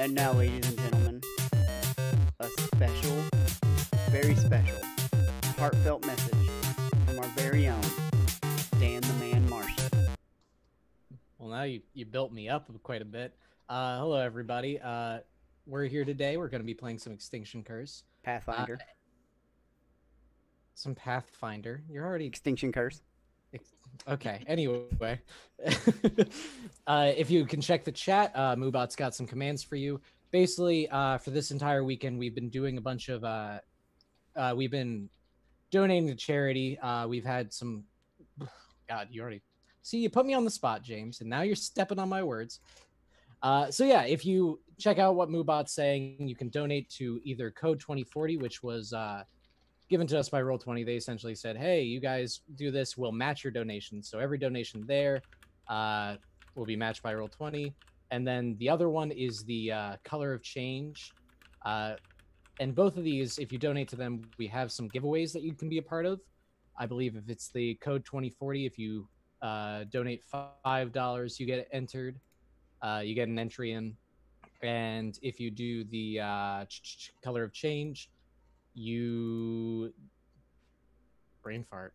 And now, ladies and gentlemen, a special, very special, heartfelt message from our very own Dan the Man Marshall. Well, now you, you built me up quite a bit. Uh, hello, everybody. Uh, we're here today. We're going to be playing some Extinction Curse, Pathfinder. some Pathfinder. You're already Extinction Curse. Okay. Anyway, uh, if you can check the chat, uh, Moobot's got some commands for you. Basically, uh, for this entire weekend, we've been doing a bunch of. Uh, uh, we've been donating to charity. Uh, we've had some. God, you already see you put me on the spot, James, and now you're stepping on my words. Uh, so yeah, if you check out what Moobot's saying, you can donate to either Code 2040, which was uh, given to us by Roll20. They essentially said, "Hey, you guys do this, we'll match your donations." So every donation there uh, will be matched by Roll20. And then the other one is the uh, Color of Change. Uh, and both of these, if you donate to them, we have some giveaways that you can be a part of. I believe if it's the Code 2040, if you uh, donate five dollars, you get entered. Uh, you get an entry in, and if you do the uh, color of change, you brain fart.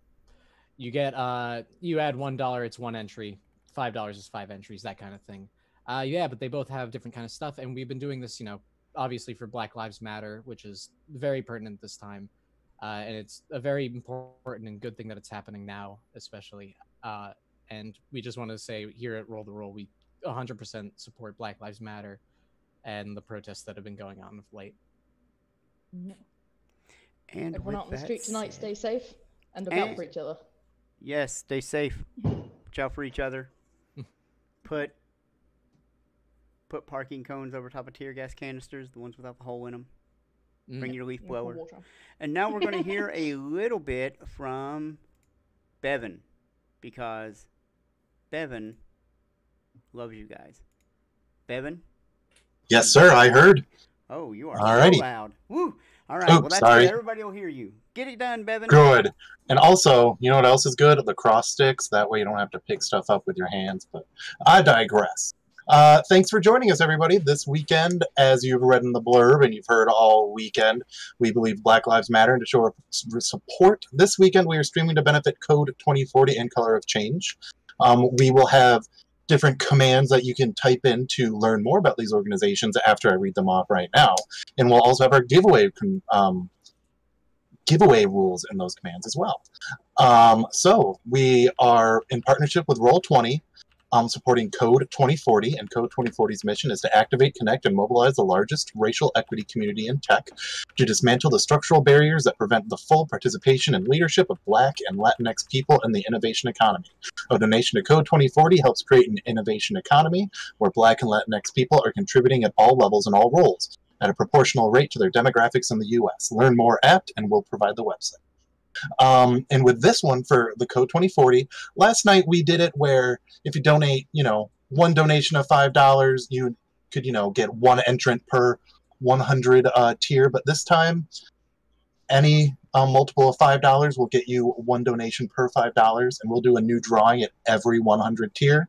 You get uh, you add one dollar, it's one entry. Five dollars is five entries, that kind of thing. Uh, yeah, but they both have different kind of stuff, and we've been doing this, you know, obviously for Black Lives Matter, which is very pertinent this time, uh, and it's a very important and good thing that it's happening now, especially. Uh, and we just want to say here at Roll the Role, we 100% support Black Lives Matter and the protests that have been going on of late. And Everyone with out on the street tonight, said- stay safe and look out for each other. Yes, stay safe. Watch out for each other. Put put parking cones over top of tear gas canisters, the ones without the hole in them. Mm. Bring your leaf Yeah, blower. And now we're going to hear a little bit from Bevan because Bevan loves you guys. Bevan? Yes, sir. I heard. Oh, you are Alrighty. so loud. Woo! All right, well, that's sorry. good. Everybody will hear you. Get it done, Bevan. Good. And also, you know what else is good? The cross sticks. That way you don't have to pick stuff up with your hands. But I digress. Uh, thanks for joining us, everybody. This weekend, as you've read in the blurb and you've heard all weekend, we believe Black Lives Matter. And to show our support, this weekend we are streaming to benefit Code 2040 and Color of Change. Um, we will have different commands that you can type in to learn more about these organizations after I read them off right now. And we'll also have our giveaway um, giveaway rules in those commands as well. Um, so we are in partnership with Roll20, um, supporting Code 2040, and Code 2040's mission is to activate, connect, and mobilize the largest racial equity community in tech to dismantle the structural barriers that prevent the full participation and leadership of Black and Latinx people in the innovation economy. A donation to Code 2040 helps create an innovation economy where Black and Latinx people are contributing at all levels and all roles at a proportional rate to their demographics in the US. Learn more at, and we'll provide the website. Um, and with this one for the Code 2040, last night we did it where if you donate, you know, one donation of $5, you could, you know, get one entrant per 100 uh, tier. But this time, any um, multiple of $5 will get you one donation per $5. And we'll do a new drawing at every 100 tier.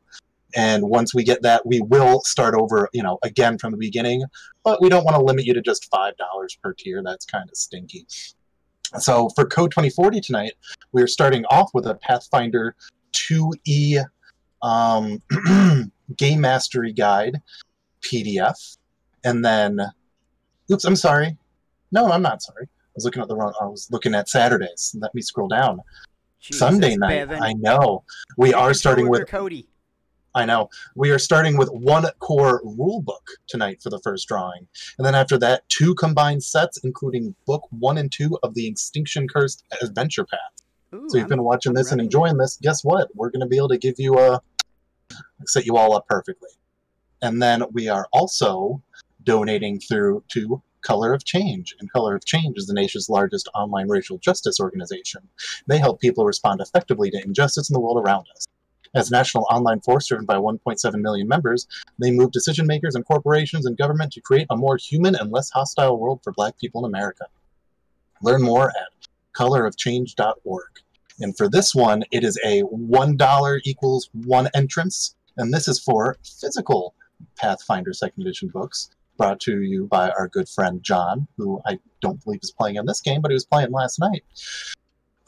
And once we get that, we will start over, you know, again from the beginning but we don't want to limit you to just five dollars per tier. That's kind of stinky. So for Code 2040 tonight, we're starting off with a Pathfinder 2e um, Game Mastery Guide PDF, and then, oops, I'm sorry. No, I'm not sorry. I was looking at the wrong. I was looking at Saturdays. Let me scroll down. Jesus, Sunday night. Bevan. I know. We are starting with Cody. I know. We are starting with one core rule book tonight for the first drawing. And then after that, two combined sets, including book one and two of the Extinction Cursed Adventure Path. Ooh, So you've I'm- been watching I'm this and enjoying this. Guess what? We're going to be able to give you a set you all up perfectly. And then we are also donating through to Color of Change. And Color of Change is the nation's largest online racial justice organization. They help people respond effectively to injustice in the world around us. As national online force driven by 1.7 million members, they move decision makers and corporations and government to create a more human and less hostile world for black people in America. Learn more at colorofchange.org. And for this one, it is a $1 equals one entrance, and this is for physical Pathfinder Second Edition books. brought to you by our good friend John, who I don't believe is playing in this game, but he was playing last night.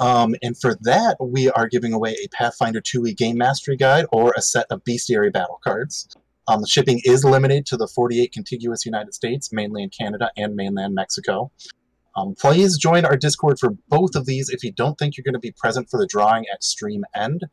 Um, and for that, we are giving away a Pathfinder 2e Game Mastery Guide or a set of Bestiary battle cards. Um, the shipping is limited to the 48 contiguous United States, mainland Canada, and mainland Mexico. Um, please join our Discord for both of these if you don't think you're going to be present for the drawing at stream end.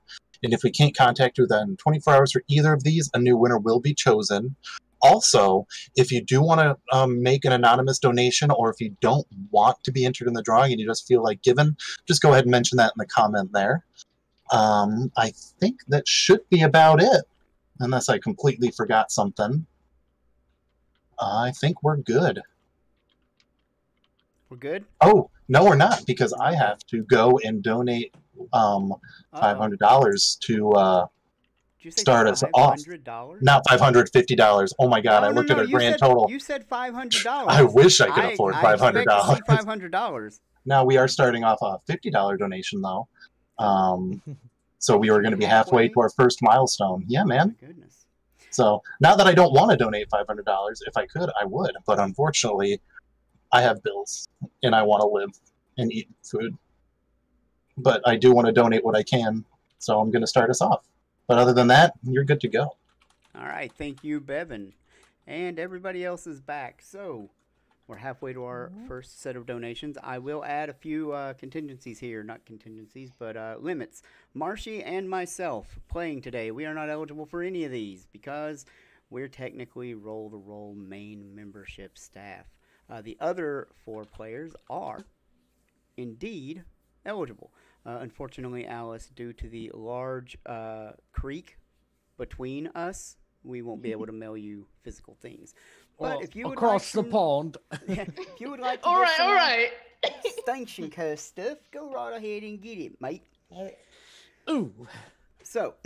And if we can't contact you within 24 hours for either of these, a new winner will be chosen. Also, if you do want to um, make an anonymous donation or if you don't want to be entered in the drawing and you just feel like giving, just go ahead and mention that in the comment there. Um, I think that should be about it, unless I completely forgot something. I think we're good. We're good. Oh, no, we're not, because I have to go and donate um, $500 to, uh, Did you say start us off. $500? not $550. Oh my god, No, I looked no, at a grand said- total. You said five hundred dollars. I wish I could afford $500. Five hundred dollars. Now we are starting off a fifty dollar donation though, um, so we were going to be halfway to our first milestone. Yeah, man. My goodness. So now that I don't want to donate five hundred dollars, if I could, I would. But unfortunately, I have bills and I want to live and eat food. But I do want to donate what I can, so I'm going to start us off. But other than that, you're good to go. All right, thank you, Bevan, and everybody else is back. So we're halfway to our first set of donations. I will add a few uh, contingencies here, not contingencies, but uh, limits. Marshy and myself playing today. We are not eligible for any of these because we're technically roll the role main membership staff. Uh, the other four players are indeed eligible. Uh, unfortunately, Alice, due to the large uh, creek between us, we won't be able to mail you physical things. But Well, if you would across like the some- pond. if you would like to All get right, some all right. extinction curse stuff, go right ahead and get it, mate. Ooh. So,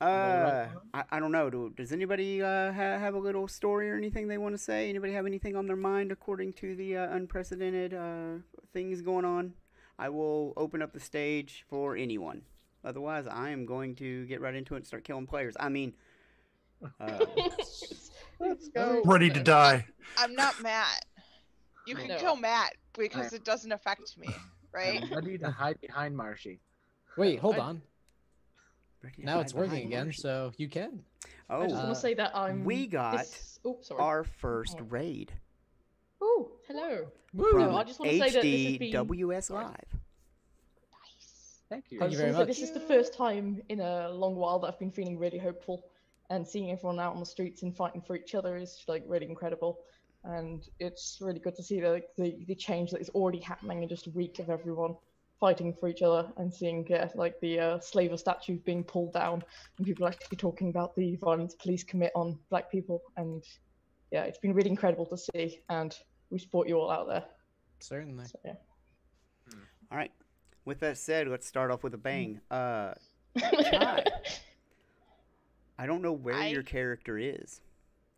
uh, I, I don't know. Do, does anybody uh, ha- have a little story or anything they want to say? Anybody have anything on their mind according to the uh, unprecedented uh, things going on? I will open up the stage for anyone. Otherwise, I am going to get right into it and start killing players. I mean, uh, Let's go. Ready to die. I'm not Matt. You can No. kill Matt because it doesn't affect me, right? I'm ready to hide behind Marshy. Wait, hold I- on. Now it's working again, Marshy. so you can. Oh, I just want Uh, to say that I'm. we got this... Oh, sorry. our first Oh. raid Oh, hello. Woo. from I just wanna say that this has been- HDWS Live. Nice. Thank you. Thank you very wanna much. This is the first time in a long while that I've been feeling really hopeful, and seeing everyone out on the streets and fighting for each other is like really incredible. And it's really good to see the the, the change that is already happening in just a week of everyone fighting for each other and seeing yeah, like the uh, slaver statues being pulled down and people actually talking about the violence police commit on black people and yeah, it's been really incredible to see and we support you all out there. Certainly. So, yeah. Hmm. All right. With that said, let's start off with a bang. Hmm. Uh, Chai. I don't know where I- your character is,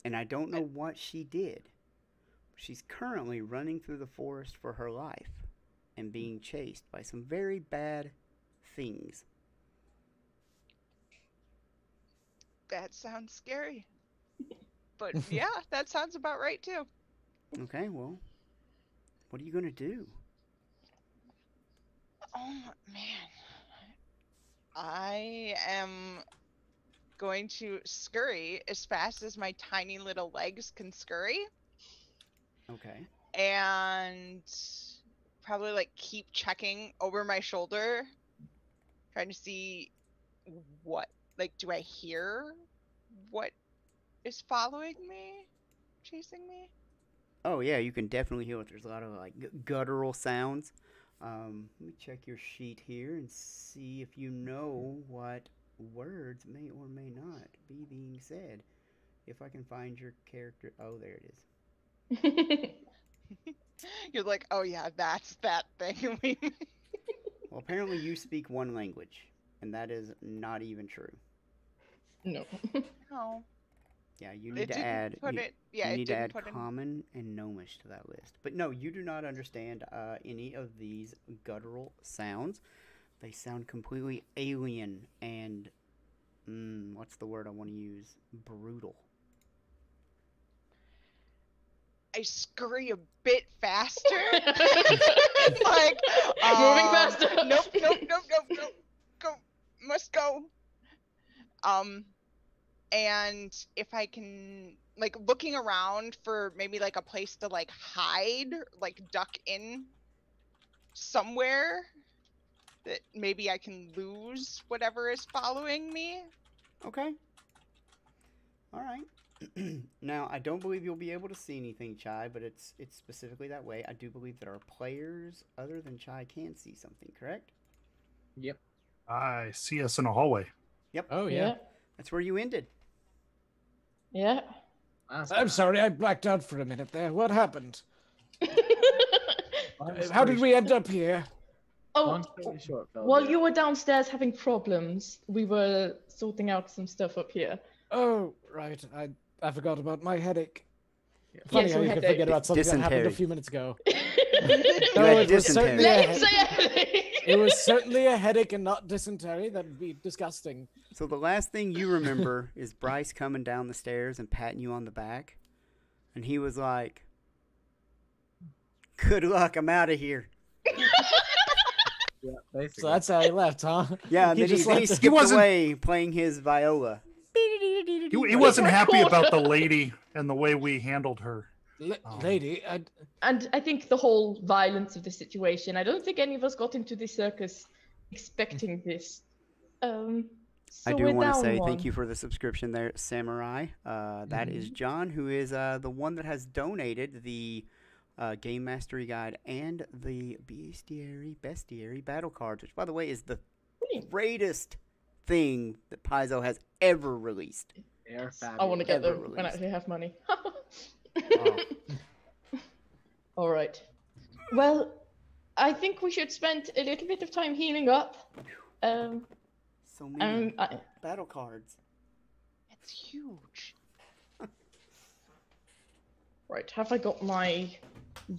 and I don't know what she did. She's currently running through the forest for her life and hmm. being chased by some very bad things. That sounds scary. But yeah, that sounds about right too. Okay, well, what are you gonna do? Oh man. I am going to scurry as fast as my tiny little legs can scurry Okay. and probably like keep checking over my shoulder trying to see what like do I hear what is following me chasing me Oh yeah, you can definitely hear it. There's a lot of like guttural sounds. Um, let me check your sheet here and see if you know what words may or may not be being said. If I can find your character. Oh, there it is. you're like oh yeah that's that thing Well, apparently you speak one language, and that is not even true. no. no Yeah, you it need to add. put you, it yeah you it need to add put in common and gnomish to that list. But no, you do not understand uh, any of these guttural sounds. They sound completely alien and mm, what's the word I want to use? Brutal. I scurry a bit faster. like Moving um, faster. Nope, nope, nope, nope, nope. Go, must go. Um, and if I can, like, looking around for maybe like a place to like hide, like duck in somewhere that maybe I can lose whatever is following me. Okay. All right. now, I don't believe you'll be able to see anything, Chai, but it's it's specifically that way. I do believe that our players, other than Chai, can see something. Correct? Yep. I see us in a hallway. Yep. Oh yeah. That's where you ended. Yeah. I'm sorry, I blacked out for a minute there. What happened? Uh, How did we end up here? oh, short, while you were downstairs having problems, we were sorting out some stuff up here. Oh, right. I I forgot about my headache. Yeah. Funny Yes, how your you can forget about something that happened a few minutes ago. You No, it was dysentery. certainly a Let him say everything. It was certainly a headache and not dysentery. That would be disgusting. So the last thing you remember is Bryce coming down the stairs and patting you on the back, and he was like, "Good luck, I'm out of here." Yeah, basically. So that's how he left, huh? Yeah, and He then he, just then he left it. skipped wasn't- away playing his viola. He, he wasn't happy about the lady and the way we handled her. La- Oh. lady, I, and I think the whole violence of the situation. I don't think any of us got into the circus expecting this. Um, so I do want to say one. thank you for the subscription there, Samurai. Uh, that is John, who is uh, the one that has donated the uh, Game Mastery Guide and the Bestiary, Bestiary battle cards, which, by the way, is the Brilliant. greatest thing that Paizo has ever released. They're I want to get ever them when I actually have money. Oh. All right. Well, I think we should spend a little bit of time healing up. Um, So many um, I, battle cards. It's huge. right. Have I got my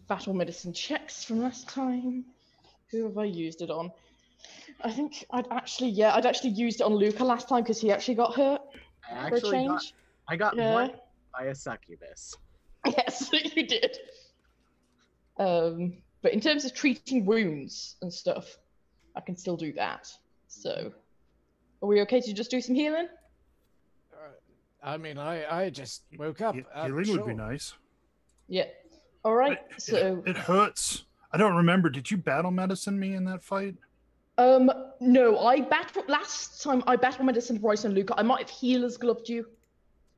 battle medicine checks from last time? Who have I used it on? I think I'd actually, yeah, I'd actually used it on Luca last time because he actually got hurt I for a actually got, change. I got Yeah. one by a succubus. Yes, you did. Um, but in terms of treating wounds and stuff, I can still do that. So, are we okay to just do some healing? I mean, I, I just woke up. He- uh, Healing would be nice. Yeah. All right. It- it- So, it hurts. I don't remember. Did you battle medicine me in that fight? um, no, I battle last time I battle medicine Bryce and Luca. I might have healer's gloved you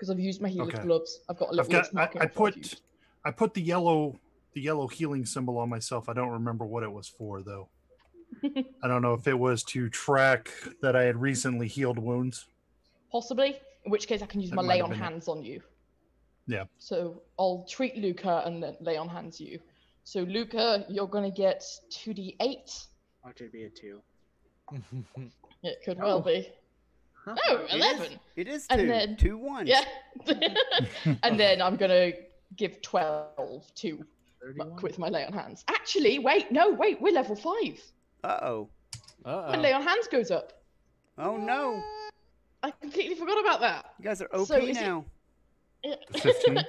because I've used my healer's Okay. gloves. I've got a I've little got. I, I of what I've put. I put the yellow. The yellow healing symbol on myself. I don't remember what it was for though. I don't know if it was to track that I had recently healed wounds. Possibly. In which case, I can use That my lay on been it. hands on you. Yeah. So I'll treat Luca and then lay on hands you. So Luca, you're gonna get two d eight. Watch it be a two. It could Oh. well be. Huh. No, It is- eleven. It is And two. then- two ones. Yeah. and then I'm gonna give twelve to 31? with my lay on hands. Actually, wait, no, wait, we're level five. Uh oh. My lay on hands goes up. Oh no. I completely forgot about that. You guys are OP So is it- now. 15?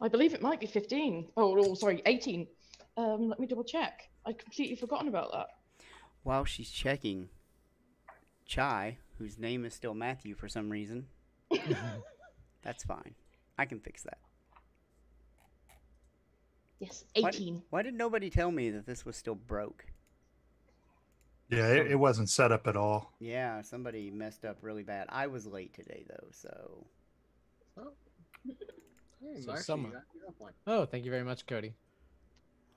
I believe it might be 15. Oh, oh, sorry, 18. Um, let me double check. I'd completely forgotten about that. While she's checking, Chai, whose name is still Matthew for some reason, that's fine. I can fix that. Yes, 18. Why did nobody tell me that this was still broke? Yeah, it, it wasn't set up at all. Yeah, somebody messed up really bad. I was late today though, so oh. Hey, So Marshy, someone- you got- you got one. Oh, thank you very much, Cody.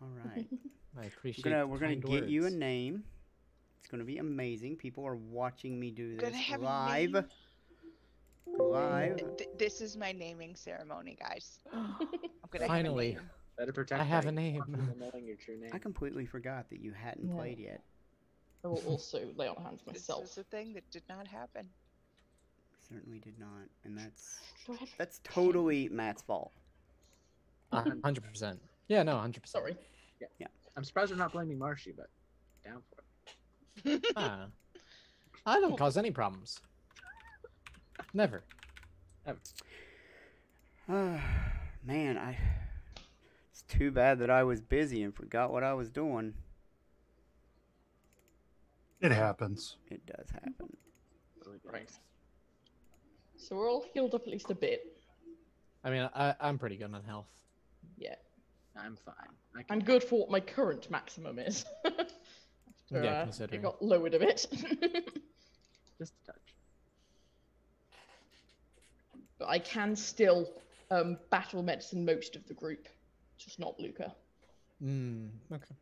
all right. I appreciate. gonna we're gonna kind get you a name. It's gonna be amazing. People are watching me do this have live. Live. Th- th- this is my naming ceremony, guys. I'm gonna Finally. Have a name. Better protect I have a name. knowing your true name. I completely forgot that you hadn't Yeah. played yet. I will also lay on hands This myself. is a thing that did not happen. Certainly did not, and that's Do I have- that's totally Matt's fault. Uh, a Hundred percent. Yeah, no, hundred percent. Sorry. Yeah. yeah. I'm surprised we're not blaming Marshy, but down for it. Ah, I don't cause any problems. Never. Man, I It's too bad that I was busy and forgot what I was doing. It happens. It does happen. Right. So we're all healed up at least a bit. I mean, I, I'm pretty good on health. Yeah. I'm fine. I'm good for what my current maximum is. After, Yeah, uh, considering. it got lowered a bit. just a touch. but I can still um, battle medicine most of the group, just not Luca. Mm, okay.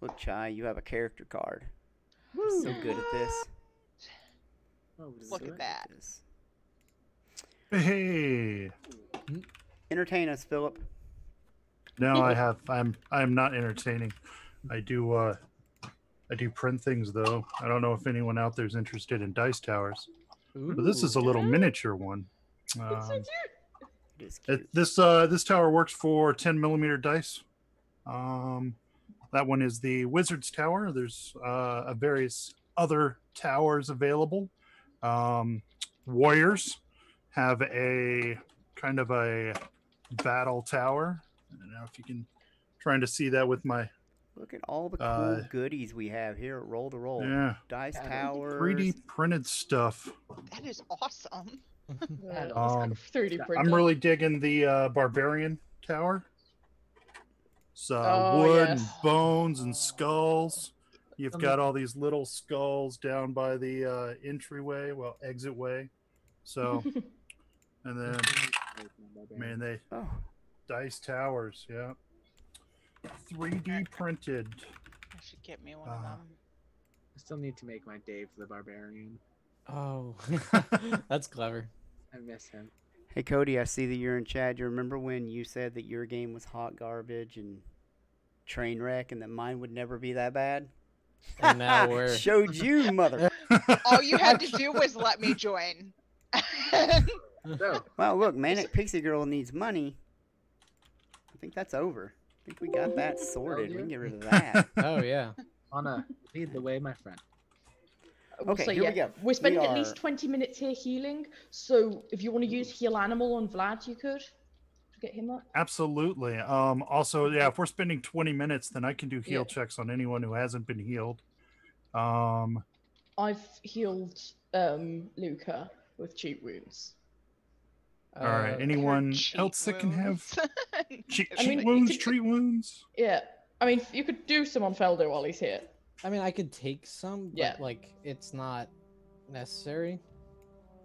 Look, Chai, you have a character card. You're so good at this. Oh, Look do at that. This. Hey. Entertain us, Philip. No, I have. I'm. I'm not entertaining. I do. uh I do print things though. I don't know if anyone out there is interested in dice towers, but this is a Ooh. little miniature one. It's so Um, cute. It is cute. it, this uh this tower works for 10 millimeter dice. Um, that one is the Wizard's Tower. There's uh a various other towers available. Um, warriors have a kind of a battle tower. I don't know if you can trying to see that with my Look at all the cool uh, goodies we have here at Roll to Roll. yeah Dice Yeah, towers. 3D printed stuff. That is awesome. Yeah, it's Um, 3D I'm printed. I'm really digging the uh, barbarian tower. It's uh, Oh, wood yes. and bones and skulls. You've Um, got all these little skulls down by the uh, entryway, well, exit way. So, and then, man, they Oh, dice towers, yeah. 3D printed. I should get me one of Uh, them. I still need to make my Dave the Barbarian. Oh, that's clever. I miss him. hey Cody, I see that you're in chat. You remember when you said that your game was hot garbage and train wreck, and that mine would never be that bad? And now we're- showed you, mother. All you had to do was let me join. So, Well, look, Manic Pixie Girl needs money. I think that's over. I think we got that sorted. We can get rid of that. Oh yeah. Anna, lead the way, my friend. Okay, so here we go. We're spending at are- least 20 minutes here healing. So if you want to use heal animal on Vlad, you could to get him up. Absolutely. Um, also, yeah, if we're spending 20 minutes, then I can do heal Yeah. checks on anyone who hasn't been healed. Um, I've healed um, Luca with cheap wounds. All right. Uh, Anyone Cheat else that can have wounds. cheat, I mean, cheat wounds, could- treat wounds? Yeah, I mean, you could do some on Felder while he's here. I mean, I could take some, but Yeah. like it's not necessary.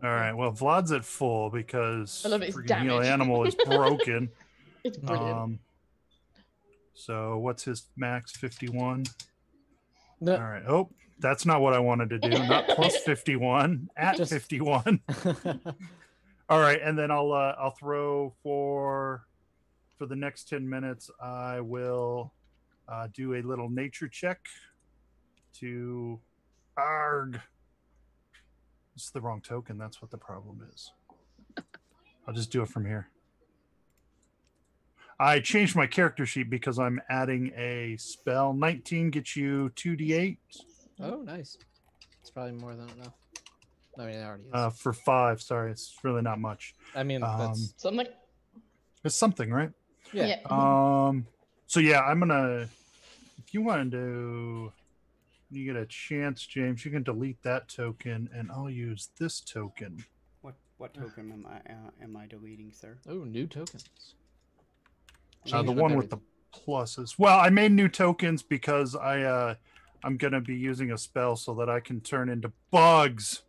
All right. Well, Vlad's at full because I love its freaking animal is broken. It's brilliant. um, so what's his max? 51. No. All right. Oh, that's not what I wanted to do. Not plus 51 at Just- 51. All right, and then I'll uh, I'll throw for for the next 10 minutes. I will uh, do a little nature check to arg. It's the wrong token. That's what the problem is. I'll just do it from here. I changed my character sheet because I'm adding a spell. 19 gets you 2d8 oh, nice. It's probably more than enough. I mean, it already is. uh, for five. Sorry, it's really not much. I mean, um, that's Something. It's something, right? yeah. Um. So yeah, I'm gonna. If you want to, you get a chance, James, you can delete that token, and I'll use this token. What what token am I uh, am I deleting, sir? Oh, new tokens. Uh, the up one with the pluses. Well, I made new tokens because I uh, I'm gonna be using a spell so that I can turn into bugs.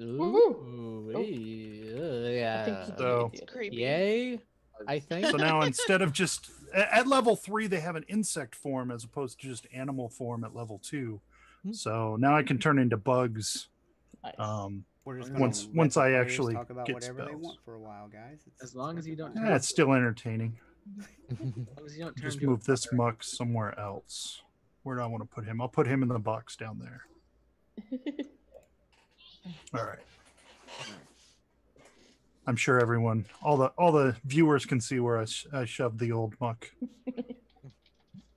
Ooh, Oh. yeah. I think So- did. It's creepy. Yay! I think. So now instead of just at level three, they have an insect form as opposed to just animal form at level two. Hmm. So now I can turn into bugs. Nice. Um, We're just Once- once the I players actually talk about get whatever they want for a while, guys. It's, As long as you don't yeah, it's still entertaining. As long as you don't turn Just move this fucker. muck somewhere else. Where do I want to put him? I'll put him in the box down there. All right. I'm sure everyone, all the all the viewers can see where I, sh- I shoved the old muck.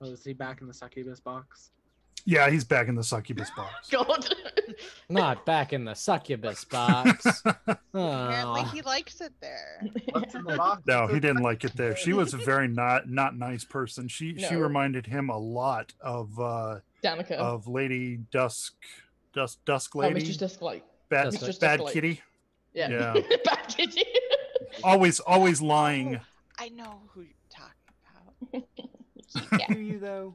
Oh, is he back in the succubus box? Yeah, he's back in the succubus box. God. Not back in the succubus box. Apparently, Aw. he likes it there. What's in the box? No, he didn't like it there. She was a very not not nice person. She she No. reminded him a lot of uh Danica. of Lady Dusk Dusk Dusk oh, Lady. Mistress Dusklight. Bad Dusk- bad Dusklight. kitty. Yeah. Yeah. Bad kitty. Always always oh, lying. I know who you're talking about. yeah. Do you though?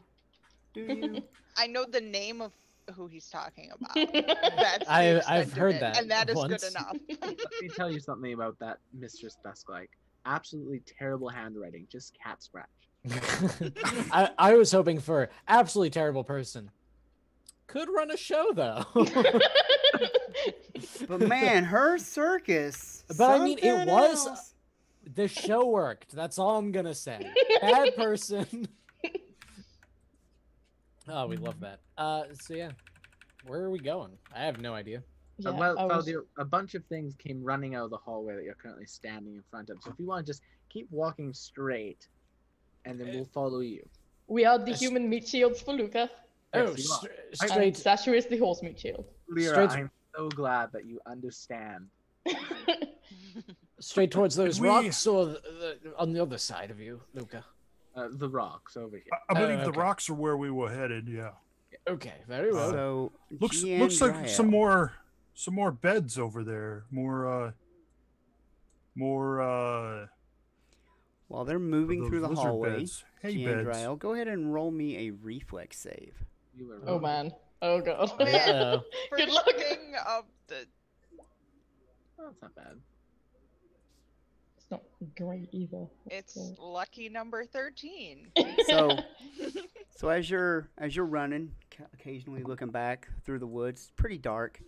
Do you? I know the name of who he's talking about. That's I, I've heard it, that and that is once. good enough. Let me tell you something about that Mistress Dusklight. Absolutely terrible handwriting, just cat scratch. I, I was hoping for absolutely terrible person. Could run a show though. But man, her circus. But I mean, it something was- the show worked. That's all I'm gonna say. Bad person. oh, we love that. Uh, so yeah, where are we going? I have no idea. Yeah, Uh, well, I was- Faldir, a bunch of things came running out of the hallway that you're currently standing in front of. So if you want to just keep walking straight, and then we'll follow you. we are the Yes. human meat shields for Luca. Oh, Yes, you are. stra- And straight. Sasha is the horse meat shield. Lyra, Straight- I'm so glad that you understand. straight towards those We- rocks or the, the, on the other side of you, Luca. Uh, the rocks over here. I, I believe Oh, the rocks are where we were headed. Yeah. Okay, very well. So Looks Gian looks like some more some more beds over there. More uh more uh While they're moving those through the hallway, beds. Hey beds. Giandrael, go ahead and roll me a reflex save. You were oh man. Oh god. Yeah. man. Uh-oh. Good luck. Forgetting of the Oh, that's not bad. It's not great either. it's Let's lucky number 13. So, so as you're as you're running, occasionally looking back through the woods, it's pretty dark.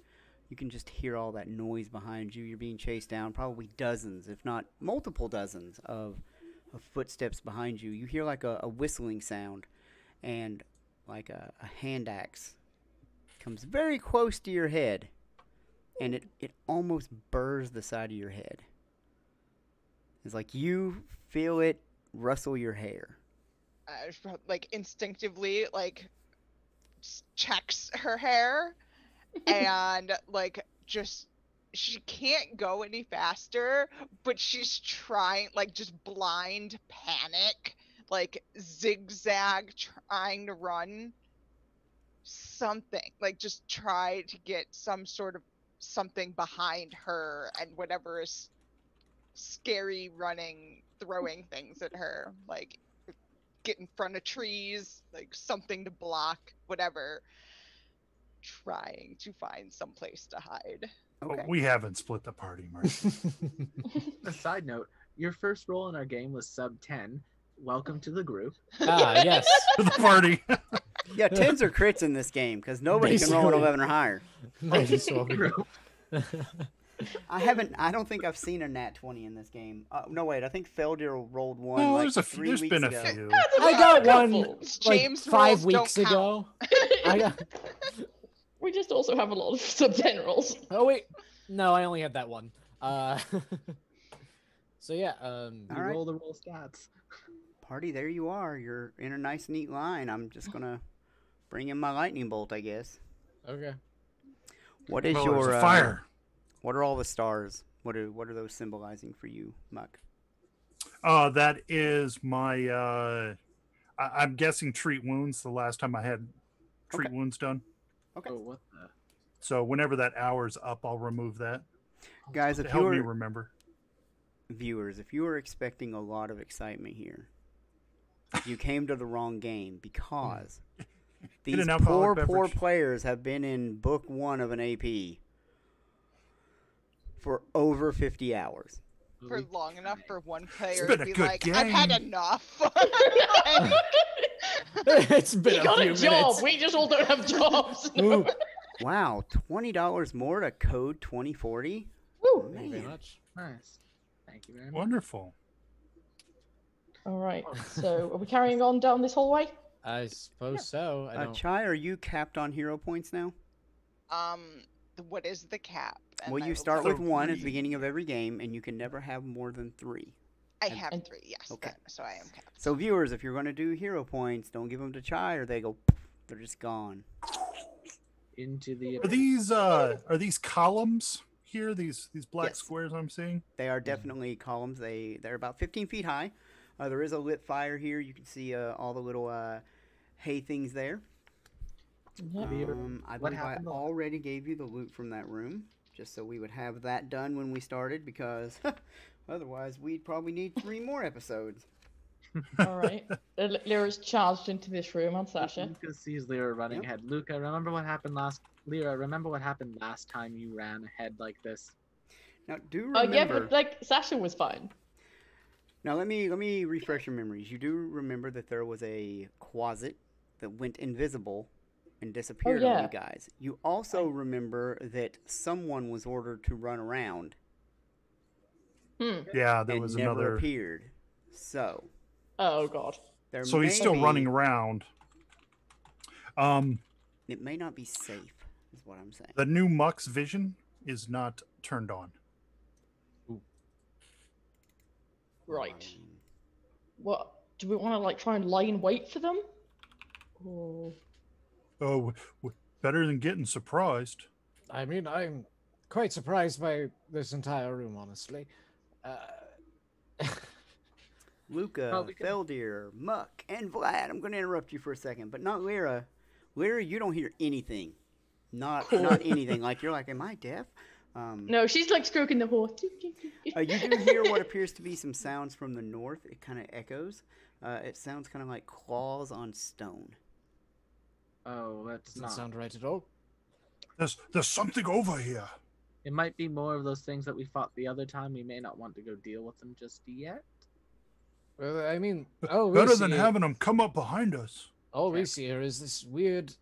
You can just hear all that noise behind you. You're being chased down, probably dozens, if not multiple dozens, of, of footsteps behind you. You hear like a, a whistling sound, and like a, a hand axe comes very close to your head, and it, it almost burrs the side of your head. It's like you feel it rustle your hair. uh, like instinctively like checks her hair and like just she can't go any faster but she's trying like just blind panic like zigzag trying to run something like just try to get some sort of something behind her and whatever is scary running throwing things at her like get in front of trees, like something to block, whatever. Trying to find some place to hide. Oh, we haven't split the party, Mark. A side note: your first roll in our game was sub ten. Welcome to the group. ah, yes. to the party. Yeah, tens are crits in this game because nobody can roll an eleven or higher. Might as well I haven't. I don't think I've seen a nat twenty in this game. Uh, no, wait. I think Feldir rolled one. no, like there's a few, three there's weeks been a ago. few. I got one Couple. like James five weeks ago. I got. we just also have a lot of sub ten rolls. Oh wait, no, I only had that one. Uh, so yeah, um, You All right. roll the role stats. Party, there you are. You're in a nice, neat line. I'm just gonna bring in my lightning bolt, I guess. okay. What is Well, your a uh, fire. What are all the stars? What are what are those symbolizing for you, Muck? Uh, that is my. Uh, I, I'm guessing treat wounds. The last time I had treat Okay. wounds done. Okay, Oh, what the? So whenever that hour's up, I'll remove that guys, to if help me you're remember. viewers, if you were expecting a lot of excitement here, you came to the wrong game because these an alcoholic poor, poor beverage. players have been in book one of an AP for over 50 hours. For long enough for one player to be good like, I've had enough. it's been he a got few a job. minutes. We just all don't have jobs. Ooh, Wow, $20 more to code 2040? Woo. thank you very much. Nice. Thank you very much. Wonderful. All right. So are we carrying on down this hallway? I suppose so. I Uh, don't. Chai, are you capped on hero points now? um, what is the cap? And well, you will start with So one at the beginning of every game, and you can never have more than three. I and- have and- three, yes. Okay. that- so I am capped. So, viewers, if you're going to do hero points, don't give them to Chai, or they go They're just gone. Into the Are these uh are these columns here? These these black Yes. squares I'm seeing? They are definitely columns. They they're about 15 feet high. Uh, there is a lit fire here. You can see uh, all the little uh, hay things there. Yep. Um, I what believe I happened already gave you the loot from that room, just so we would have that done when we started, because otherwise we'd probably need three more episodes. All right. Lyra's charged into this room on Sasha. Luca sees Lyra running Yep. ahead. Luca, remember what happened last? Lyra, remember what happened last time you ran ahead like this? Now, do remember. Oh remember. yeah, but like Sasha was fine. Now let me let me refresh your memories. You do remember that there was a closet that went invisible and disappeared on yeah. you guys. You also remember that someone was ordered to run around Hmm. Yeah, there and was never another. appeared. So Oh god. there So he's still be- running around. Um, It may not be safe, is what I'm saying. the new Mux vision is not turned on. Right. Um, What? Do we want to like try and lie in wait for them? Or Oh, w- w- better than getting surprised. I mean, I'm quite surprised by this entire room, honestly. Uh, Luca, Well, can- Feldir, Muck, and Vlad. I'm going to interrupt you for a second, but not Lyra. Lyra, you don't hear anything. Not not anything. Like you're like, am I deaf? Um, no, she's like stroking the horse. Uh, you do hear what appears to be some sounds from the north. It kind of echoes. Uh, it sounds kind of like claws on stone. Oh, that's doesn't not. sound right at all. There's there's something over here. It might be more of those things that we fought the other time. We may not want to go deal with them just yet. Well, I mean, oh, we better than having them come up behind us. All we see here is this weird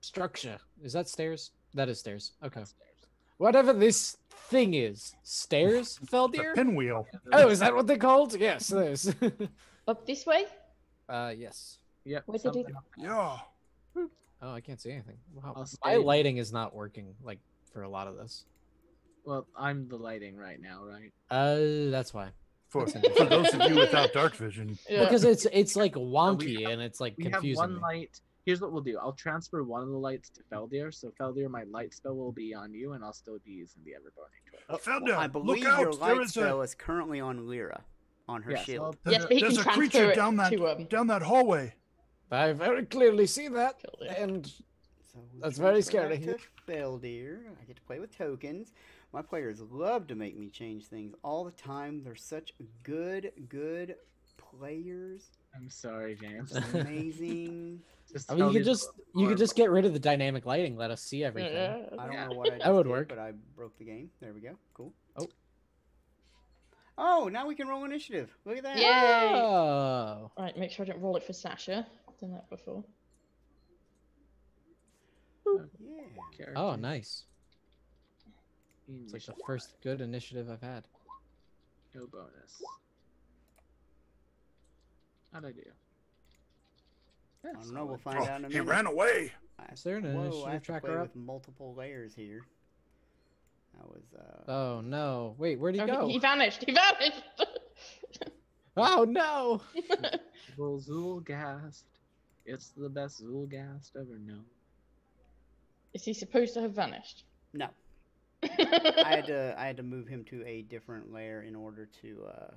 structure. Is that stairs? That is stairs. Okay. Upstairs. Whatever this thing is, stairs, The Feldir? pinwheel. Oh, is that what they're called? Yes, it is. Up this way? uh, yes. Yep. Where did it- something up there. Yeah. Oh, I can't see anything. Wow. My lighting is not working like for a lot of this. Well, I'm the lighting right now, right? Uh, that's why. For, That's for those of you without dark vision, Yeah. Because it's it's like wonky have- and it's like We confusing. have one me. light. Here's what we'll do. I'll transfer one of the lights to Feldir. So Feldir, my light spell will be on you, and I'll still be using the Everburning Torch. Oh, Feldir, I look believe out, your there light is a- spell is currently on Lyra, on her Yes, shield. I'll- there's, Yes, a, but he there's can a creature down that um, down that hallway. I very clearly see that, Kill and So That's very scary. back To Feldir. I get to play with tokens. My players love to make me change things all the time. They're such good, good players. I'm sorry, James. It's amazing. Just I mean, you could just you could just get rid of the dynamic lighting, let us see everything. Yeah. I don't Yeah. know what I That would did, work. but I broke the game. There we go. Cool. Oh. Oh, now we can roll initiative. Look at that. Yay! Oh, Right, make sure I don't roll it for Sasha. Done that before. Yeah. oh, nice. It's like the first good initiative I've had. No bonus. How'd I do? I don't know. We'll find Oh, out in a he ran away. I- Is there an Whoa, I initiative have to tracker play up? with multiple layers here. That was uh. Oh no! Wait, where'd he Oh, go? he vanished. He vanished. Oh no! Well, Xulgath. It's the best Xulgath ever known. Is he supposed to have vanished? No, I had to I had to move him to a different layer in order to uh,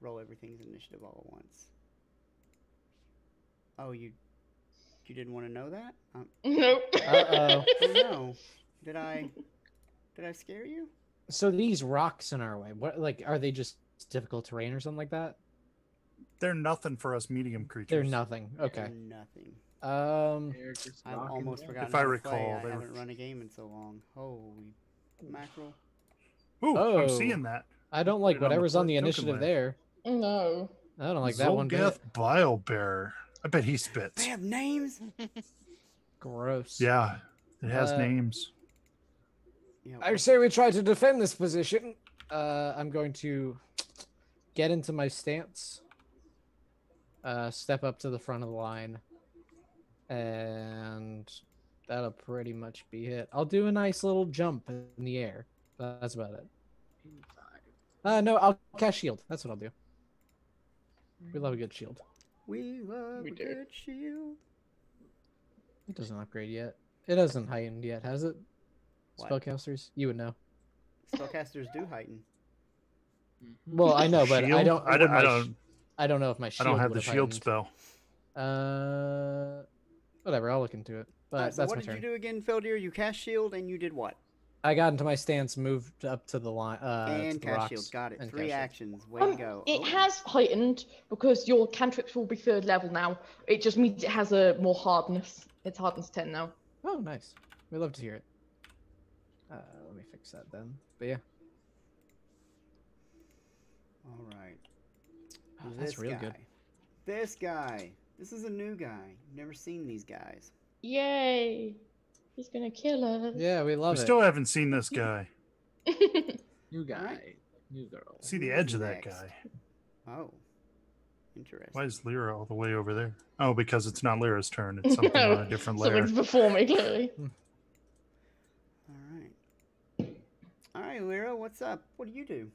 roll everything's initiative all at once. Oh, you you didn't want to know that? Um, nope. Uh-oh. oh no, did I did I scare you? So these rocks in our way, what like are they just difficult terrain or something like that? They're nothing for us medium creatures. They're nothing. They're Okay. Nothing. Um. I've almost down. forgotten. If I recall, play. I they were- haven't run a game in so long. Holy mackerel! Ooh, Oh. I'm seeing that. I don't like it on the whatever's on the initiative there. No. I don't like that one bit. Xulgath Bilebearer. I bet he spits. They have names. Gross. Yeah, it has Uh, names. I say we try to defend this position. Uh, I'm going to get into my stance. Uh, step up to the front of the line, and that'll pretty much be it. I'll do a nice little jump in the air. That's about it. Uh, no, I'll cast shield. That's what I'll do. We love a good shield. We love We a do. good shield. It doesn't upgrade yet. It hasn't heightened yet, has it? What? Spellcasters, you would know. Spellcasters do heighten. Mhm. Well, I know, but I don't. I don't. would I my sh- don't, I don't know if my shield. I don't have the shield heightened. spell. Uh, whatever. I'll look into it. But Alright, so that's what my did turn. you do again, Feldir? You cast shield and you did what? I got into my stance, moved up to the line. Uh, to and the cast rocks, shield. Got it. and Three actions. Way to Um, go. It Oh, has heightened because your cantrips will be third level now. It just means it has a more hardness. Its hardness 10 now. Oh, nice. We love to hear it. Uh, let me fix that then. But yeah, All right. Oh, that's This real guy. good. This guy. This is a new guy. Never seen these guys. Yay! He's gonna kill us. Yeah, we love We it. still haven't seen this guy. New guy, Alright. new girl. See the Who's edge of that guy. Oh. Interesting. Why is Lyra all the way over there? Oh, because it's not Lyra's turn. It's something on a different layer. Someone's before me, clearly. All right. All right, Lyra, what's up? What do you do?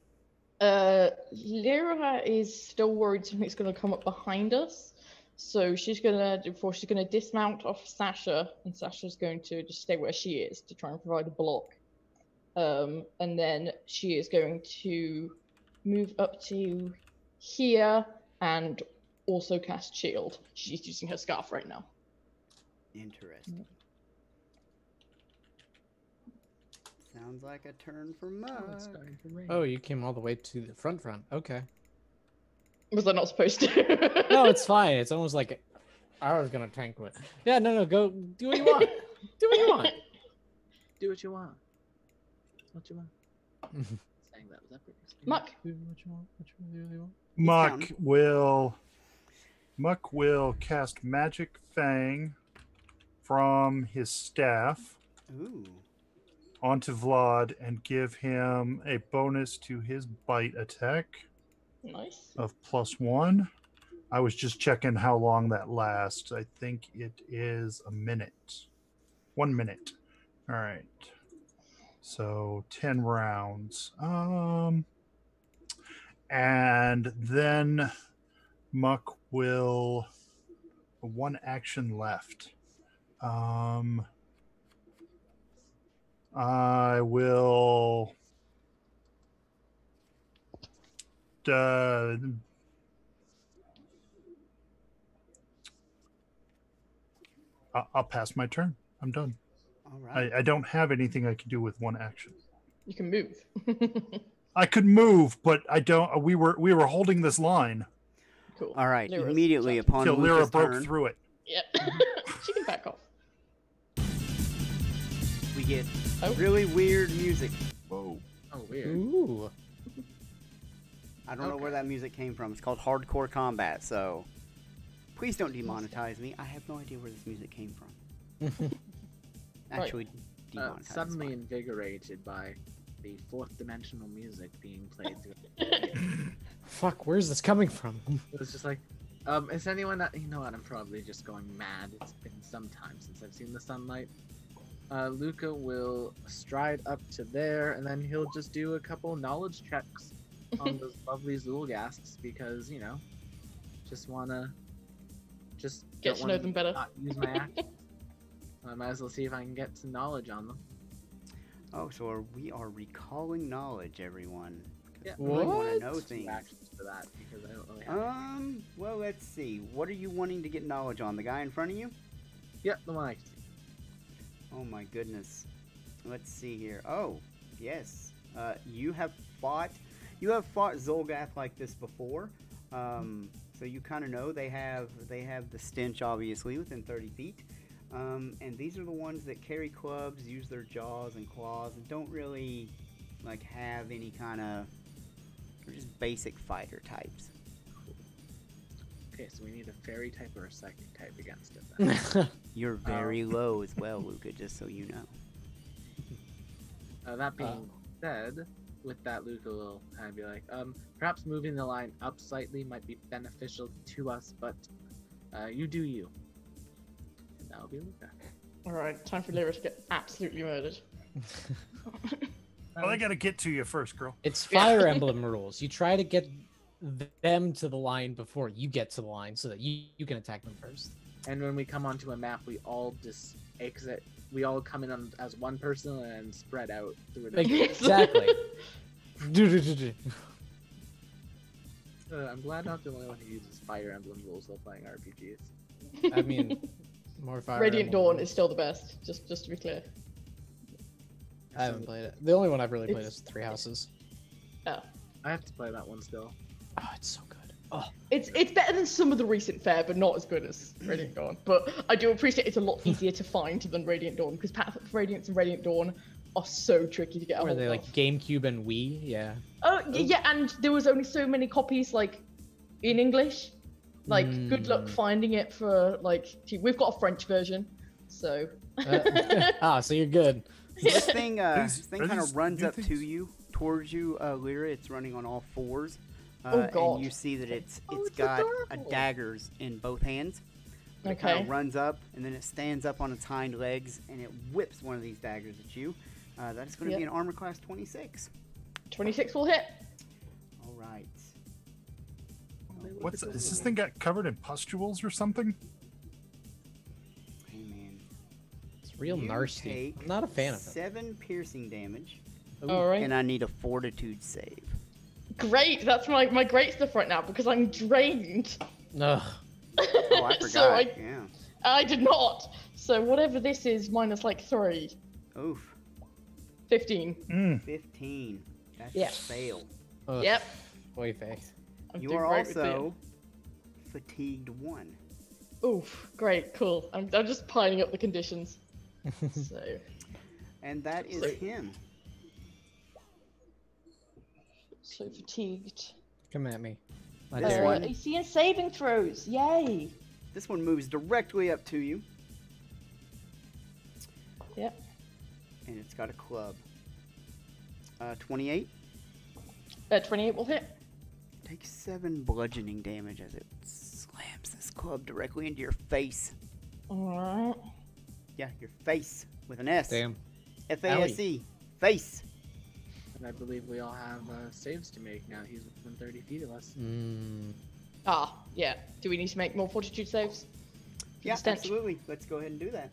Uh, Lyra is still worried something's gonna come up behind us. So she's gonna, before she's gonna dismount off Sasha, and Sasha's going to just stay where she is to try and provide a block. Um, and then she is going to move up to here and also cast shield. She's using her scarf right now. Interesting. Sounds like a turn for Muck. Oh, it's starting to rain. Oh, you came all the way to the front front. Okay. Was I not supposed to? No, it's fine. It's almost like I was gonna tank it. Yeah, no, no, go do what you want. do what you want. Do what you want. What you want. Saying that was epic. Muck. Do what you want. What you really want. Muck will Muck will cast Magic Fang from his staff Ooh. Onto Vlad and give him a bonus to his bite attack nice. of plus one. I was just checking how long that lasts. I think it is a minute. One minute. All right. So 10 rounds. Um and then Muck will one action left. Um I will uh, I- I'll pass my turn. I'm done. All right. I, I don't have anything I can do with one action. You can move. I could move, but I don't. We were we were holding this line cool. All right. Lyra's Immediately upon till Lyra broke turn, through it. Yep. she can back off. We get Oh. really weird music. Whoa. Oh, weird. Ooh. I don't know where that music came from. It's called Hardcore Combat, so please don't demonetize me. I have no idea where this music came from. Actually, Uh, demonetize. is suddenly fine. invigorated by the fourth dimensional music being played through. Fuck, where's this coming from? It was just like, um, is anyone that, you know what, I'm probably just going mad. It's been some time since I've seen the sunlight. Uh, Luca will stride up to there, and then he'll just do a couple knowledge checks on those lovely Xulgaths because, you know, just wanna, just Get don't to know them better. Not use my action. I might as well see if I can get some knowledge on them. Oh, so are, we are recalling knowledge, everyone. Yeah. I really want to What? know things. actions for that because I don't really have. Um, well, let's see. What are you wanting to get knowledge on? The guy in front of you? Yep, the one I can see. Oh my goodness. Let's see here. Oh, yes. Uh, you have fought. You have fought Xulgath like this before. Um, so you kind of know they have they have the stench obviously within 30 feet. Um, and these are the ones that carry clubs, use their jaws and claws, and don't really like have any kind of. They're just basic fighter types. Okay, so we need a fairy type or a psychic type against it. Then. You're very low as well, Luca. Just so you know. uh, that being said, with that, Luca will kind of be like, um, perhaps moving the line up slightly might be beneficial to us, but uh, you do you. And that'll be Luca. Alright, time for Lyra to get absolutely murdered. Well, I got to get to you first, girl. It's Fire Emblem rules. You try to get them to the line before you get to the line so that you, you can attack them first. and when we come onto a map, we all just exit. We all come in on, as one person and spread out through Like, it. exactly. Uh, I'm glad not the only one who uses Fire Emblem rules while playing RPGs. I mean, more fire. Radiant Emblem. Dawn is still the best. Just just to be clear. I haven't played it. The only one I've really played It's- is Three Houses. Oh. I have to play that one still. Oh, it's so good. Oh, It's it's better than some of the recent fare, but not as good as Radiant Dawn. But I do appreciate it's a lot easier to find than Radiant Dawn because Path of Radiance and Radiant Dawn are so tricky to get were they of. like GameCube and Wii? Yeah. Oh y- yeah, and there was only so many copies like in English. Like, good luck Mm. finding it for like. t- We've got a French version, so. Uh, ah, so you're good. This thing, uh, this thing kind of runs new up to you, towards you, uh, Lyra. It's running on all fours. Uh, Oh, God. And you see that it's Oh, it's it's got a daggers in both hands. Okay. It kind of runs up and then it stands up on its hind legs and it whips one of these daggers at you. Uh, that is going to Yep. be an armor class 26. 26 will hit. All right. What's is this thing got covered in pustules or something? Hey man. It's real You nasty. I'm not a fan of it. Seven piercing damage, Ooh. All right. and I need a fortitude save. Great. That's my my great stuff right now because I'm drained. Ugh. Oh, I forgot. so I, Yeah. I did not. So whatever this is, minus like three. Oof. 15. Mm. 15. That's Yeah. a fail. Ugh. Yep. Boy face. I'm You are great also fatigued one. Oof, great, cool. I'm, I'm just piling up the conditions. so, And that is So- him. So fatigued. Come at me. My This dare. one- AC and saving throws, yay! This one moves directly up to you. Yep. And it's got a club. Uh, 28. Uh, 28 will hit. Takes 7 bludgeoning damage as it slams this club directly into your face. Alright. Yeah, your face with an S. Damn. F A S E. Face. And I believe we all have uh, saves to make now. He's within 30 feet of us. Mm. Ah, yeah. Do we need to make more fortitude saves? Yeah, absolutely. Let's go ahead and do that.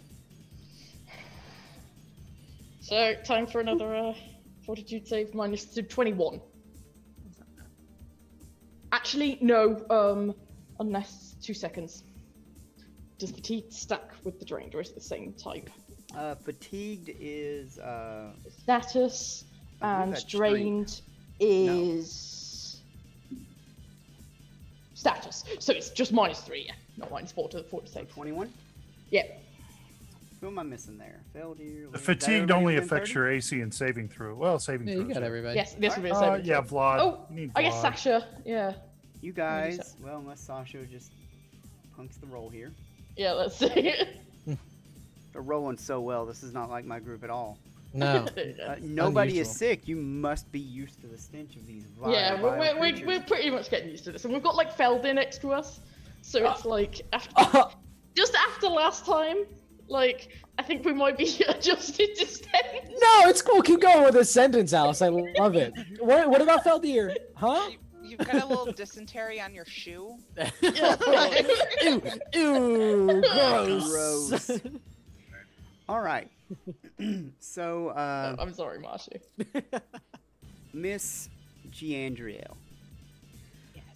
So, time for another uh, fortitude save minus to 21. Actually, no, um, unless two seconds. Does fatigue stack with the drained or is it the same type? Uh, fatigued is uh, Status I believe and drained is status. So it's just minus three, yeah, not minus four to the four to save. 21. Yeah. Who am I missing there? Failed you. The fatigued only affects your AC and saving through. Well, saving Yeah, you got everybody. Yes, this would be a Uh, saving yeah, throw. Vlad. Oh, You need I guess Sasha. Yeah. You guys, so. well, unless Sasha just punks the roll here. Yeah, let's see. They're rolling so well. This is not like my group at all. No. Uh, nobody is sick. You must be used to the stench of these vile, yeah, we're, vile we're, we're, we're pretty much getting used to this. And we've got like Feldir next to us. So it's like, after, just after last time, like, I think we might be adjusted to stench. No, it's cool. Keep going with this sentence, Alice. I love it. What, what about Feldir? Huh? You, you've got a little dysentery on your shoe. Yeah, ew, ew, gross. Gross. All right. so, uh, I'm sorry, Marshy. Miss Giandriel,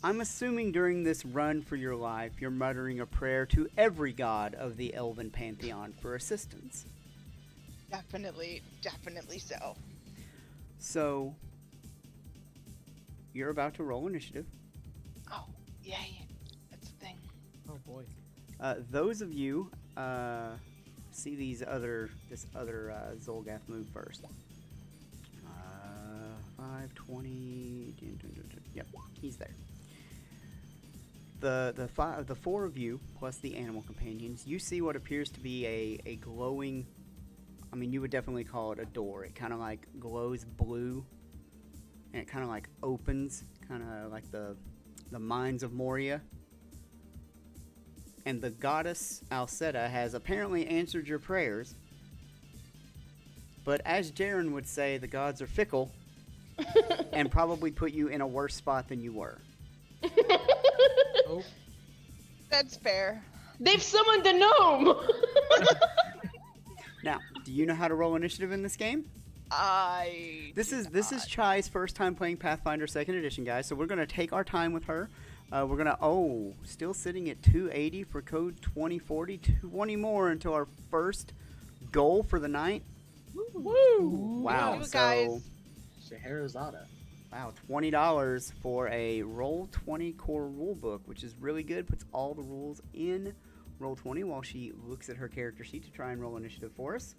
I'm assuming during this run for your life, you're muttering a prayer to every god of the Elven pantheon for assistance. Definitely, definitely so. So, you're about to roll initiative. Oh, yay. That's a thing. oh boy. Uh, those of you uh, see these other this other uh, Xulgath move first. Uh, 5, 20, dun, dun, dun, dun. Yep, he's there. The the five, the four of you plus the animal companions, you see what appears to be a, a glowing. I mean, you would definitely call it a door. It kind of like glows blue, and it kind of like opens, kind of like the the mines of Moria and the goddess Alseta has apparently answered your prayers. But as Jaren would say, the gods are fickle and probably put you in a worse spot than you were. Oh, That's fair. They've summoned a gnome. Now, do you know how to roll initiative in this game? I. This do is this is. Chai's first time playing Pathfinder Second Edition, guys. So we're gonna take our time with her. Uh, we're gonna oh, still sitting at 280 for code 2040. 20 more until our first goal for the night. Woo! Wow. You So guys. Scheherazade. wow, twenty dollars for a roll 20 core rule book, which is really good. Puts all the rules in roll 20 while she looks at her character sheet to try and roll initiative for us.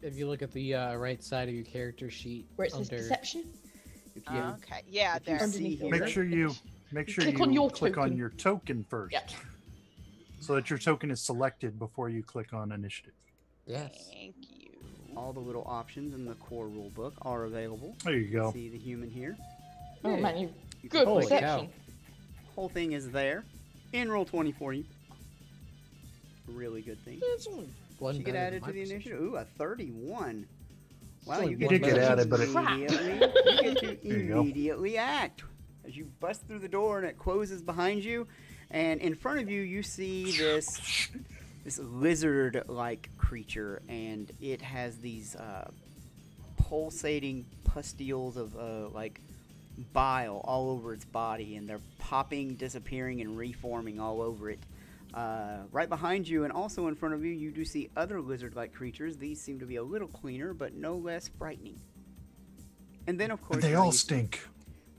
If you look at the uh, right side of your character sheet, Where it says under perception. If you Okay. Yeah, if you there. see here, Make sure you make sure Click you on your click on your token first, Yeah. so that your token is selected before you click on initiative. yes, Thank you. all the little options in the core rule book are available. There you go. See the human here. Oh man, you You good Holy click cow. perception. whole thing is there in roll 20 for you. Really good thing. It's only one She get added to the my initiative. Ooh, a 31. Wow, only you one get did to get added, but it- immediately, you get to There you go. immediately act as you bust through the door and it closes behind you, and in front of you you see this this lizard-like creature, and it has these uh, pulsating pustules of uh, like bile all over its body, and they're popping, disappearing, and reforming all over it. Uh, right behind you, and also in front of you, you do see other lizard-like creatures. These seem to be a little cleaner, but no less frightening. And then, of course, And they all stink.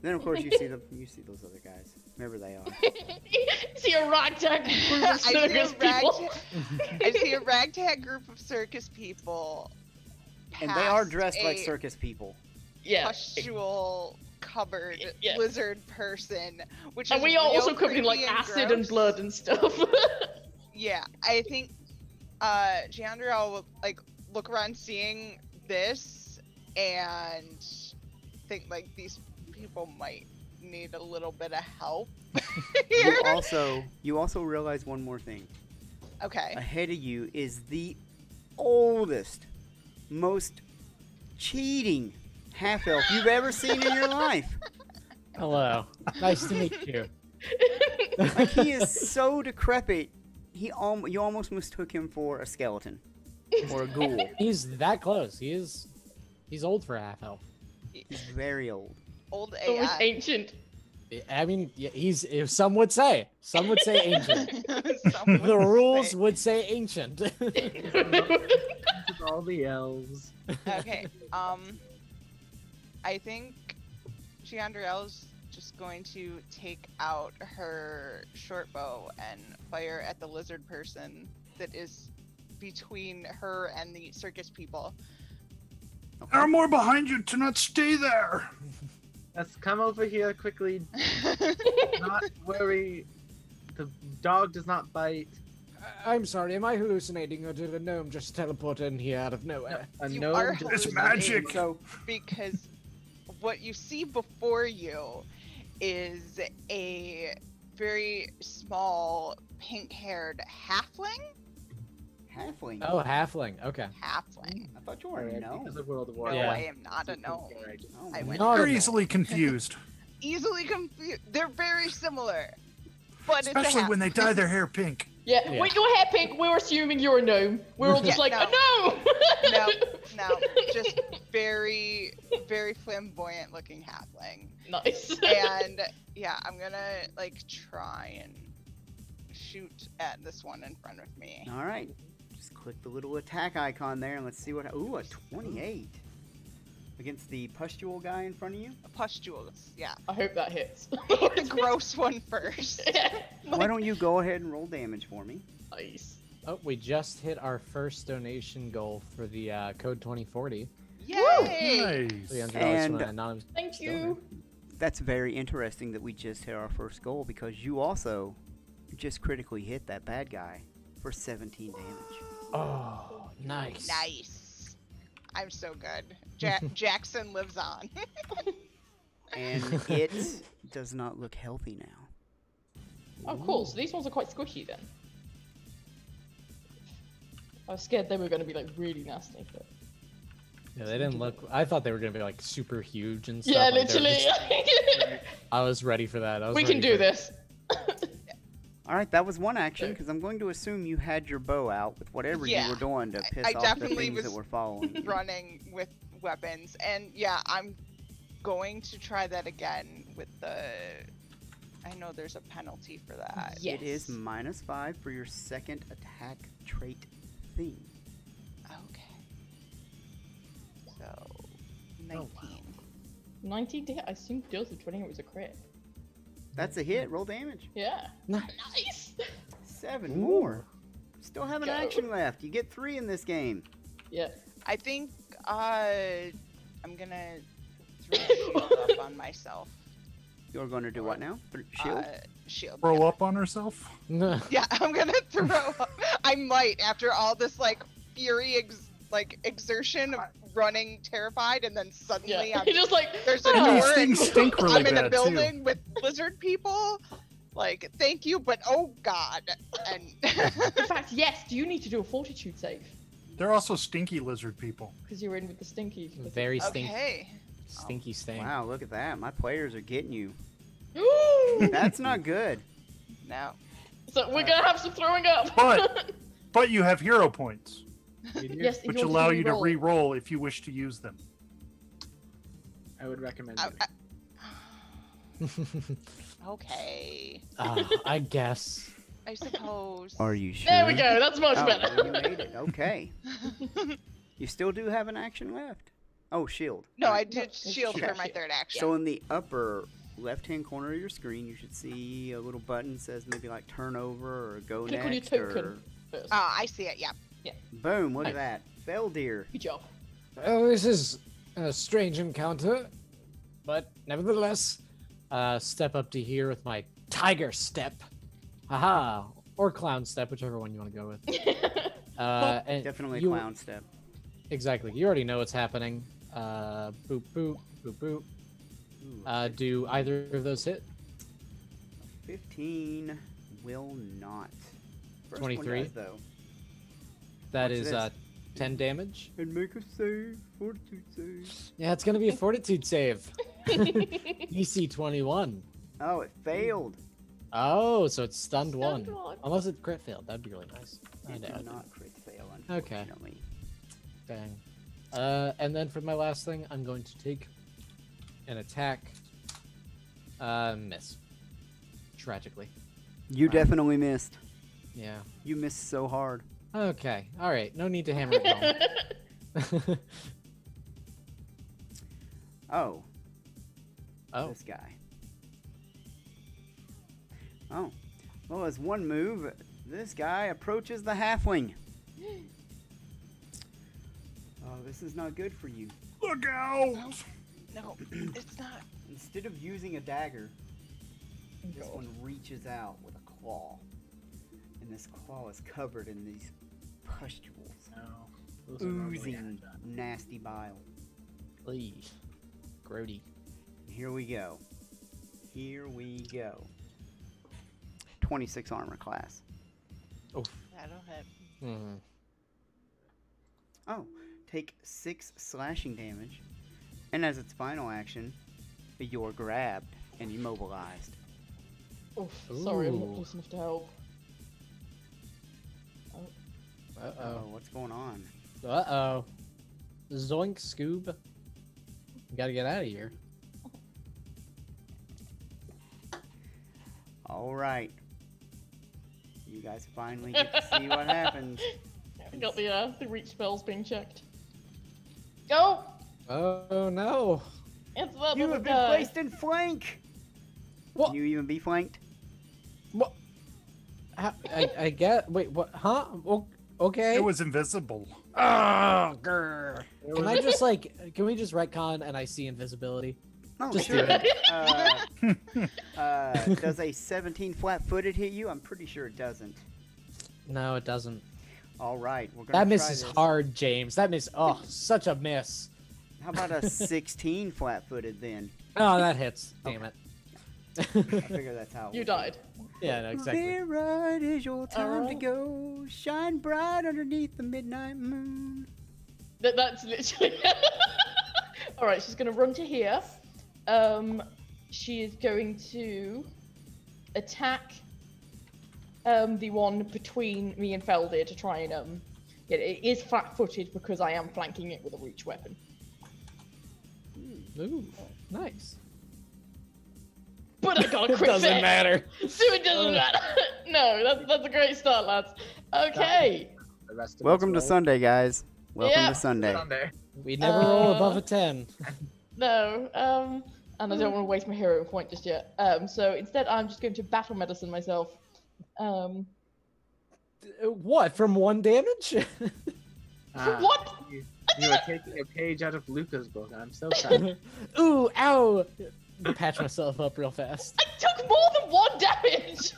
Then, of course, you see the you see those other guys. Whoever they are. see a ragtag group of see, a circus people. ragtag, I see a ragtag group of circus people. and they are dressed like circus people. Yeah. Pustule covered Yeah. lizard person, which And is we are also covered in like creepy acid and blood and stuff. Yeah, I think uh Giandra will like look around seeing this and think like these people might need a little bit of help. You also you also realize one more thing. Okay. Ahead of you is the oldest, most cheating half elf you've ever seen in your life. Hello, nice to meet you. Like he is so decrepit, he al- you almost mistook him for a skeleton or a ghoul. He's that close. He is. He's old for a half elf. He's very old. Old Always AI. ancient. I mean, he's. If some would say, some would say ancient. Someone the rules say. would say ancient. All the elves. okay. Um, I think Giandriel's just going to take out her short bow and fire at the lizard person that is between her and the circus people. There are more behind you. Do not stay there. Let's come over here quickly. Not worry. The dog does not bite. I'm sorry, am I hallucinating or did a gnome just teleport in here out of nowhere? A You gnome are just- It's magic. So because what you see before you is a very small pink-haired halfling. Halfling. Oh, halfling. Okay. Halfling. I thought you were Sorry, a gnome. Because of World of No, Yeah. I am not a gnome. Oh, I went Not a You're easily confused, easily confused. They're very similar, but especially it's when they dye their hair pink. Yeah, Yeah. with your hair pink, we're assuming you're a gnome. We're all just Yeah, like, no. oh no! no, no, just very, very flamboyant looking halfling. nice. And yeah, I'm gonna like try and shoot at this one in front of me. All right. Just click the little attack icon there and let's see what. Ooh, a 28 against the pustule guy in front of you. A pustule, yeah. I hope that hits. The gross one first. Why don't you go ahead and roll damage for me? nice. Oh, we just hit our first donation goal for the uh, code 2040. Yay! Nice. And- from an anonymous Thank donor. you. That's very interesting that we just hit our first goal because you also just critically hit that bad guy for 17 damage. Oh, nice. Nice. I'm so good. Ja- Jackson lives on. And it does not look healthy now. Oh, cool. So these ones are quite squishy then. I was scared they were going to be like really nasty. But... Yeah, they didn't look. I thought they were gonna be like super huge and stuff. Yeah, like, literally. just- I was ready for that. I was we can do for- this. All right, that was one action because I'm going to assume you had your bow out with whatever Yeah, you were doing to piss I off the definitely things that was were following. you. running with weapons. And yeah, I'm going to try that again with the. I know there's a penalty for that. It is minus five for your second attack trait thing. Okay. So, Oh, 19. 19 to hit. I assumed Joseph 20 was a crit. That's a hit. Roll damage. Yeah. Nice. Nice. Seven Ooh. more. Still have an Go. action left. You get three in this game. Yeah. I think uh, I'm gonna throw a shield up on myself. You're going to do what now? Put a Shield. Uh, shield. Throw yeah. up on herself. Yeah, I'm gonna throw up. I might after all this like fury, ex- like exertion of running terrified, and then suddenly Yeah. I'm, just like there's a. Door and stink really I'm in a bad, too. building with lizard people. Like, thank you, but oh god. And In fact, yes. Do you need to do a fortitude save? They're also stinky lizard people. Because you're in with the stinky. Very stinky, okay. stinky oh, stain. Wow, look at that. My players are getting you. That's not good. No. So we're gonna have some throwing up. But- But you have hero points, yes, which allow you to reroll. re-roll if you wish to use them. I would recommend I, it. I- okay. Ah, I guess. I suppose. Are you sure? There we go. That's much Oh, better. you made it. Okay. You still do have an action left. Oh, shield. no, I did it's shield for shield. my third action. So in the upper left-hand corner of your screen, you should see a little button that says maybe like turn over or go Click on next or First. Ah, I see it. Yeah. Boom. Look at Nice. that. Feldir. Good job. Oh, this is a strange encounter, but nevertheless, uh, step up to here with my tiger step, haha, or clown step, whichever one you want to go with. Uh, and Definitely you- clown step. Exactly. You already know what's happening. Uh, boop boop boop boop. Ooh, Uh, do either of those hit? 15 will not. First 23? One does, though. That What's is uh, ten damage. And make a save. Fortitude save. Yeah, it's gonna be a fortitude save. DC twenty-one. Oh, it failed. Oh, so it's stunned, Stunned one. one. Unless it crit failed, that'd be really nice. I It know. did not crit fail, Okay. Dang. Uh, and then for my last thing, I'm going to take an attack. Uh, miss. Tragically. You Wow. definitely missed. Yeah. You missed so hard. Okay. All right. No need to hammer it home. Oh, oh. this guy. Oh. Well, as one move, this guy approaches the halfling. Oh, this is not good for you. Look out! No, it's not. Instead of using a dagger, this one reaches out with a claw. And this claw is covered in these pustules, No. Those are normally oozing nasty bile. Please. Grody. Here we go. Here we go. 26 armor class. That'll hit. Hmm. Oh, take 6 slashing damage. And as its final action, you're grabbed and immobilized. Oof, sorry, I'm not close enough to help. Uh Oh, what's going on? Uh oh. Zoink, Scoob. You gotta get out of here. All right. You guys finally get to see what happens. I got the uh, the reach spells being checked. Go! Oh no. Answer that You have been guy. placed in flank. What? Can you even be flanked? What? How, I, I get. Wait, what? Huh? O- Okay. It was invisible. Oh, grr. Can I just like? Can we just retcon and I see invisibility? Oh, Just do sure. it. Uh, uh, does a 17 flat-footed hit you? I'm pretty sure it doesn't. No, it doesn't. All right, we're gonna. That try miss is this. hard, James. That miss. Oh, such a miss. How about a 16 flat-footed then? Oh, that hits. Damn it. I figure that's how. it You would died. Yeah, no, exactly. Vera, it is your time to go. Shine bright underneath the midnight moon. That, that's literally. Alright, she's gonna run to here. Um, she is going to attack um, the one between me and Feldir to try and um, it, it is flat-footed because I am flanking it with a reach weapon. Ooh, nice. But I got a It crit doesn't fail. matter. So it doesn't matter. no, that's that's a great start, lads. Okay. The rest of Welcome to. Sunday, guys. Welcome Yeah. to Sunday. Sunday. We never roll Uh, above a 10. No, um, and I don't want to waste my hero point just yet. Um, so instead, I'm just going to battle medicine myself. Um, Uh, What, from one damage? Ah, what? You, you are taking a page out of Luca's book. I'm so proud. Ooh, ow! Patch myself up real fast. I took more than one damage.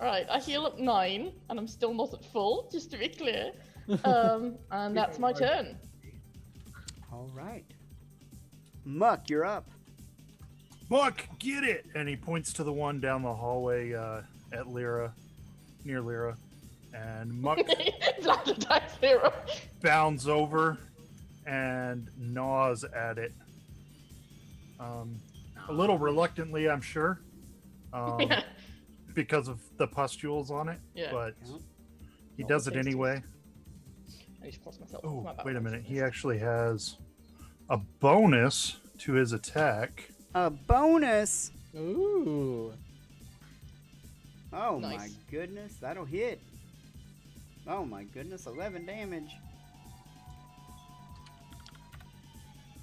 All right, I heal up nine, and I'm still not at full, just to be clear. Um, and that's my turn. All right. Muck, you're up. Muck, get it! And he points to the one down the hallway uh, at Lyra, near Lyra. And Muck Black attack zero. bounds over and gnaws at it. Um, a little reluctantly, I'm sure, um, yeah. because of the pustules on it. Yeah. But Yep. he does it anyway. I need to myself. Oh, My wait a minute. He actually has a bonus to his attack. A bonus. Ooh. Oh my goodness, that'll hit. Oh my goodness, 11 damage.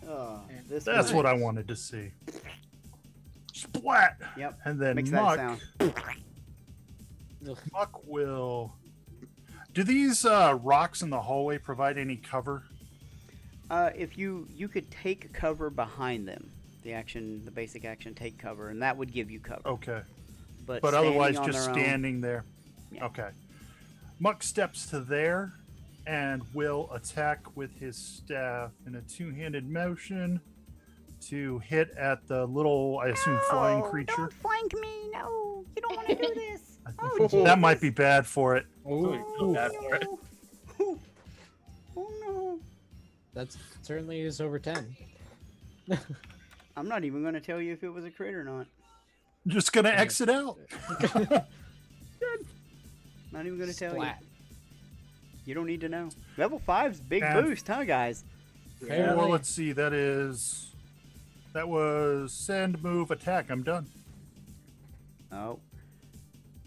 Oh, this That's one- what I wanted to see. Splat! Yep. And then Makes that Muck, sound. Muck will. Do these uh, rocks in the hallway provide any cover? Uh, if you you could take cover behind them, the action, the basic action, take cover, and that would give you cover. Okay. but But otherwise, just their own- standing there. Yeah. Okay. Muck steps to there and will attack with his staff in a two handed motion to hit at the little, I assume, flying creature. Don't flank me! No, you don't want to do this. Oh, think that might be bad for it. Ooh. bad oh, for it. Oh, oh no! That certainly is over 10. I'm not even going to tell you if it was a crit or not. Just gonna exit out. Not even going to tell you. You don't need to know. Level five's big And- boost, huh, guys? Yeah. Or let's see, that is. That was send, move, attack. I'm done. Oh.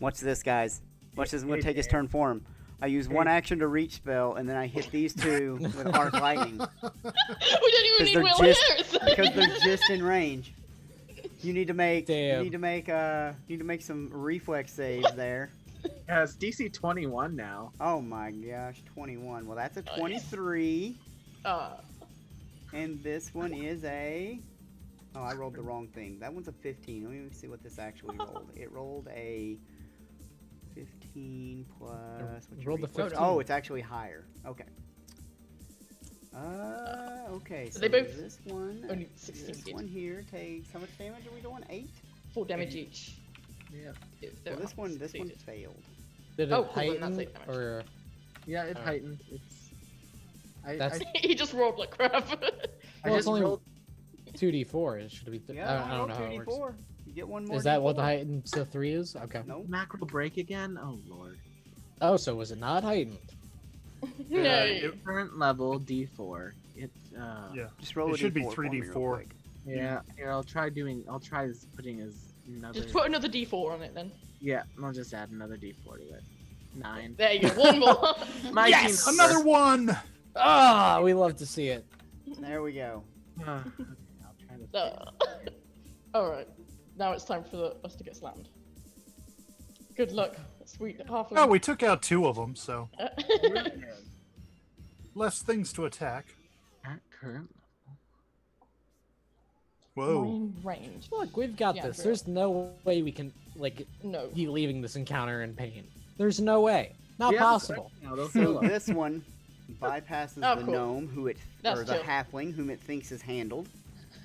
Watch this, guys. Watch this one Hey, take his turn for him. I use one action to reach spell, and then I hit these two with arc lightning we don't even need they're Will just- because they're just in range. You need to make you Damn. need to make uh you need to make some reflex saves there. Yeah, it's DC 21 now. Oh my gosh, 21. Well, that's a Nice. 23, Uh, and this one is a. Oh, I rolled the wrong thing. That one's a 15. Let me see what this actually rolled. It rolled a 15 plus. What's your rolled the 15. Oh, it's actually higher. Okay. Uh, okay. So they both this one, only 16 this did. one here takes how much damage are we doing? Eight. four damage each. Yeah. if Well, this one, this one failed. Did it Oh, cool, then that's heighten eight or Yeah, it Oh. heightened. It's. I, That's- I, he just rolled like crap. Well, it's just only- rolled. 2d4? It should be. Th- Yeah, I, I don't know how it works. D4. You get one more. Is that what the D4. heightened to 3 is? Okay. No Nope. Macro break again? Oh lord. Oh, so was it not heightened? no. Yeah, it- Current level D4. It. Uh, Yeah. Just roll It a should be D4 for 3d4. Yeah. Here, I'll try doing. I'll try putting as another. Just put another D4 on it then. Yeah, I'll just add another D4 to it. Nine. There you go. One more. My Yes! team Another one! Ah, we love to see it. There we go. Uh, okay, I'll try to. Uh, Alright. Now it's time for the, us to get slammed. Good luck, sweet half Oh, we took out two of them, so less things to attack. current Whoa. range. Look, we've got Yeah, this. sure. There's no way we can like No. be leaving this encounter in pain. There's no way. Not Yeah, possible. So this one bypasses Oh, the cool. gnome, who it That's or the chill. halfling, whom it thinks is handled.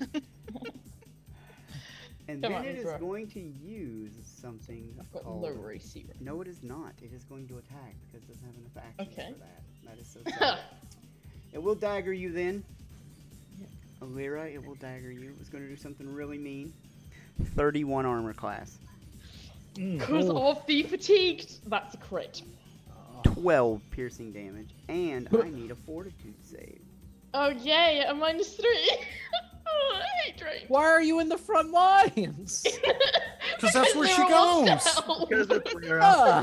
and Come then on, it is bro. going to use something I've called. low AC. No, it is not. It is going to attack because it doesn't have enough actions Okay. for that. That is so sad. it will dagger you then. Alira, it will dagger you. It's going to do something really mean. 31 armor class. Because of the fatigued. That's a crit. 12 piercing damage, and I need a fortitude save. Oh yay, a minus three. oh, I hate Drake. Why are you in the front lines? Because that's where she They're all goes. down. Because it's Lyra. Ah,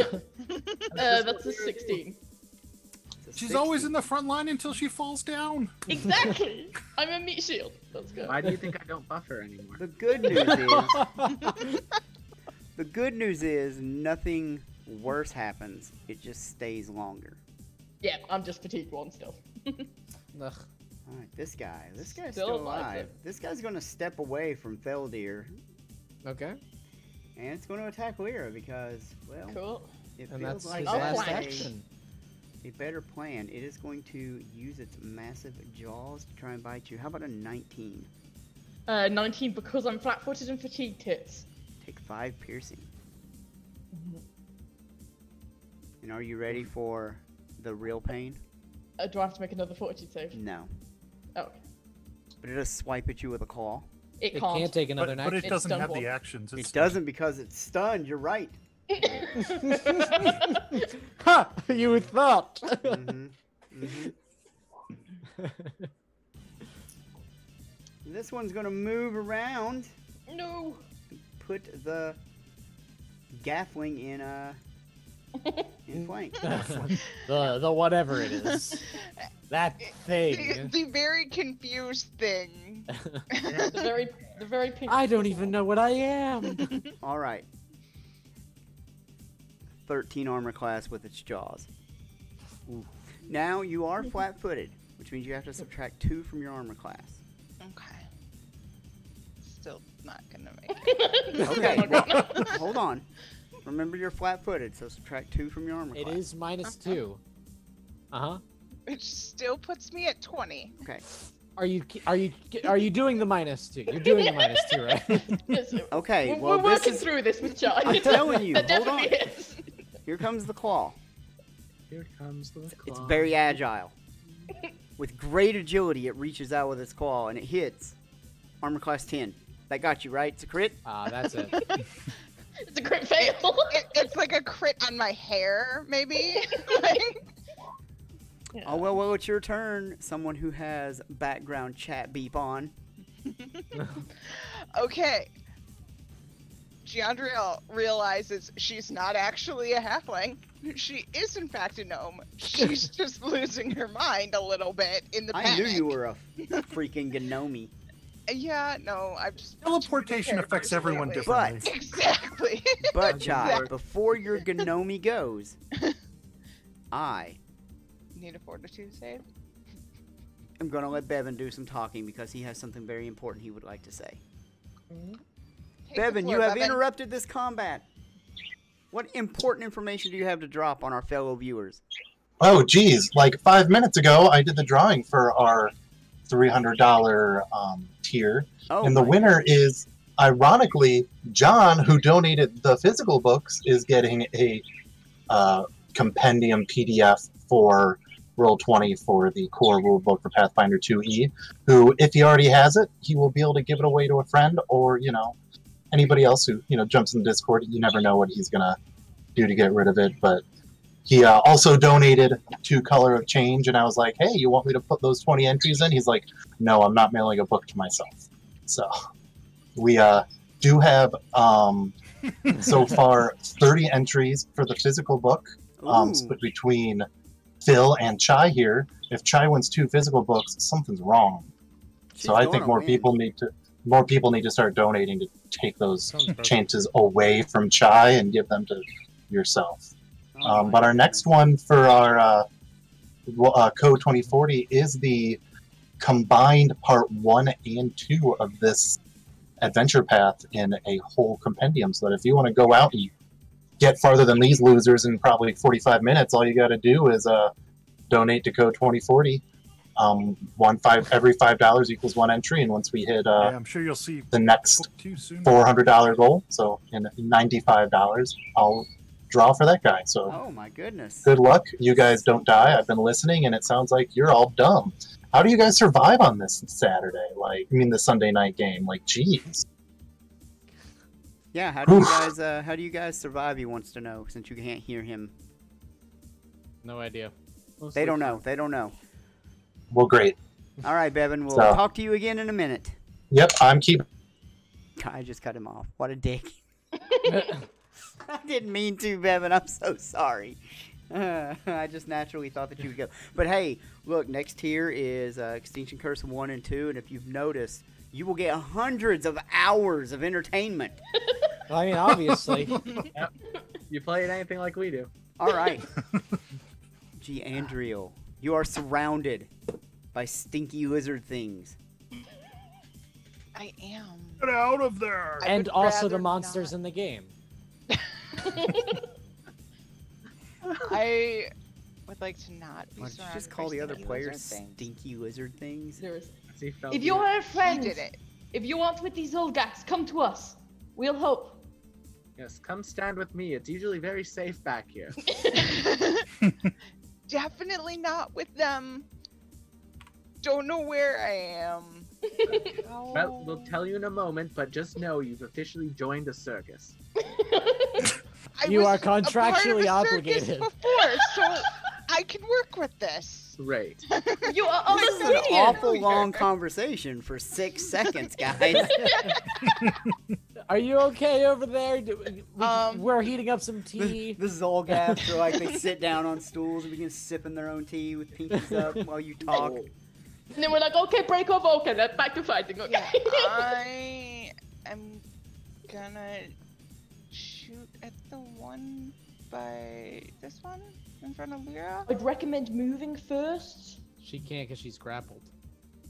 Uh, that's a 16. It's a She's always 60. in the front line until she falls down. Exactly. I'm a meat shield. Let's go. Why do you think I don't buff her anymore? The good news is, the good news is nothing worse happens. It just stays longer. Yeah, I'm just fatigued one still. Ugh. All right, this guy. This guy's Still still, alive, alive. This guy's gonna step away from Feldir, Okay. and it's gonna attack Lyra because, well, Cool. it And feels that's like his I'll last that's action. A better plan. It is going to use its massive jaws to try and bite you. How about a 19? Uh, 19 because I'm flat-footed and fatigued hits. Take five piercing. Mm-hmm. And are you ready for the real pain? Uh, do I have to make another fortitude save? No. Oh, But it'll swipe at you with a claw. it It can't. can't take another But, but it doesn't have for. the actions. It It's doesn't because it's stunned. You're right. ha! You thought. hmm hmm This one's gonna move around. no. Put the gaffling in a in flank. the the whatever it is. That The, thing. the very confused thing. The very, the very pink. I don't even know what I am. All right. 13 armor class with its jaws. Now you are flat-footed, which means you have to subtract 2 from your armor class. Okay. Still not gonna make it. Okay, my God. well, hold on. Remember you're flat-footed, so subtract 2 from your armor It class. is minus two. Uh huh. Which still puts me at 20. Okay. Are you are you are you doing the minus two? You're doing the minus two, right? Yes, Okay, we're, well we're this working is through this with Chai. I'm telling you, That hold definitely on. is. Here comes the claw. Here comes the claw. It's very agile. With great agility, it reaches out with its claw and it hits armor class 10. That got you, right? It's a crit? Ah, that's it. It's a crit fail. It, it's like a crit on my hair, maybe. like, Yeah. Oh, well, well, it's your turn. Someone who has background chat beep on. okay. Giandriel realizes she's not actually a halfling. She is, in fact, a gnome. She's just losing her mind a little bit in the I panic. knew you were a freaking Gnome. Yeah, no, I'm just. teleportation affects everyone lately. differently. Exactly. But, Exactly. Chai, before your Gnome goes, I Need a fortitude save. I'm going to let Bevan do some talking because he has something very important he would like to say. Take the Bevan, floor, you have Bevan. interrupted this combat. What important information do you have to drop on our fellow viewers? Oh, geez. Like five minutes ago, I did the drawing for our $300 um, tier. Oh, and the my winner is, ironically, John, who donated the physical books, is getting a uh, compendium PDF for Roll20 for the core rulebook for Pathfinder 2e. Who, if he already has it, he will be able to give it away to a friend or, you know, anybody else who, you know, jumps in the Discord. You never know what he's going to do to get rid of it. But he uh, also donated to Color of Change, and I was like, hey, you want me to put those 20 entries in? He's like, no, I'm not mailing a book to myself. So we uh, do have um, so far 30 entries for the physical book, um, split between Phil and Chai here. If Chai wins two physical books, something's wrong. She's so I think more win. people need to more people need to start donating to take those chances away from Chai and give them to yourself. Oh Um, but our next one for our uh, uh, code 2040 is the combined part one and two of this adventure path in a whole compendium. So that if you want to go out and get farther than these losers in probably 45 minutes, all you got to do is uh, donate to code 2040. Um, one five every five dollars equals one entry, and once we hit uh, yeah, I'm sure you'll see the next book two soon. four hundred dollar goal, so in ninety five dollars, I'll draw for that guy. So Oh my goodness. good luck. You guys don't die. I've been listening, and it sounds like you're all dumb. How do you guys survive on this Saturday? Like, I mean, the Sunday night game. Like, jeez. Yeah, how do you guys uh, how do you guys survive? He wants to know since you can't hear him. No idea. They don't know. They don't know. Well, great. All right, Bevan. We'll So- talk to you again in a minute. Yep, I'm keeping. I just cut him off. What a dick. I didn't mean to, Bevan. I'm so sorry. Uh, I just naturally thought that you would go. But hey, look, next tier is uh, Extinction Curse 1 and 2. And if you've noticed, you will get hundreds of hours of entertainment. I mean, obviously. yep. You play it anything like we do. All right. Gee, Andriel, you are surrounded by stinky lizard things. I am. Get out of there! I and also the monsters not. in the game. I would like to not be Why don't you surrounded just call by the other stinky players lizard things. stinky lizard things? There is. As he felt If you you- are a He friend, did it. if you want with these Xulgaths, come to us. We'll help. Yes, come stand with me. It's usually very safe back here. Definitely not with them. Don't know where I am. Well, we'll tell you in a moment, but just know you've officially joined a circus. You was are a part of contractually a circus obligated. before, so I can work with this. Great. you are This is an awful long conversation for six seconds, guys. Are you okay over there? Do- we- Um, We're heating up some the, tea. the Xulgaths are like they sit down on stools and begin sipping their own tea with pinkies up while you talk. And then we're like, okay, break off. Okay, then back to fighting. Okay. Yeah, I am gonna shoot at the one by this one in front of Lyra. I'd recommend moving first. She can't because she's grappled.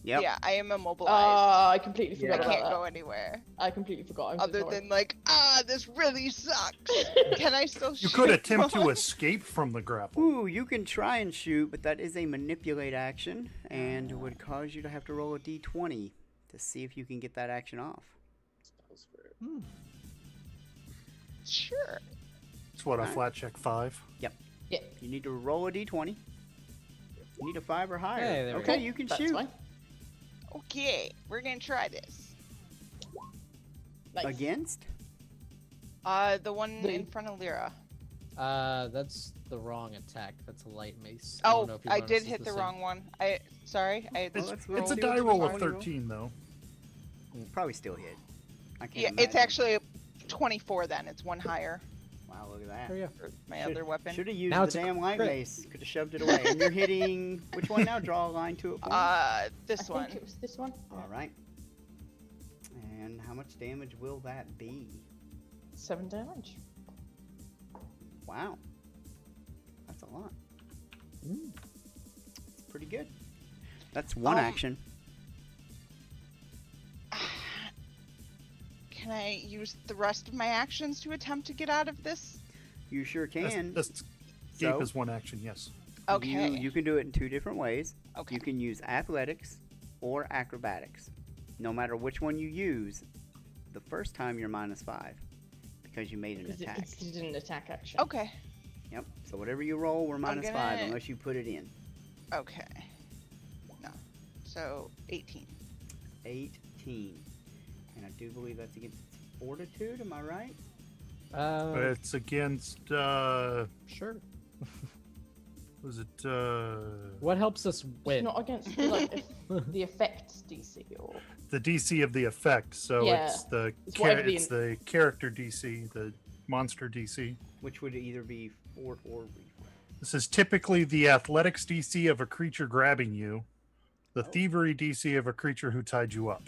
Yep. Yeah, I am immobilized. Ah, I completely Yeah. I can't about go anywhere I completely forgot. I'm other sorry. than like, ah, this really sucks. Can I still You shoot? could attempt to escape from the grapple. Ooh, you can try and shoot, but that is a manipulate action and would cause you to have to roll a d20 to see if you can get that action off. Spells for Sure. It's what a Alright. flat check five. You need to roll a d20. You need a 5 or higher. Hey, there we okay, go. you can That's shoot. fine. Okay, we're gonna try this. Nice. Against? Uh, the one The- in front of Lyra. Uh, that's the wrong attack. That's a light mace. I don't Oh, know if I did hit the same. wrong one. I sorry. I It's, let's it's a die roll of Roll. 13, though. Probably still hit. I can't yeah, it's actually a 24 then. It's one higher Wow, look at that. There you for my Should- other weapon. Should have used Now the it's damn light crit. mace. Could have shoved it away. And you're hitting which one now? Draw a line to it. For me? Uh, I this think one. it was this one. All right. And how much damage will that be? Seven damage. Wow. That's a lot. It's pretty good. That's one Um, action. Can I use the rest of my actions to attempt to get out of this? You sure can. That's, that's So, Gape is one action, yes. Okay. You, you can do it in two different ways. okay. You can use athletics or acrobatics. No matter which one you use, the first time you're minus five because you made an Because attack. it's 'cause it did an attack action. Okay. Yep. So whatever you roll, we're minus five gonna- unless you put it in. Okay. No. So 18. 18. And I do believe that's against fortitude, am I right? Uh, it's against, uh, sure. was it, uh, What helps us It's win? not against like the effects DC or the DC of the effect? So Yeah. it's the It's cha- whatever the it's the character DC, the monster DC. Which would either be fort or reflex. This is typically the athletics DC of a creature grabbing you, the Oh. thievery DC of a creature who tied you up.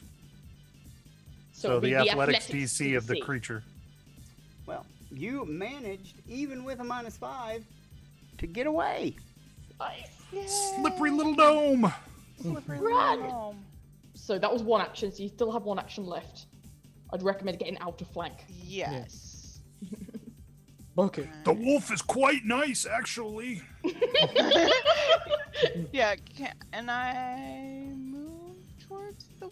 So, it'd the, be athletics, DC, of the creature. Well, you managed, even with a minus five, to get away. Slippery little dome. Slippery Run! little gnome. So that was one action. So you still have one action left. I'd recommend getting out of flank. Yes. Okay. The wolf is quite nice, actually. yeah, can, and I move towards the.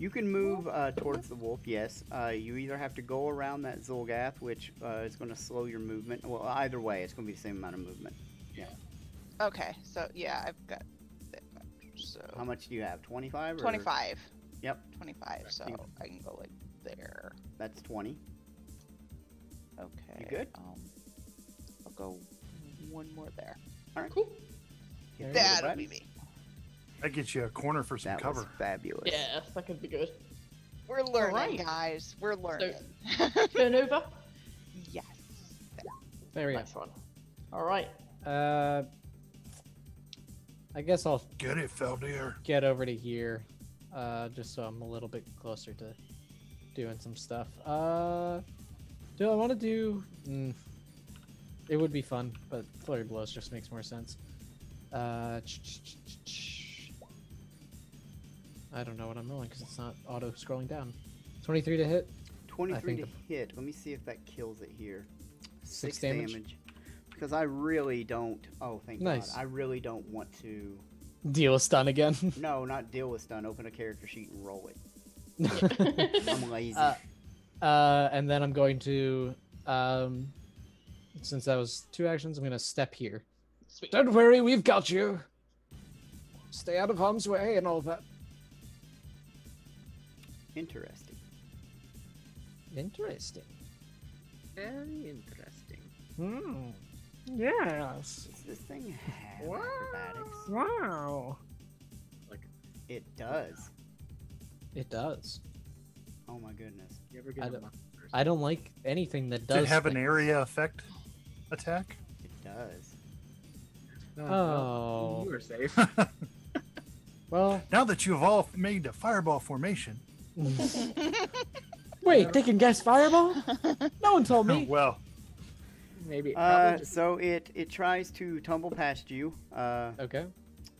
You can move uh, towards the wolf, yes. Uh, you either have to go around that Xulgath, which uh, is going to slow your movement. Well, either way, it's going to be the same amount of movement. Yeah. Okay, so yeah, I've got that much. So How much do you have? 25? Or? 25. Yep, 25, so You- I can go like there. that's 20. Okay. You good? Um, I'll go one more there. All right. Cool. Hit That'll be me. That gets you a corner for some That cover. was fabulous. Yeah, that could be good. We're learning, Alright. guys. We're learning. Turn over. yes. There we Nice one. All right. Uh, I guess I'll Get it, Feldir. get over to here, uh, just so I'm a little bit closer to doing some stuff. Uh, do I want to do? Mm, it would be fun, but flurry blows just makes more sense. Uh, I don't know what I'm rolling because it's not auto scrolling down. 23 to hit. 23 to think hit. Let me see if that kills it here. Six Six, damage. damage. Because I really don't. Oh, thank Nice. God. I really don't want to. Deal a stun again. No, not deal with stun. Open a character sheet and roll it. I'm lazy. Uh, uh, and then I'm going to, um, since that was two actions, I'm going to step here. Sweet. Don't worry, we've got you. Stay out of harm's way and all that. Interesting. Interesting. Very interesting. Hmm. Yes. Does this thing have Wow. acrobatics? Wow. Like It does. It does. Oh my goodness. You ever I get a don't- I don't like anything that Does does. it have an area effect attack? It does. Uh, Oh. You are safe. Well, Now that you have all made a fireball formation, wait, they can guess fireball? No one told me. well, Maybe. Uh, just- so it it tries to tumble past you, uh, Okay.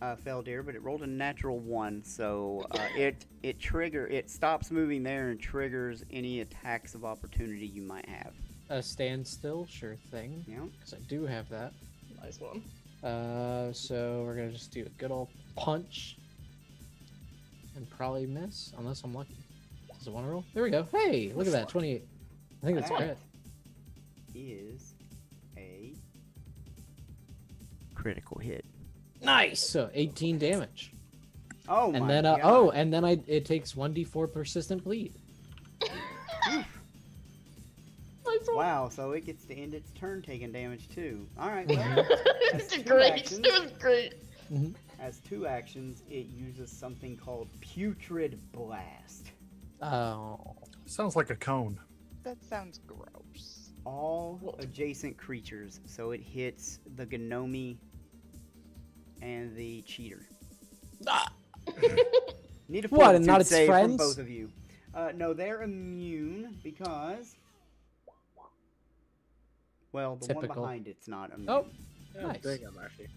uh, Feldir, but it rolled a natural one, so uh, it it trigger it stops moving there and triggers any attacks of opportunity you might have. A standstill, sure thing. Yeah, Because I do have that. Nice one. Uh, so we're gonna just do a good old punch, and probably miss unless I'm lucky. Does it want to roll? There we go. Hey, look at that, 28. I think that's That great. Is a critical hit. Nice. So 18 damage, Oh and my then uh, God. oh, and then I it takes 1d4 persistent bleed. Wow, so it gets to end its turn taking damage too. All right, well, it's two great. actions. It was great. As two actions, it uses something called Putrid Blast. Oh, sounds like a cone. That sounds gross. All What? adjacent creatures, so it hits the Gnomi and the cheater. Ah. Need a What, and not its save friends? from both of you. Uh, no, they're immune because. Well, the one behind it's not immune. Oh. Yeah, nice. There you go, Marshy.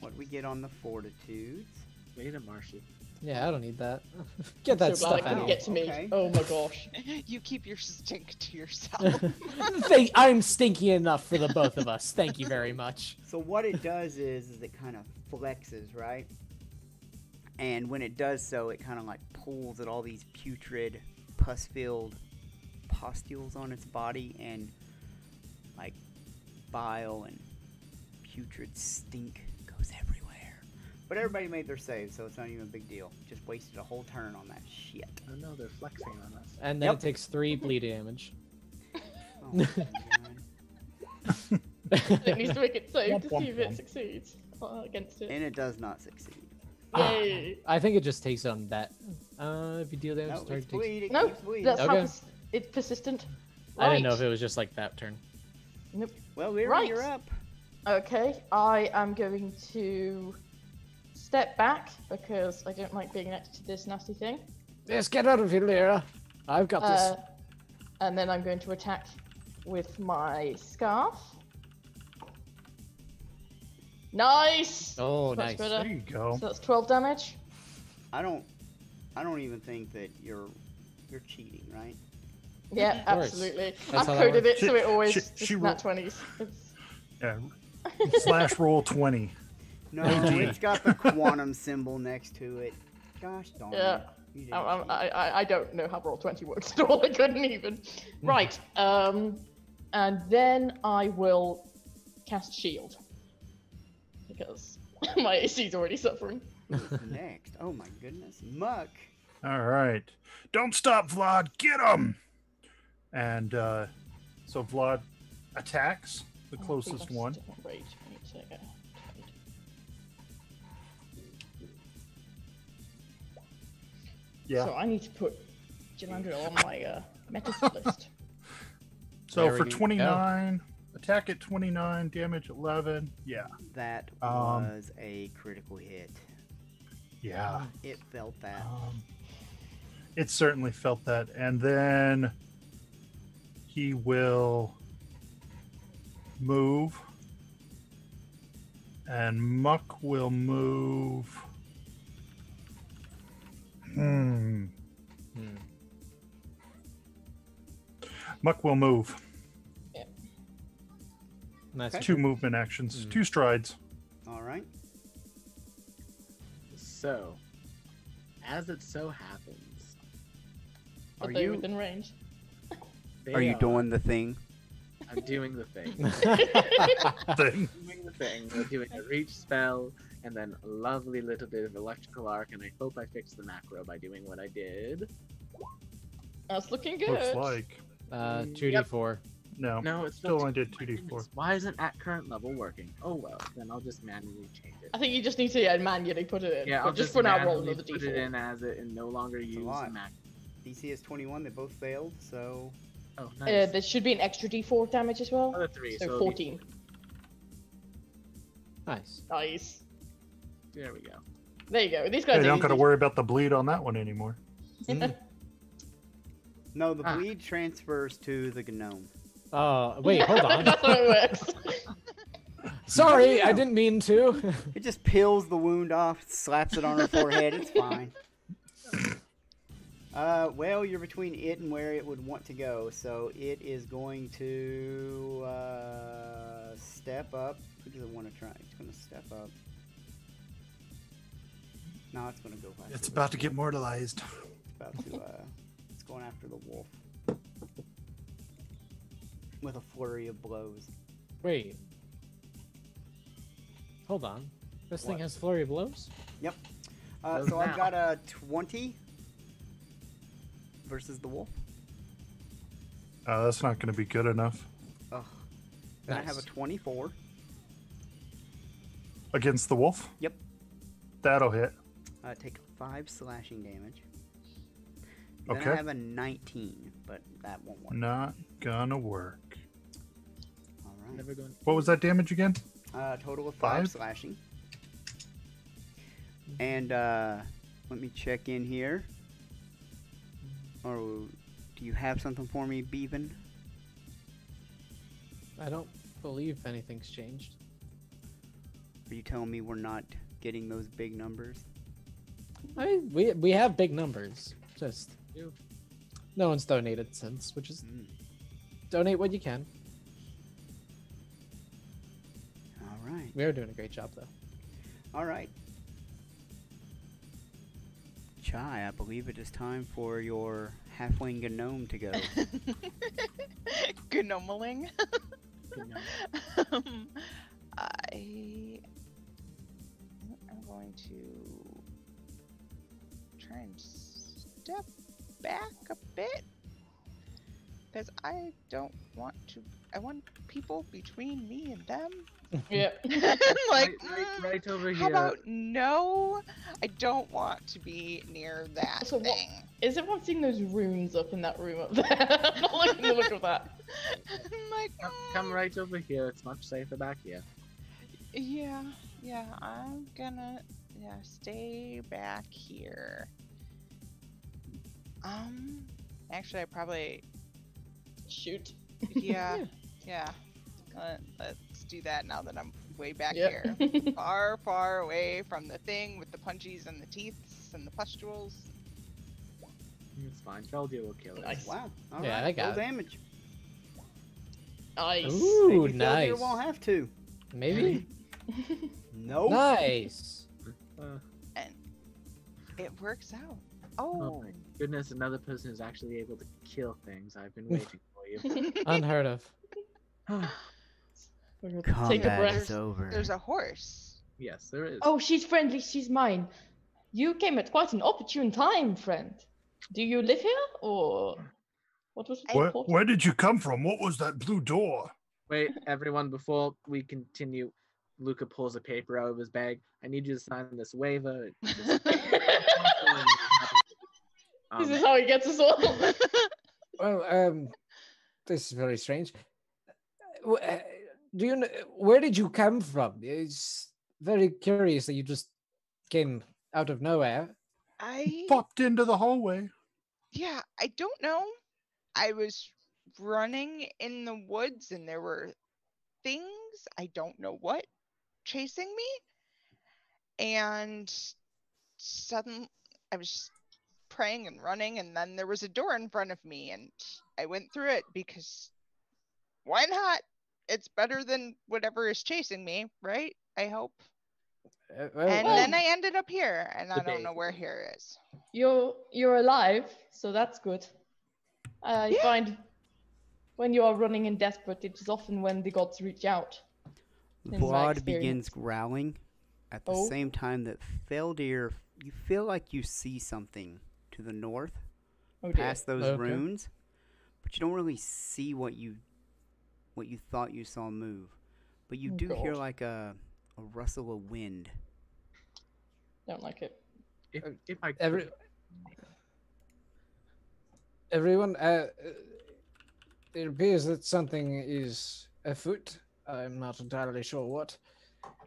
What do we get on the fortitudes? Way to Marshy. yeah, I don't need that. Get that so stuff out get to me. Okay. Oh my gosh. You keep your stink to yourself. Thank- I'm stinky enough for the both of us. Thank you very much. So what it does is, is it kind of flexes, right? And when it does so, it kind of like pulls at all these putrid, pus-filled pustules on its body, and like bile and putrid stink goes everywhere. But everybody made their save, so it's not even a big deal. Just wasted a whole turn on that shit. Oh no, they're flexing on us. And then Yep. it takes three bleed damage. Oh. It needs to make it save to see if it succeeds uh, against it. and it does not succeed. Ah, Yay. I think it just takes on that. Uh, if you deal damage, No, to target it's takes- bleed. It No, keeps bleeding. That's how pers- it's persistent. I didn't know if it was just like that turn. Nope. Well, Lyra, Right. you're up. Okay, I am going to step back because I don't like being next to this nasty thing. Yes, get out of here, Lyra. I've got this. Uh, and then I'm going to attack with my scarf. Nice. oh, Much nice. better. There you go. So that's 12 damage. I don't. I don't even think that you're you're cheating, right? Yeah, absolutely. That's I've coded it works. so it always she- just she nat 20s. It's... Yeah. Slash roll 20. No, it's got the quantum symbol next to it. Gosh darn Yeah. it. You didn't I'm, I'm. I, I I don't know how roll 20 works at all. I couldn't even. Right. Um, and then I will cast shield because my AC is already suffering. Who's next? Oh my goodness. Muck. All right. Don't stop, Vlad. Get him. And uh, So Vlad attacks the I think closest that's one. different Yeah. So I need to put Jalandra on my uh, metas list. So There for we go. 29, attack at 29, damage 11. Yeah. That Um, was a critical hit. Yeah. It felt that. Um, it certainly felt that. And then he will move. And Muck will move. Hmm. Hmm. Muck will move. And that's Two movement actions, Hmm. two strides. All right. So, as it so happens, But Are you within range. they are you doing the thing? I'm doing the thing. Thing. doing the thing. We're doing a reach spell and then a lovely little bit of electrical arc, and I hope I fixed the macro by doing what I did. That's looking good. Looks like. uh, 2d4. No. No, it's Still not- only did 2d4. goodness, Why isn't at current level working? Oh well, then I'll just manually change it. I think you just need to yeah, manually put it in. Yeah, I'll just, for now, roll manually another put it in as it and no longer a use the mac. DC is 21. They both failed. So Oh, Uh, nice. there should be an extra d4 damage as well. Another three, so so 14. Nice. Nice. There we go. There you go. These guys Hey, are don't got to worry about the bleed on that one anymore. no, the Ah. bleed transfers to the gnome. Oh, wait, hold on. That's how it works. Sorry, I didn't mean to. It just peels the wound off, slaps it on her forehead. It's fine. Uh, well, you're between it and where it would want to go, so it is going to uh, step up. Who does it want to try? It's going to step up. No, it's going to go faster. It's about to get mortalized. It's about to. Uh, it's going after the wolf with a flurry of blows. Wait. Hold on. This thing has flurry of blows? Yep. Uh, Blows so I've got a 20 versus the wolf. Uh, that's not going to be good enough Ugh. Then I have a 24. against the wolf. Yep. That'll hit. Uh, take five slashing damage. Then Okay. I have a 19, but that won't work. Not gonna work. All right. Never going. What was that damage again? Uh, total of five, Five? slashing. And uh, let me check in here. Or do you have something for me, Bevan? I don't believe anything's changed. Are you telling me we're not getting those big numbers? I mean, we we have big numbers. Just You. no one's donated since, which is Mm. donate what you can. All right. We are doing a great job though. All right. Chai, I believe it is time for your halfling gnome to go. Gnomeling. Um, I am going to try and step back a bit because I don't want to. I want people between me and them. yeah. like, right, right, mm, right over how here. about no? I don't want to be near that So thing. Is everyone seeing those runes up in that room up there? I'm not liking the look of that. I'm like, Come, come mm, right over here. It's much safer back here. Yeah, yeah, I'm gonna yeah stay back here. Um, actually, I probably Shoot. yeah yeah. Uh, let's do that now that I'm way back Yep. here, far far away from the thing with the punchies and the teeths and the pustules. It's fine. Feldir will kill it. Nice. wow. All Yeah, right, I got roll it. damage. nice. Ooh, Maybe Feldir nice. won't have to. Maybe. Nope. Nice. Uh, It works out. oh Oh, my goodness, another person is actually able to kill things. I've been waiting for you. Unheard of. We're gonna Take a breath. is over. there's a horse. yes, there is. Oh, she's friendly. She's mine. You came at quite an opportune time, friend. Do you live here, or What was it? Where, where did you come from? What was that blue door? Wait, everyone, before we continue, Luca pulls a paper out of his bag. I need you to sign this waiver. This- This Um, is how he gets us all. Well, um, this is very strange. Uh, Do you know where did you come from? It's very curious that you just came out of nowhere. I Popped into the hallway. yeah, I don't know. I was running in the woods and there were things, I don't know what, chasing me. And suddenly I was praying and running and then there was a door in front of me and I went through it because why not? It's better than whatever is chasing me, right? I hope. Uh, well, And well- then I ended up here and I The don't know where here is. you're you're alive, so that's good. I Yeah. find when you are running and desperate, it is often when the gods reach out. In my Vlad begins growling at the Oh. same time that Feldir, you feel like you see something to the north Oh past those Okay. runes, but you don't really see what you what you thought you saw move. But you Oh, do hear like a a rustle of wind. Don't like it. if, if I could, every everyone, uh, uh, it appears that something is afoot. I'm not entirely sure what.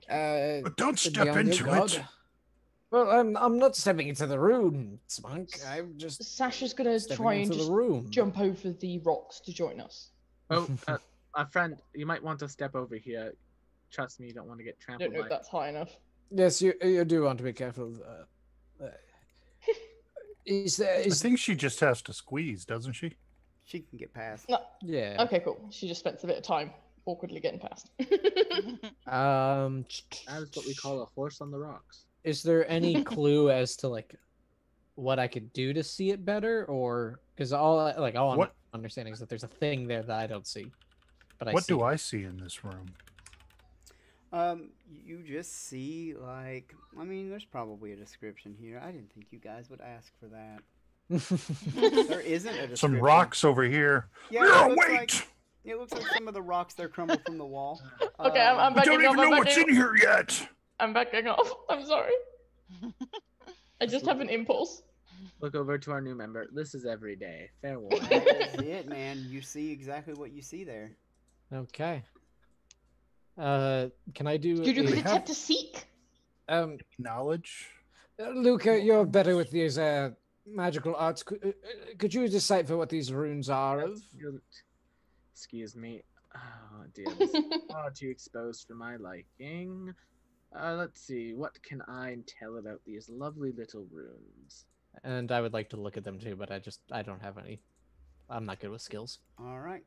Uh, But don't step into guard. it. Well, I'm I'm not stepping into the room, Spunk. I'm just Sasha's gonna stepping try and into just the room. jump over the rocks to join us. oh, uh, a friend, you might want to step over here. Trust me, you don't want to get I trampled don't know by. if that's high enough. Yes, you you do want to be careful. Uh, uh, is there I is think she just has to squeeze, doesn't she? She can get past. No. yeah? Okay, cool. She just spends a bit of time awkwardly getting past. Um, That is what we call a horse on the rocks. Is there any clue as to like what I could do to see it better, or because all like all I'm understanding is that there's a thing there that I don't see, but I what see do it. I see in this room? Um, you just see like I mean, there's probably a description here. I didn't think you guys would ask for that. There isn't a description. Some rocks over here. Yeah, Yeah, it wait! like it looks like some of the rocks they're crumbled from the wall. Okay, I'm- I'm Um, I don't up, even I'm know what's in here yet. I'm backing off. I'm sorry. I just have an impulse. Look over to our new member. This is every day. Fair warning. That's it, man. You see exactly what you see there. Okay. Uh, can I do? Did you a- have- attempt to seek? um, Knowledge. uh, Luca, you're better with these uh magical arts. Could, uh, uh, could you decipher what these runes are of? Excuse me. Oh dear, this is far too exposed for my liking. Uh, let's see. What can I tell about these lovely little runes? And I would like to look at them too, but I just I don't have any. I'm not good with skills. All right.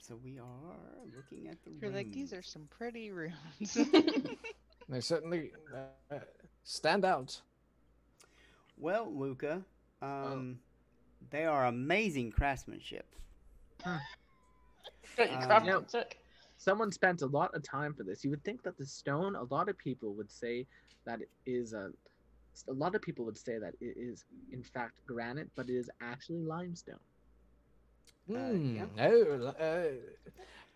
So we are looking at the. You're like, these are some pretty rooms. They certainly uh, stand out. Well, Luca, um, they are amazing craftsmanship. Got your Um, craftsmanship. Someone spent a lot of time for this. You would think that the stone. A lot of people would say that it is a. A lot of people would say that it is in fact granite, but it is actually limestone. Hmm. yeah. Oh, uh, Uh,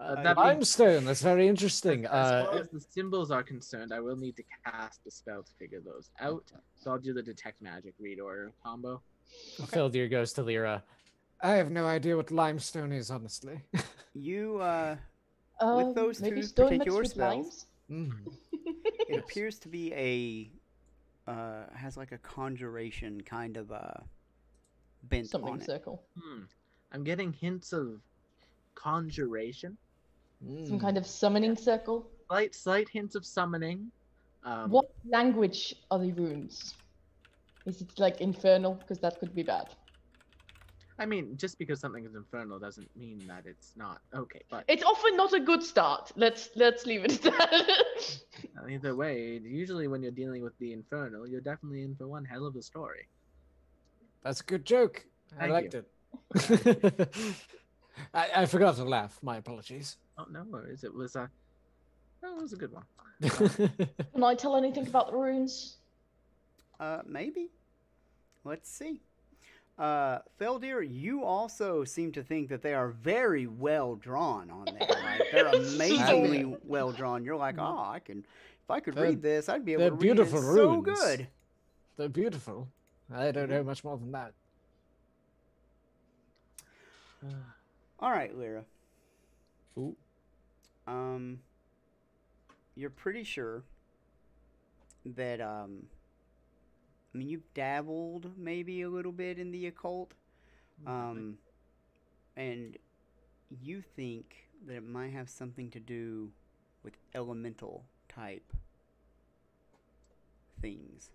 Uh, that being limestone. That's very interesting. As far Uh, as the symbols are concerned, I will need to cast a spell to figure those out. So I'll do the detect magic read aura combo. Okay. Feldir goes to Lyra. I have no idea what limestone is, honestly. You, uh, Um, those maybe two stone mixed particular with spells, limes? Mm. it appears to be a, uh, has like a conjuration kind of a bent Something on it. circle. Hmm. I'm getting hints of conjuration, Some Mm. kind of summoning circle. slight, slight hints of summoning. Um, What language are the runes? Is it like infernal? Because that could be bad. I mean, just because something is infernal doesn't mean that it's not okay. But It's often not a good start. Let's let's leave it at that. either way, usually when you're dealing with the infernal, you're definitely in for one hell of a story. That's a good joke. I Thank liked it. I, I forgot to laugh. My apologies. Oh no worries, it was a, that was a good one. Can I tell anything about the runes? Uh, maybe. Let's see. Uh, Feldir, you also seem to think that they are very well drawn on there. Like they're amazingly well drawn. You're like, oh, I can. If I could They're- read this, I'd be able they're to beautiful read it so good. They're beautiful. I don't know much more than that. All right, Lyra. Ooh. Um, you're pretty sure that um, I mean, you've dabbled maybe a little bit in the occult, um, and you think that it might have something to do with elemental type things.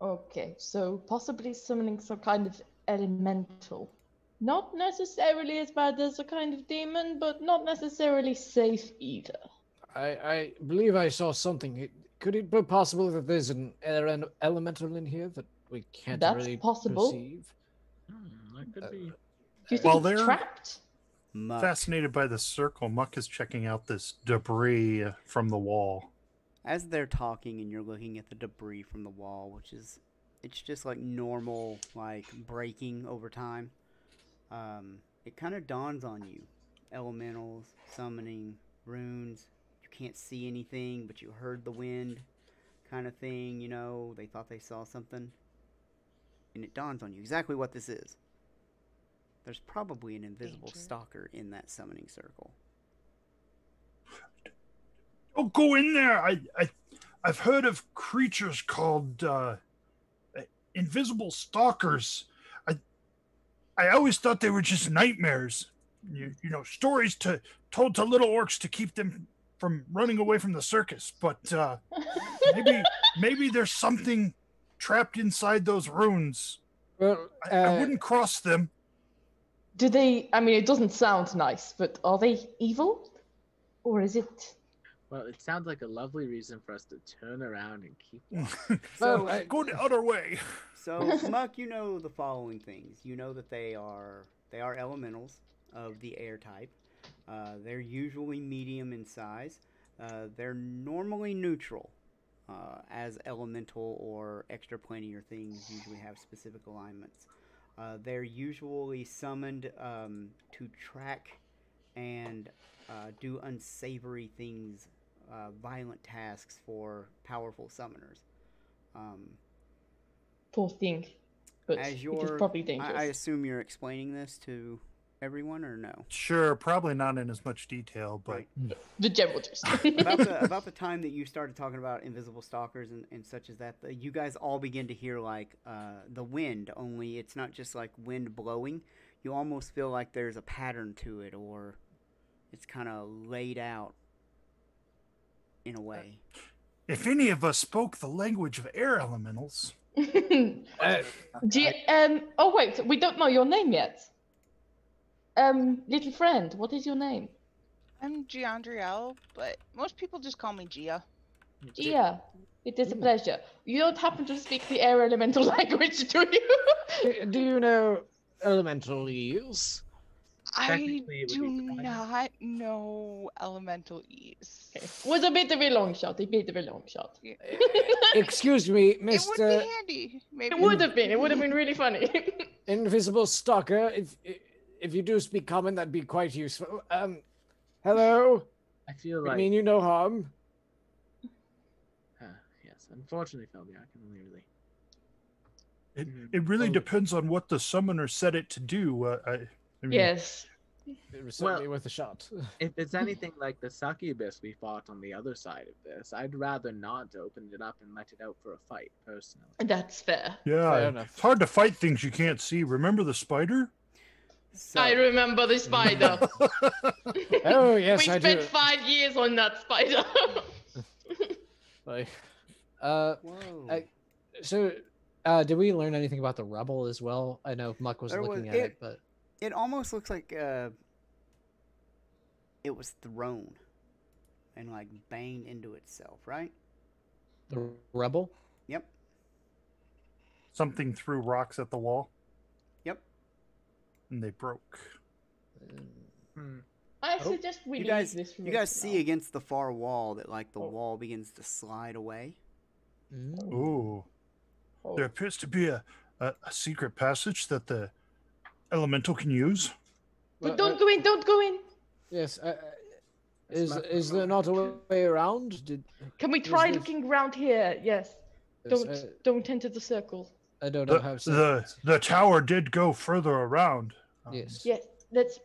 Okay, so possibly summoning some kind of elemental. Not necessarily as bad as a kind of demon, but not necessarily safe either. I, I believe I saw something. It- Could it be possible that there's an ele- elemental in here that we can't That's really possible. perceive? Hmm, that could Uh, be. Do you think Well, it's they're- trapped? Muck. Fascinated by the circle, Muck is checking out this debris from the wall. as they're talking and you're looking at the debris from the wall, which is it's just like normal like breaking over time. Um, it kind of dawns on you, elementals, summoning, runes. You can't see anything, but you heard the wind, kind of thing. You know, they thought they saw something, and it dawns on you exactly what this is. There's probably an invisible Danger. stalker in that summoning circle. Don't go in there. I, I, I've heard of creatures called uh, uh, invisible stalkers. I, I always thought they were just nightmares. You, you know, stories to told to little orcs to keep them from running away from the circus. But uh, maybe, maybe there's something trapped inside those runes. Well, I, I uh, wouldn't cross them. Do they? I mean, it doesn't sound nice, but are they evil, or is it? Well, it sounds like a lovely reason for us to turn around and keep. So, Well, I- go the other way. So, Muck, you know the following things. You know that they are they are elementals of the air type. Uh, they're usually medium in size. Uh, they're normally neutral, uh, as elemental or extraplanar things usually have specific alignments. Uh, they're usually summoned um, to track and uh, do unsavory things, uh, violent tasks for powerful summoners. Um, Poor thing. But as you're, probably dangerous. I, I assume you're explaining this to everyone, or no? Sure, probably not in as much detail, but Right. The general gist. about the about the time that you started talking about invisible stalkers and, and such as that, the, you guys all begin to hear like uh, the wind. Only it's not just like wind blowing. You almost feel like there's a pattern to it, or it's kind of laid out in a way. if any of us spoke the language of air elementals, uh, you, um. Oh wait, we don't know your name yet. Um, little friend, what is your name? I'm Giandriel, but most people just call me Gia. Gia. It is a pleasure. You don't happen to speak the air elemental language, do you? do you know elementalese? I Technically, it do not know elemental ease. Was a bit of a long shot. A bit of a long shot. Excuse me, Mister. It would Mr. be handy. Maybe It would have been. It would have been really funny. Invisible Stalker. If if you do speak common, that'd be quite useful. Um, hello. I feel I mean, you no harm. uh, yes, unfortunately, Felby, I can only really. it, Mhm. it really Oh. depends on what the summoner set it to do. Uh, I, I mean, yes. It was certainly Well- worth a shot. If it's anything like the succubus we fought on the other side of this, I'd rather not open it up and let it out for a fight, personally. That's fair. Yeah, Fair enough. it's hard to fight things you can't see. Remember the spider? So, I remember the spider. Oh yes, we I spent do. five years on that spider. Like, uh, whoa. I- so, uh, did we learn anything about the rubble as well? I know Muck was There was- looking at it- it, but it almost looks like uh, it was thrown and like banged into itself, right? the rubble. Yep. Something threw rocks at the wall Yep. And they broke. Hmm. I Oh, suggest we you leave guys, this room you guys for see against the far wall that like the Oh. wall begins to slide away. Mm. Ooh, Oh. there appears to be a, a, a secret passage that the elemental can use? But Well, don't uh, go in, don't go in. Yes. Uh, uh, is my is there not a way around? Did Can we is try this- looking around here? Yes. yes, Don't uh, don't enter the circle. I don't know The, how. the the tower did go further around. Um, Yes. Yes. Let's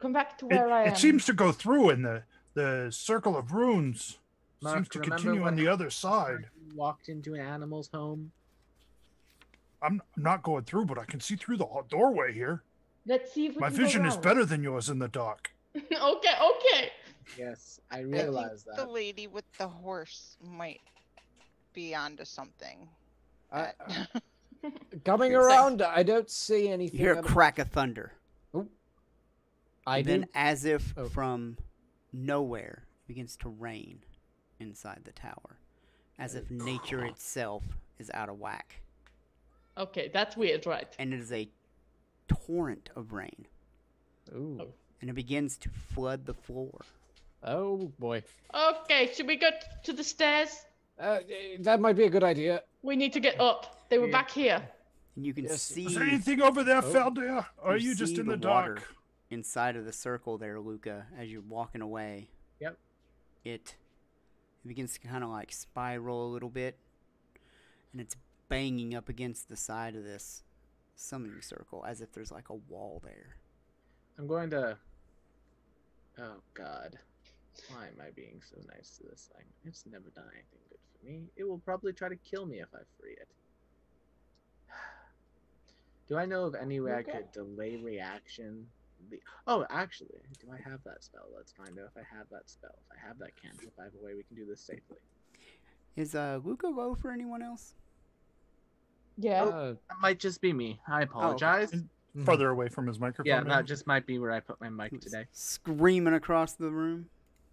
come back to It, where I am. it seems to go through in the the circle of runes. Mark, seems to continue on the other side. Walked into an animal's home. I'm, I'm not going through, but I can see through the doorway here. Let's see if we My can go vision is better than yours in the dark. okay, okay. Yes, I realize I think realize the lady with the horse might be onto something. I- That- coming around, I don't see You anything. hear a out crack of thunder. I and do. then, as if Oh. from nowhere, begins to rain inside the tower, as if nature itself is out of whack, Okay, that's weird, right? and it is a torrent of rain, Ooh. and it begins to flood the floor. Oh boy. Okay, should we go t- to the stairs? Uh, that might be a good idea. We need to get up. They were Yeah. back here. And you can Yes. see Is there anything over there, Oh. Feldir? Or are You you just in the the, water. dark? inside of the circle there, Luca, as you're walking away. Yep. It, it begins to kind of like spiral a little bit, and it's banging up against the side of this summoning circle as if there's like a wall there. I'm going to. Oh God, why am I being so nice to this thing? It's never done anything good for me. It will probably try to kill me if I free it. Do I know of any way I could delay reaction? The... Oh, actually, do I have that spell? Let's find out if I have that spell. If I have that cantrip, I have a way we can do this safely. Is uh, Luca low for anyone else? Yeah. Uh, That might just be me. I apologize. And mhm. Farther away from his microphone. yeah, maybe? that just might be where I put my mic today. Screaming across the room.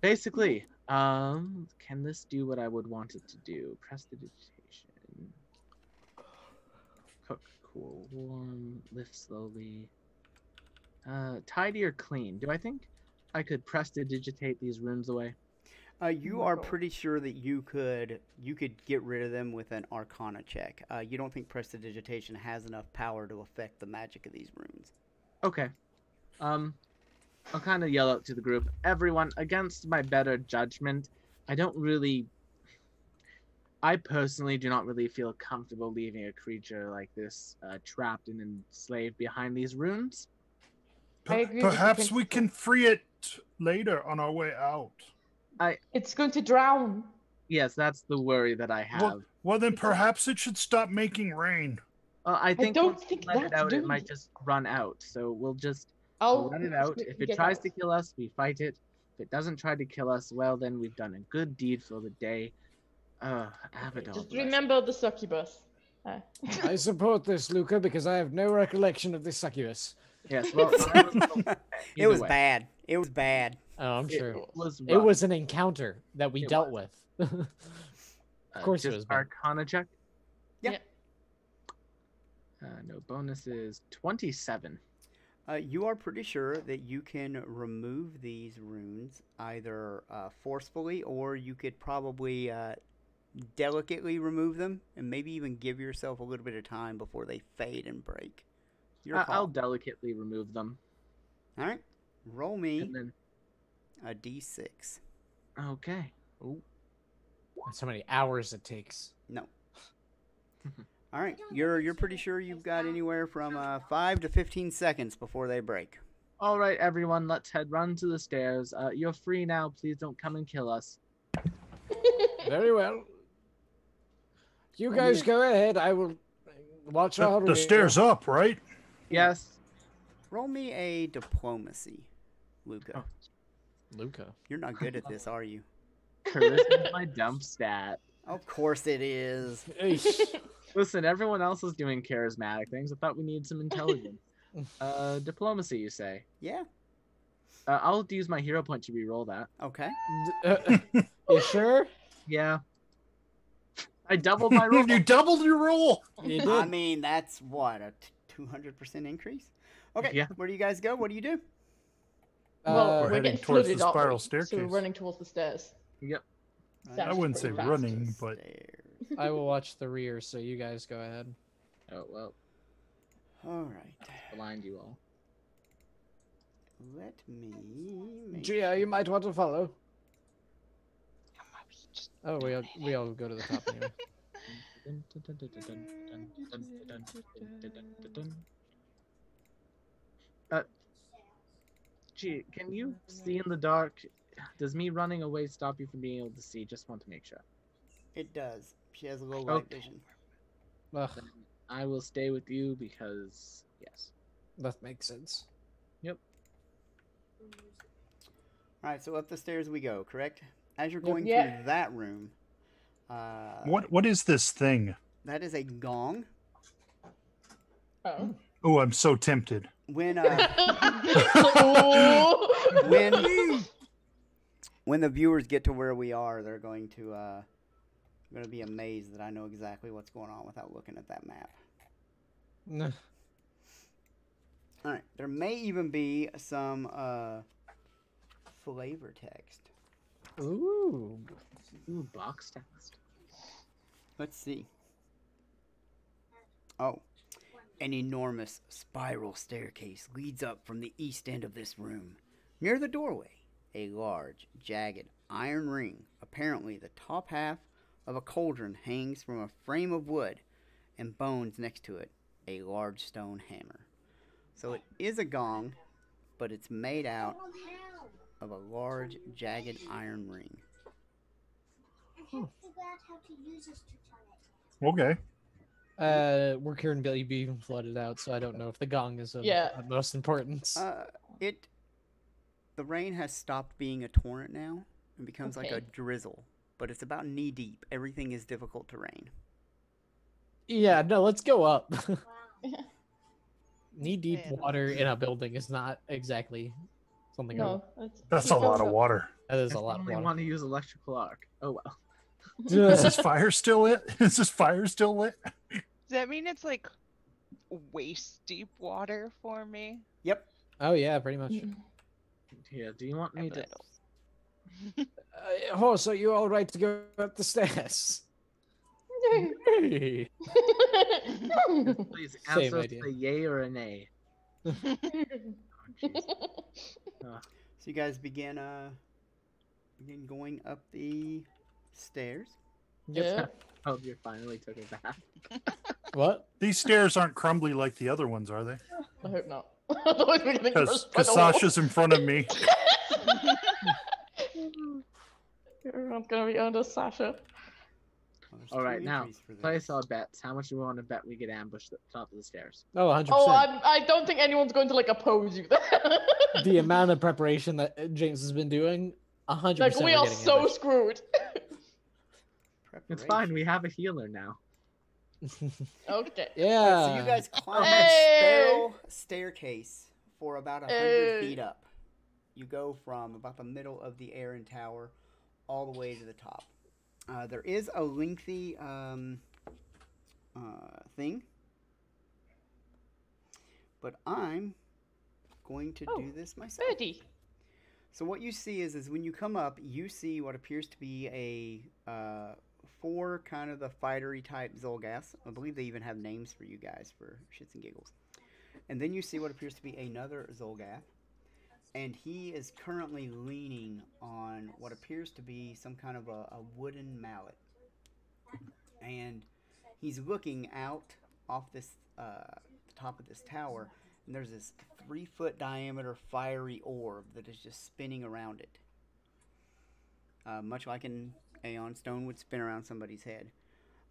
Basically, um, can this do what I would want it to do? Prestidigitation. Cook, cool, warm, lift slowly. Uh, tidy or clean? Do I think I could prestidigitate these runes away? Uh, you are pretty sure that you could you could get rid of them with an Arcana check. Uh, you don't think Prestidigitation has enough power to affect the magic of these runes. Okay. Um, I'll kind of yell out to the group, everyone, against my better judgment, I don't really. I personally do not really feel comfortable leaving a creature like this uh, trapped and enslaved behind these runes. I Per- agree with you, Perhaps we can free it later on our way out. It's going to drown. Yes, that's the worry that I have. Well, well, then perhaps it should stop making rain. Uh, I think I don't once think let it that's out, it might just run out. So we'll just I'll let it out. If it tries out. to kill us, we fight it. If it doesn't try to kill us, well, then we've done a good deed for the day. Uh, Abaddon. Just remember the succubus. Uh, I support this, Luca, because I have no recollection of this succubus. Yes, well, it was way, bad. It was bad. Oh, I'm It sure. was. It was an encounter that we It dealt was. with. Uh, course it just was bad. Arcana check. Yeah. Yeah. Uh, no bonuses. Twenty-seven. Uh, you are pretty sure that you can remove these runes either uh, forcefully or you could probably uh, delicately remove them and maybe even give yourself a little bit of time before they fade and break. Your I- I'll delicately remove them. All right. Roll me then, a d6. okay. Ooh. That's how many hours it takes. No. All right. You're you're pretty sure you've got anywhere from uh, five to fifteen seconds before they break. All right, everyone, let's head run to the stairs. Uh, you're free now. Please don't come and kill us. Very well. You guys go ahead. I will watch The, the stairs up, right? Yes. Roll me a diplomacy, Luca. Oh. Luca. You're not good at this, are you? Charisma's my dump stat. Of course it is. Listen, everyone else is doing charismatic things. I thought we need some intelligence. uh, diplomacy, you say? Yeah. Uh, I'll use my hero point to re-roll that. Okay. Uh, you sure? Yeah. I doubled my roll. you doubled your roll. You I mean, that's what a two hundred percent increase. Okay. Yeah. Where do you guys go? What do you do? well, Uh, we're, We're heading towards the flooded, aren't spiral we? So we're staircase. running towards the stairs. Yep. I wouldn't say fast. running, but Stairs. I will watch the rear, so you guys go ahead. Oh well. All right. Blind you all. Let me. Make Gia, you might want to follow. I'm gonna be just Oh, we all, we all go to the top anyway. Uh, gee, can you see in the dark? Does me running away stop you from being able to see? Just want to make sure. It does. She has a low light vision. Ugh, Then I will stay with you because yes. that makes sense. Yep. All right, so up the stairs we go. Correct. As you're going Yeah. through that room, uh, What what is this thing? that is a gong. Oh. Oh, I'm so tempted. When uh, when when the viewers get to where we are, they're going to uh, going to be amazed that I know exactly what's going on without looking at that map. Nah. All right, there may even be some uh, flavor text. Ooh. Ooh, box text. Let's see. Oh, an enormous spiral staircase leads up from the east end of this room. Near the doorway, a large, jagged iron ring, apparently the top half of a cauldron, hangs from a frame of wood, and bones next to it, a large stone hammer. So it is a gong, but it's made out of a large, jagged iron ring. Okay. Uh, we're here in Billy being flooded out, so I don't know if the gong is of Yeah. utmost importance. Uh, it. The rain has stopped being a torrent now and becomes like a drizzle, but it's about knee deep. Everything is difficult terrain. yeah, no, let's go up. Knee deep Man. water in a building is not exactly something. I no, that's, That's a lot of water. That is a lot of only water. want to use electrical arc. Oh well. Is this fire still lit? Is this fire still lit? Does that mean it's like waist deep water for me? Yep. Oh yeah, pretty much. Mm. Yeah. Do you want me to? Don't. Uh, horse, are you all right to go up the stairs? Hey. Please Same answer us a yay or a nay. Oh, jeez. So you guys begin uh begin going up the stairs. yeah. Oh, you finally took it back. What? These stairs aren't crumbly like the other ones, are they? I hope not. Otherwise we're getting Because crushed by the wall. Sasha's in front of me. You're not gonna be under Sasha. There's All two right, now entries place our bets. How much do we want to bet we get ambushed at the top of the stairs? Oh, 100%. Oh, I'm, I don't think anyone's going to like oppose you the amount of preparation that James has been doing, 100% like we we're so ambushed. screwed. It's fine. We have a healer now. okay. yeah. Alright, so you guys climb that Hey! spiral staircase for about a hundred Hey! feet up. You go from about the middle of the Aaron Tower all the way to the top. Uh, there is a lengthy um, uh, thing, but I'm going to Oh, do this myself. Birdie. So what you see is, is when you come up, you see what appears to be a uh, four kind of the fightery type Xulgaths. I believe they even have names for you guys for shits and giggles. And then you see what appears to be another Xulgath, and he is currently leaning on what appears to be some kind of a, a wooden mallet, and he's looking out off this uh, top of this tower, and there's this three foot diameter fiery orb that is just spinning around it. Uh, much like an Aeon stone would spin around somebody's head.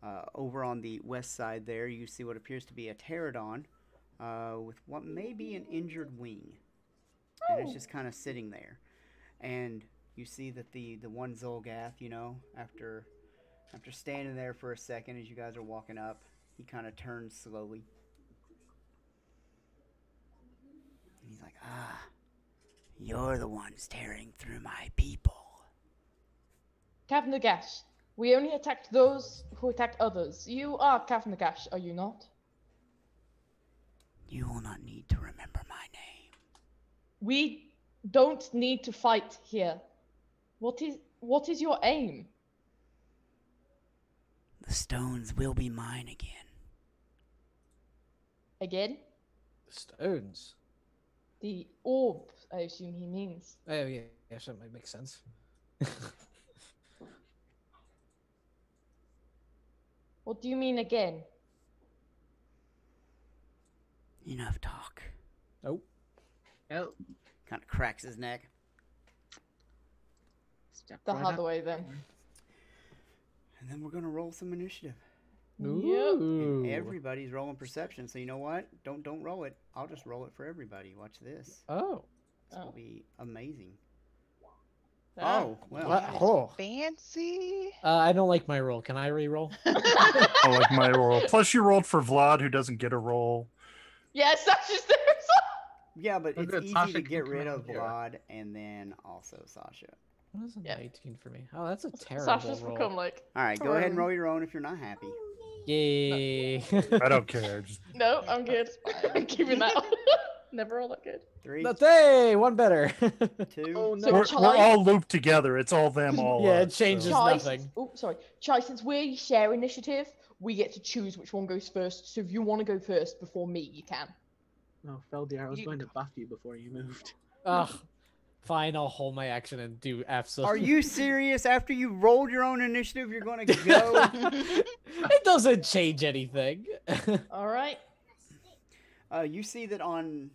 Uh, over on the west side there, you see what appears to be a pterodon uh, with what may be an injured wing. And it's Oh. just kind of sitting there. And you see that the, the one Xulgath, you know, after after standing there for a second as you guys are walking up, he kind of turns slowly. And he's like, ah, you're the ones tearing through my people. Captain Nagash. We only attacked those who attacked others. You are Captain Nagash, are you not? You will not need to remember my name. We don't need to fight here. What is what is your aim? The stones will be mine again. Again? The stones. The orb, I assume he means. Oh yeah, yeah, that might make sense. What do you mean again? Enough talk. oh, Oh, Kind of cracks his neck. step The right other up. way then. And then we're gonna roll some initiative. Yep. Ooh. And everybody's rolling perception, so you know what? Don't don't roll it. I'll just roll it for everybody. Watch this. Oh. This will Oh. be amazing. Ah. Oh well. What? Oh. Fancy. Uh, I don't like my roll. Can I re-roll? I like my roll. Plus, you rolled for Vlad, who doesn't get a roll. Yes, that's just there. Yeah, but it's good. easy Sasha to get rid out of here. Vlad and then also Sasha. What is a Yeah. 19 for me? Oh, that's a terrible Sasha's roll. become like, All right, go ahead and roll your own if you're not happy. Yay. I don't care. Just no, I'm good. I'm keeping that. Never all that good. Three, That's hey, one better. two. Oh So no! we're, Chai- we're all looped together. It's all them, all Yeah, us, it changes so- Chai, nothing. since, oh, sorry. Chai, since we share initiative, we get to choose which one goes first. So if you want to go first before me, you can. No, Feldir, I was You- going to buff you before you moved. Ugh. Fine, I'll hold my action and do absolutely. Are you serious? After you rolled your own initiative, you're gonna go? it doesn't change anything. All right. uh, you see that on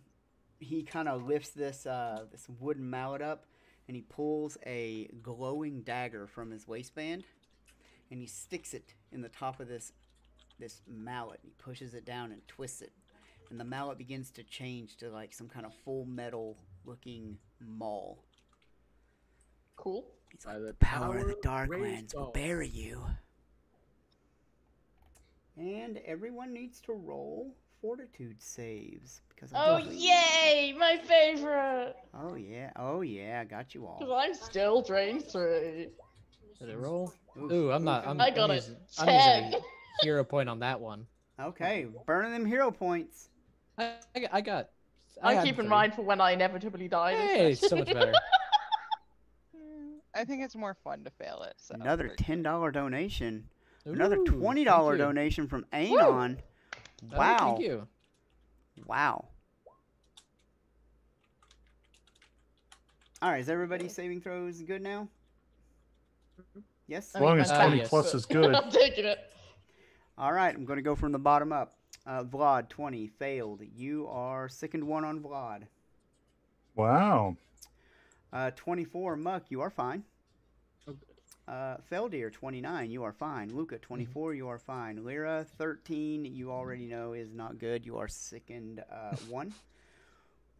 he kind of lifts this uh, this wooden mallet up, and he pulls a glowing dagger from his waistband, and he sticks it in the top of this this mallet. He pushes it down and twists it, and the mallet begins to change to like some kind of full metal looking maul. Cool. He's like, the the power of the power of Darklands will bury you. And everyone needs to roll fortitude saves because I Oh believe- yay, my favorite. Oh yeah, oh yeah, I got you Because all. I'm still drained through. Did it roll? Oof, Ooh, I'm not. I'm, I I'm got it. using, I'm using a hero point on that one. Okay, burning them hero points. I, I got. I got I I'm had keeping three. mine for when I inevitably die. Hey, so much better. I think it's more fun to fail it. So Another ten dollar donation. Another twenty dollar donation from Anon. Oh, Wow. thank you. Wow. All right, is everybody saving throws good now? Yes. As long mean, as Uh, 20 yes. plus is good. I'm taking it. All right, I'm going to go from the bottom up. Uh, Vlad, 20, failed. You are sickened one on Vlad. Wow. Uh, 24, Muck, you are fine. Oh, good. Uh, Feldir, 29, you are fine. Luca, 24, you are fine. Lyra, 13, you already know is not good. You are sickened uh, one.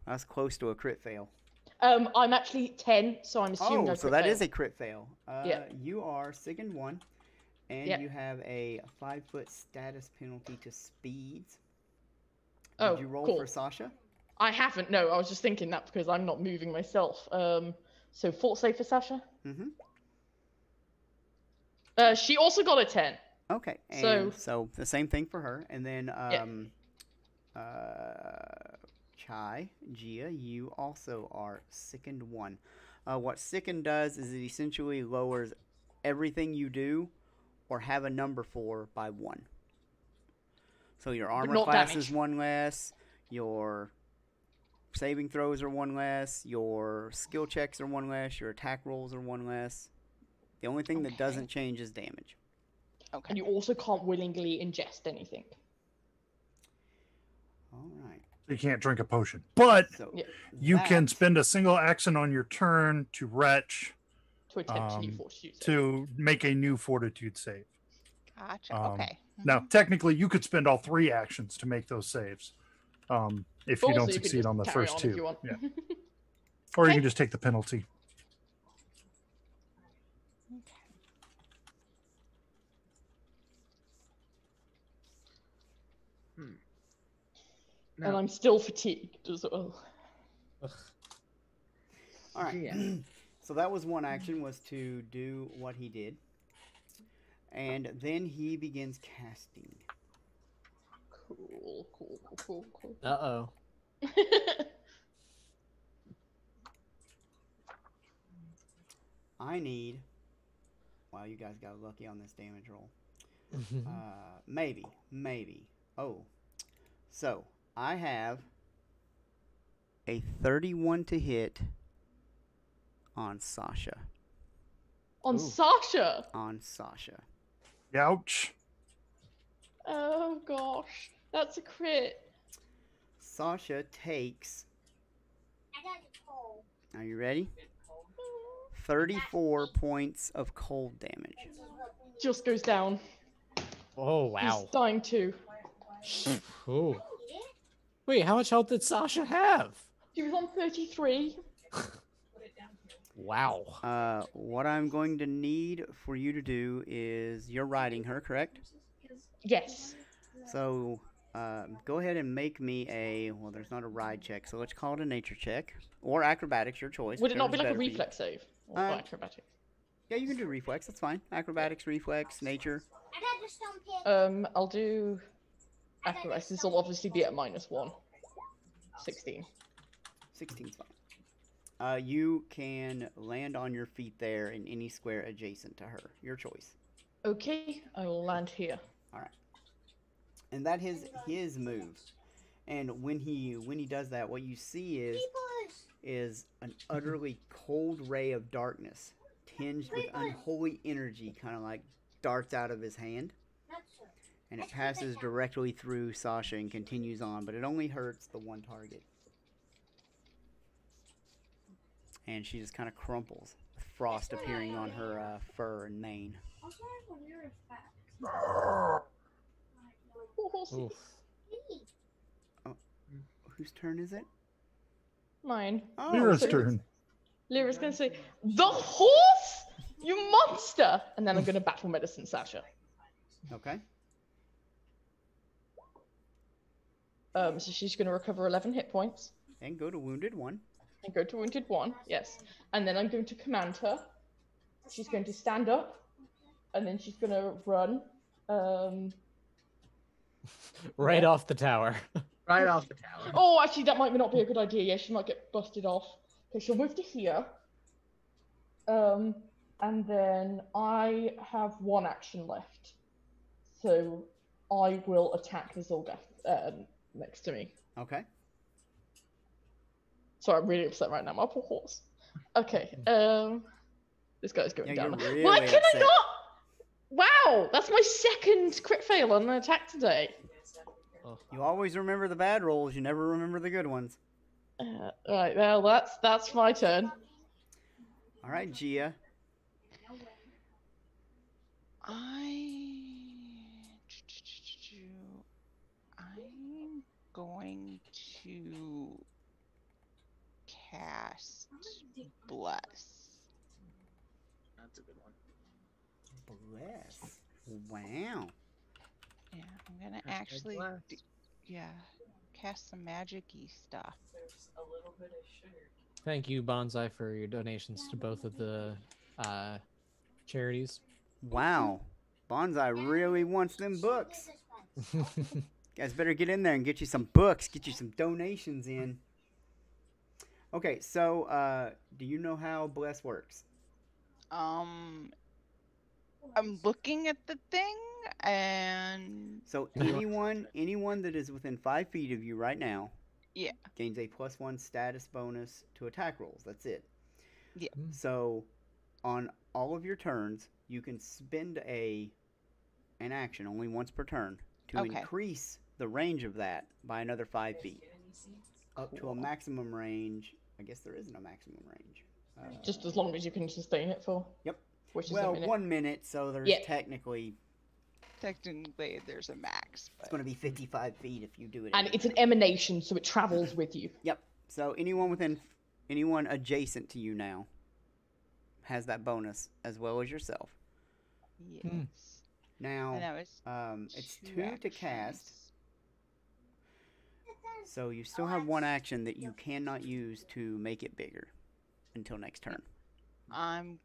That's close to a crit fail. Um, I'm actually ten, so I'm assuming. Oh, I so crit that fail. is a crit fail. Uh, Yeah. You are sickened one, and Yeah. you have a five foot status penalty to speeds. Oh, Did you roll cool. for Sasha? I haven't. No, I was just thinking that because I'm not moving myself. Um, so fort save for Sasha. Mm-hmm. Uh, she also got a ten. Okay, and So- so, the same thing for her, and then Yeah. um, uh, Chai Gia, you also are sickened one. Uh, what sickened does is it essentially lowers everything you do or have a number for by one. So your armor not class damage. is one less, your saving throws are one less, your skill checks are one less, your attack rolls are one less. The only thing that doesn't change is damage. Okay. And you also can't willingly ingest anything. All right. You can't drink a potion. But So Yeah. you can spend a single action on your turn to retch To attempt Um, new fortitude. save. to make a new fortitude save. Gotcha. um, okay. Now, technically, you could spend all three actions to make those saves. Um, if But you don't could succeed just on the first on two. Yeah. Or you can just take the penalty. and I'm still fatigued as well. Ugh. All right. Yeah. so that was one action was to do what he did. And then he begins casting. Cool, cool, cool, cool, Uh oh. I need Wow, you guys got lucky on this damage roll. Uh maybe, maybe. Oh. So, I have a 31 to hit on Sasha. On Ooh. Sasha. On Sasha. Ouch. Oh gosh, that's a crit. Sasha takes. Are you ready? 34 points of cold damage. Just goes down. Oh wow. He's dying too. Oh. Wait, how much health did Sasha have? She was on 33. Wow. Uh, what I'm going to need for you to do is you're riding her, correct? Yes. So um, go ahead and make me a. Well, there's not a ride check, so let's call it a nature check or acrobatics, your choice. Would it not be like a better for you. reflex save? Or Uh, acrobatics? Yeah, you can do reflex. That's fine. Acrobatics, reflex, nature. Um, I'll do acrobatics. This will obviously be at minus one. 16. 16's fine. Uh, you can land on your feet there in any square adjacent to her. Your choice. Okay, I will land here. All right. And that is his move. And when he when he does that, what you see is is an utterly cold ray of darkness, tinged with unholy energy, kind of like darts out of his hand, and it passes directly through Sasha and continues on, but it only hurts the one target. And she just kind of crumples, with frost appearing on her uh, fur and mane. Poor horsey. Oof. Whose turn is it? Mine. Oh, Lyra's turn. Lyra's gonna say, The horse? You monster! And then I'm gonna battle medicine Sasha. Okay. Um, so she's gonna recover 11 hit points And go to wounded one. And go to wounded one. Yes. And then I'm going to command her. She's going to stand up, and then she's gonna run. Um. Right off the tower. Right off the tower. Oh, actually, that might not be a good idea. Yeah, she might get busted off. Okay, she'll move to here. Um, and then I have one action left, so I will attack the Xulgath um, next to me. Okay. Sorry, I'm really upset right now. My poor horse. Okay. Um, this guy's going Yeah, down. really Why can I not? Wow, that's my second crit fail on an attack today. You always remember the bad rolls, you never remember the good ones. Uh, right, well, that's that's my turn. All right, Gia. I. I'm going to cast bless. That's a good one. Bless. Wow. Yeah, I'm gonna Hashtag actually, bless. d- yeah, cast some magic-y stuff. There's a little bit of sugar. Thank you, Bonsai, for your donations to both of the uh, charities. Wow. Bonsai really wants them books. Guys better get in there and get you some books, get you some donations in. Okay, so uh do you know how bless works? Um, I'm looking at the thing, and So anyone anyone that is within five feet of you right now Yeah. gains a plus one status bonus to attack rolls. That's it. Yeah. Hmm. So on all of your turns, you can spend a an action only once per turn to Okay. increase the range of that by another five feet. Up to a maximum range. I guess there isn't a maximum range. Uh, Just as long as you can sustain it for. Yep. Which is well, minute. one minute, so there's Yeah. technically technically there's a max, it's going to be 55 feet if you do it. And every it's an emanation, so it travels with you. Yep. So anyone within, anyone adjacent to you now, has that bonus as well as yourself. yes. Hmm. Now, And that um, it's two two to cast, actions. So you still have one action that you cannot use to make it bigger until next turn. I'm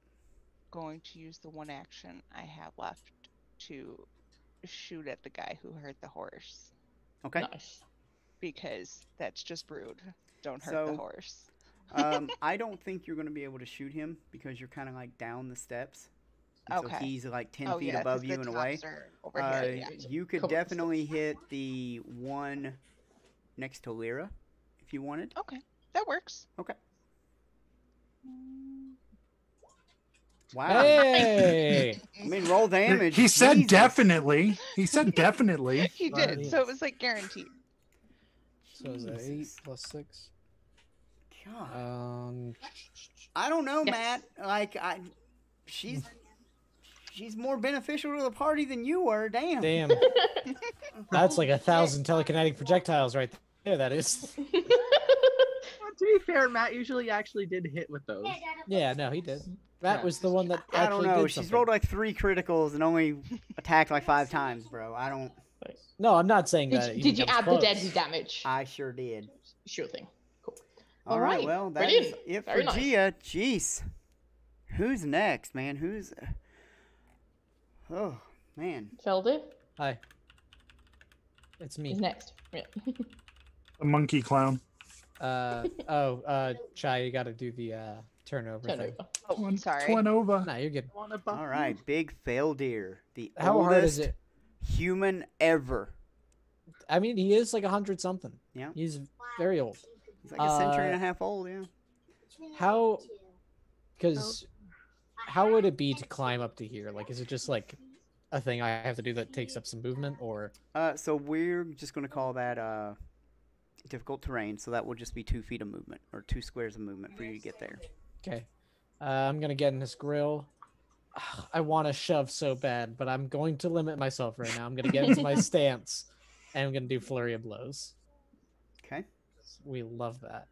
going to use the one action I have left to shoot at the guy who hurt the horse Okay. Nice. because that's just rude. Don't hurt So- the horse. um, I don't think you're going to be able to shoot him because you're kind of like down the steps. and So he's like 10 oh feet yeah, 'cause above the you in a way. tops are over Uh, here. Yeah. you could Cover the definitely hit the one next to Lyra if you wanted. Okay, that works. Okay. Wow. Hey. I mean, roll damage. He said Jesus. definitely. He said definitely. He Well, did, yeah. so it was like guaranteed. So is that eight plus six? God. Um, I don't know, Yes. Matt. Like I, she's she's more beneficial to the party than you were. Damn. damn. That's like a thousand telekinetic projectiles right there. That is. Well, to be fair, Matt usually actually did hit with those. Yeah, no, he did. That Yeah. was the one that I don't actually know. did She's something. rolled like three criticals and only attacked like five times, bro. I don't. No, I'm not saying Did, that. you- did you add close. the deadly damage? I sure did. Sure thing. Cool. All right. Alright, Well, that's brilliant. it for Very nice. Gia. Jeez. Who's next, man? Who's? Oh man. Feldir Hi. It's me. Who's next. Yeah. A monkey clown. Uh oh. Uh, Chai, you got to do the uh turnover Turn thing. over. Oh, Twen- sorry. Twenova. Nah, you're good. Want a buff? All right. Big fail deer. The How oldest hard is it? human ever. I mean, he is like a hundred something. Yeah. He's very old. He's like a century and a Uh, half old. Yeah. How? Because how would it be to climb up to here? Like, is it just like a thing I have to do that takes up some movement, or Uh, so we're just going to call that uh, difficult terrain. So that will just be two feet of movement or two squares of movement for you to get there. okay? Uh, I'm gonna get in this grill. I want to shove so bad, but I'm going to limit myself right now. I'm gonna get into my stance, and I'm gonna do flurry of blows. Okay. We love that.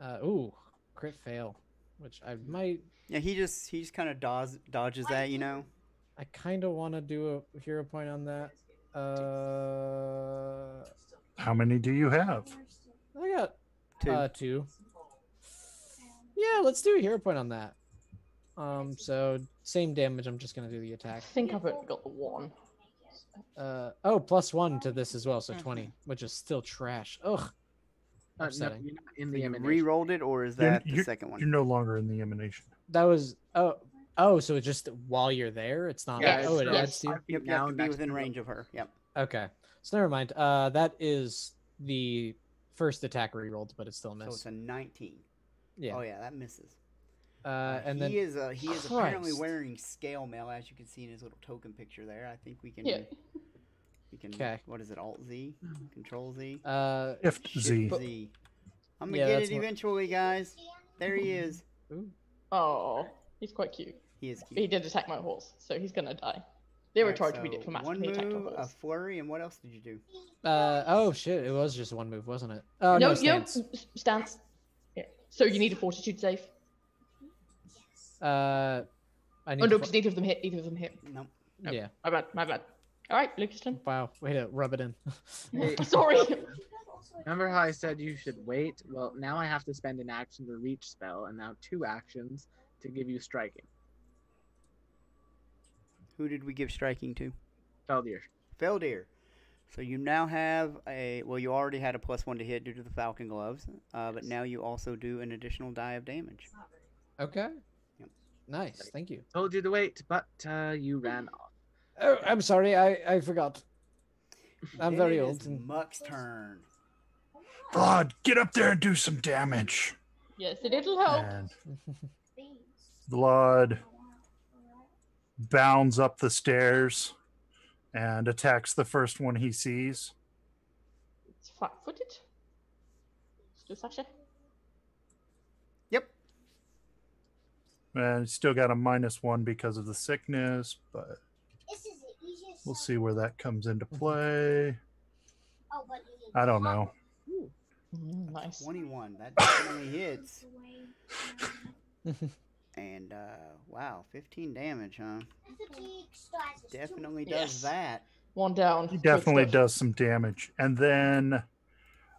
Uh, ooh, crit fail, which I might. Yeah, he just he just kind of dodges dodges that, you know. I kind of want to do a hero point on that. Uh, How many do you have? I got Two. Uh, two. Yeah, let's do a hero point on that. Um, so same damage. I'm just gonna do the attack. I attack. think I've only got the one. Uh, oh, plus one to this as well, so twenty, which is still trash. Ugh. Uh, no, you're not in the you emanation. re-rolled it, or is You're- that the you're- second You're no longer in the emanation. That was oh oh, so it's just while you're there, it's not. Yeah, like, it's oh, it not- adds to. you? Yep, you now have to be within range of her. Yep. Okay, so never mind. Uh, that is the first attack re-rolled, but it's still a So it's a 19. yeah. Oh yeah, that misses. Uh, and he then is uh, he is apparently wearing scale mail, as you can see in his little token picture there. I think we can Yeah. we can 'Kay. what is it? Alt Z, Control Z, uh, Shift Shift Z. Z. I'm gonna Yeah, get it what- eventually, guys. There he is. ooh, Oh, he's quite cute. He is But he did attack my horse, so he's gonna die. They were Alright, trying to be so diplomatic. One move, a flurry, and what else did you do? uh, oh shit, it was just one move, wasn't it? Oh no, no, stance. no, stance. Yeah. So you need a fortitude save. Uh, I need Oh to no, because neither of them hit. Neither of them hit. Nope. no. yeah. My bad. My bad. All right, Lucaston. Wow, way to rub it in. Hey, Sorry. Remember how I said you should wait? Well, now I have to spend an action to reach spell, and now two actions to give you striking. Who did we give striking to? Feldir. Feldir. So you now have a well, you already had a plus one to hit due to the Falcon gloves, uh, but now you also do an additional die of damage. Okay. Yep. Nice, thank you. Told you to wait, but uh, you ran off. Oh, I'm sorry, I, I forgot. I'm Then very old. is and- Muck's turn. Broad, get up there and do some damage. yes, it'll help. And Blood bounds up the stairs and attacks the first one he sees. It's flat-footed. Let's do Sasha. Yep. And still got a minus one because of the sickness, but we'll see where that comes into play. I don't know. Mm, nice. Twenty-one. That definitely hits. And uh, wow, fifteen damage, huh? Definitely does Yes. that. One down. He definitely does some damage. And then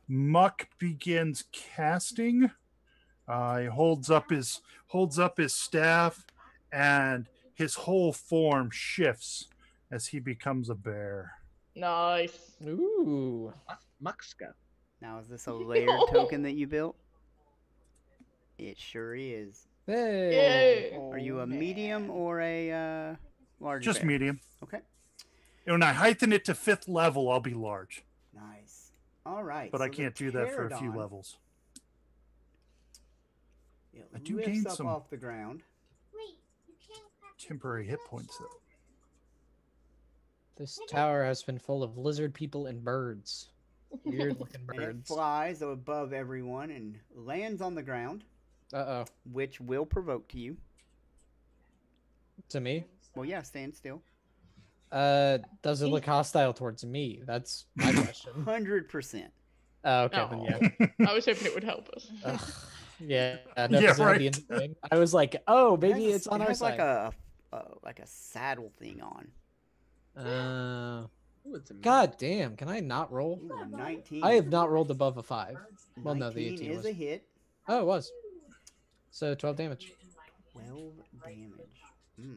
Muck begins casting. Uh, he holds up his holds up his staff, and his whole form shifts as he becomes a bear. Nice. Ooh. Muxka. Now, is this a layered token that you built? It sure is. Hey. Yay. Are you a medium or a uh, large? Just bear? medium. Okay. And When I heighten it to fifth level, I'll be large, Nice. All right. but so I can't do that for a few levels. It I do lifts gain up some- off the ground. Temporary hit points though. This tower has been full of lizard people and birds. Weird looking And it flies above everyone and lands on the ground, Uh oh. which will provoke to you. To me? Well, yeah, stand still. Uh, does it look hostile towards me? That's my question. Hundred percent. Oh, okay, then yeah. I was hoping it would help us. Ugh, yeah, no, Yeah, 'cause right. the I was like, oh, maybe It has a- it's on it our has side. like a, a like a saddle thing on. Uh, Ooh, it's a God damn, can I not roll? Ooh, Nineteen. I have not rolled above a five. Well, no, the 19 18 is was. a hit. Oh, it was. So 12 damage. Twelve damage. Hmm.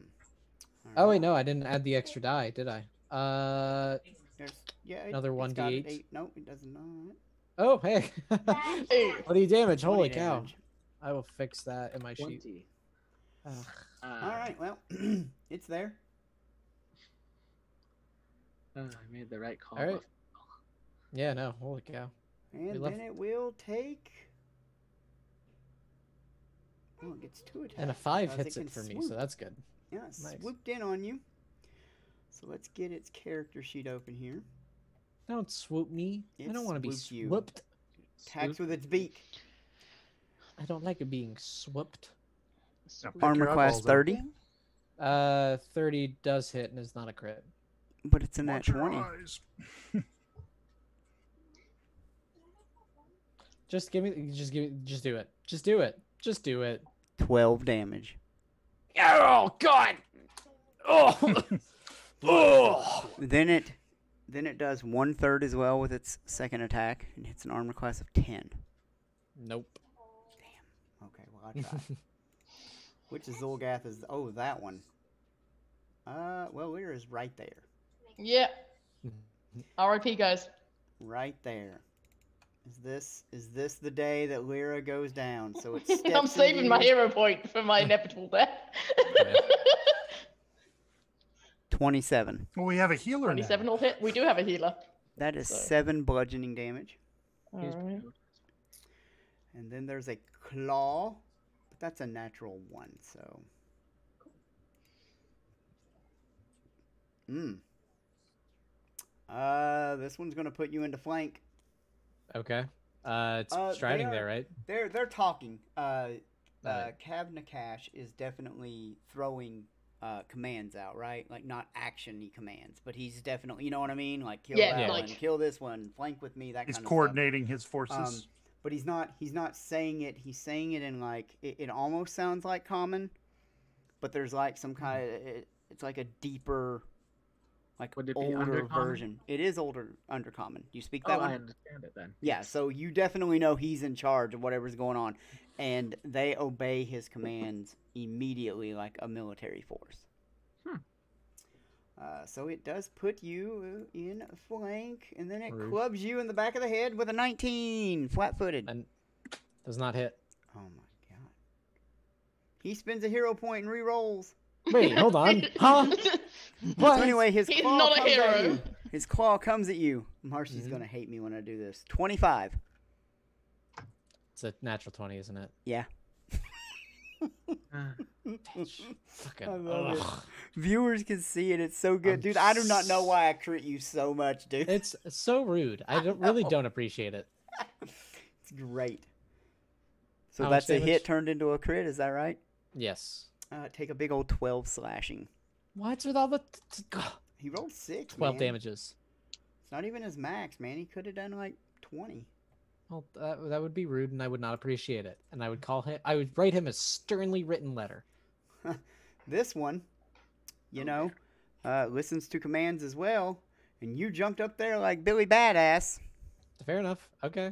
Oh, wait, no, I didn't add the extra die, did I? Uh, There's, yeah, Another it's got an 1d8. eight- No, it does not. oh, hey. Hey, 20 damage, 20 holy cow. I will fix that in my sheet. 20. Ugh. Uh, All right, well, it's there. uh, I made the right call. All right. Yeah, no, holy cow. And left- then it will take. Oh, it gets two attacks. And a five hits can it for me, so that's good. Yeah, it nice. swooped in on you. So let's get its character sheet open here. Don't swoop me. I don't want to be swooped you. swooped. Attacks Swoop. with its beak. I don't like it being swooped. Now Armor class 30, Uh, 30 does hit and is not a crit. but it's in that 20. Just give me, just give me, just do it. Just do it. Just do it. 12 damage. Oh God! Oh! oh! Then it then it does one third as well with its second attack and hits an armor class of 10. Nope. Damn. Okay, well, I tried. Which Xulgath is. Oh, that one. Uh, well, Lyra is right there. yeah. R.I.P. guys. Right there. Is this is this the day that Lyra goes down? So it's. I'm saving my hero point for my inevitable death. Twenty-seven. Well, we have a healer now. 27 will hit. We do have a healer. That is So- seven bludgeoning damage, He's- Alright. and then there's a claw, but that's a natural one. So. Hmm. Uh, this one's gonna put you into flank. Okay. Uh, it's Uh, striding are- there, right? They're they're talking. Uh, uh, Right. Cav Nakash is definitely throwing uh, commands out, right? Like not action-y commands, but he's definitely, you know what I mean? Like kill Yeah, that like- one, kill this one, flank with me, that He's kind of He's coordinating his forces. Um, but he's not he's not saying it. He's saying it in like it, it almost sounds like common, but there's like some kind of it, it's like a deeper, like Would it older undercommon? version. It is older undercommon. You speak Oh, that I one? understand it then. Yeah, so you definitely know he's in charge of whatever's going on, and they obey his commands immediately like a military force. Hmm. Uh, so it does put you in flank, and then it Rude. clubs you in the back of the head with a 19, flat-footed. And does not hit. Oh my god! He spends a hero point and re-rolls. Wait, hold on. Huh? So What? anyway, his He's claw not a comes at hero. you. His claw comes at you. Marshy's Mhm. gonna hate me when I do this. 25. It's a natural 20, isn't it? Yeah. Uh, Fucking. I love it. ugh. Viewers can see it. It's so good, I'm dude. I do not know why I crit you so much, dude. It's so rude. I don't, really know. don't appreciate it. It's great. So How much that's a hit turned into a crit. Is that right? Yes. Uh, take a big old twelve slashing. What's with all the t- t- He rolled six. 12 man. damages? It's not even his max, man. He could have done like twenty. Well, that, that would be rude, and I would not appreciate it. And I would call him. I would write him a sternly written letter. This one, you know, uh, listens to commands as well. And you jumped up there like Billy Badass. Fair enough. Okay.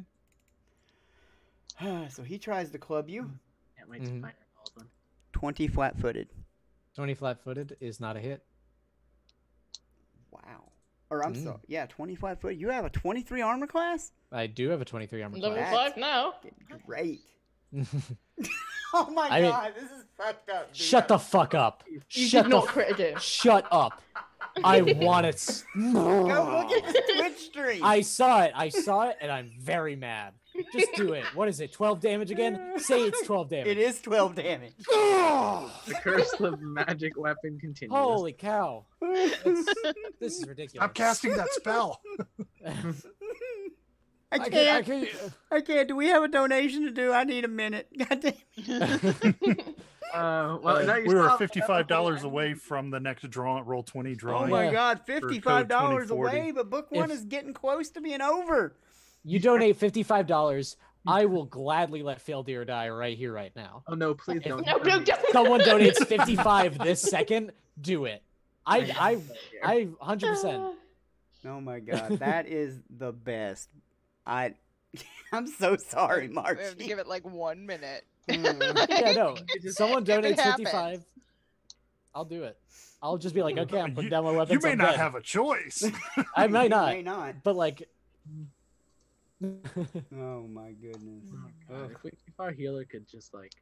so he tries to club you. can't wait Mhm. to find out Baldwin. Twenty flat-footed. 20 flat-footed is not a hit. Wow. Or I'm Mm. sorry. Yeah, twenty flat-footed. You have a twenty-three armor class. I do have a 23 armor Level That's- five now. Great. Oh my I mean- god, this is fucked up. Dude. Shut the fuck up. You Shut did the not crit again. Shut up. I want it. Go look at his Twitch stream. I saw it. I saw it, and I'm very mad. Just do it. What is it? 12 damage again? Say it's 12 damage. It is 12 damage. The curse of magic weapon continues. Holy cow. That's- this is ridiculous. I'm casting that spell. I I can't. can't, I I can't. can't. Do we have a donation to do? I need a minute. God damn. Uh, well, now we were fifty-five dollars away from the next draw, roll twenty drawing. Oh my God, fifty-five dollars away, but book one If- is getting close to being over. You donate $55. I will gladly let Feldir die right here, right now. Oh no, please If- don't. no, no, don't. Someone donates 55 this second, do it. I, I, I, 100%. Oh my God, that is the best. I, I'm so sorry, We have to give it like one minute. Mm. Yeah, no. It just- Someone donates happens. 55. I'll do it. I'll just be like, okay, I'm putting You- down my weapons. You may I'm not dead. have a choice. I might You not, May not. but like. Oh my goodness. Oh, God, Ugh. if, we, if our healer could just like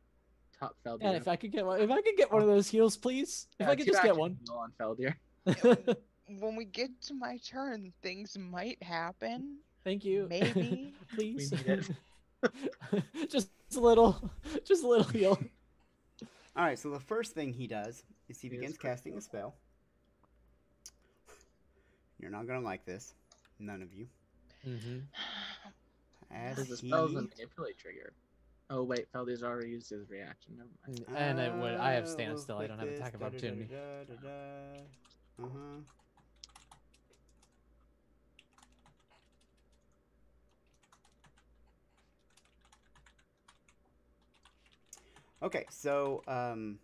top Feldir. and if I could get one, if I could get one of those heals, please. If I could just get one. on Feldir. When we get to my turn, things might happen. Thank you. Maybe. please. need it. just a little, just a little heal. All right, so the first thing he does is he He is begins casting a spell. You're not gonna like this, none of you. Mm-hmm. As Because the spell's a manipulate trigger. Oh wait, Feldir's already used his reaction. Never mind. And I would, I have Uh, stand still. I don't have attack of opportunity. da, da, da. Uh-huh. Okay, so um,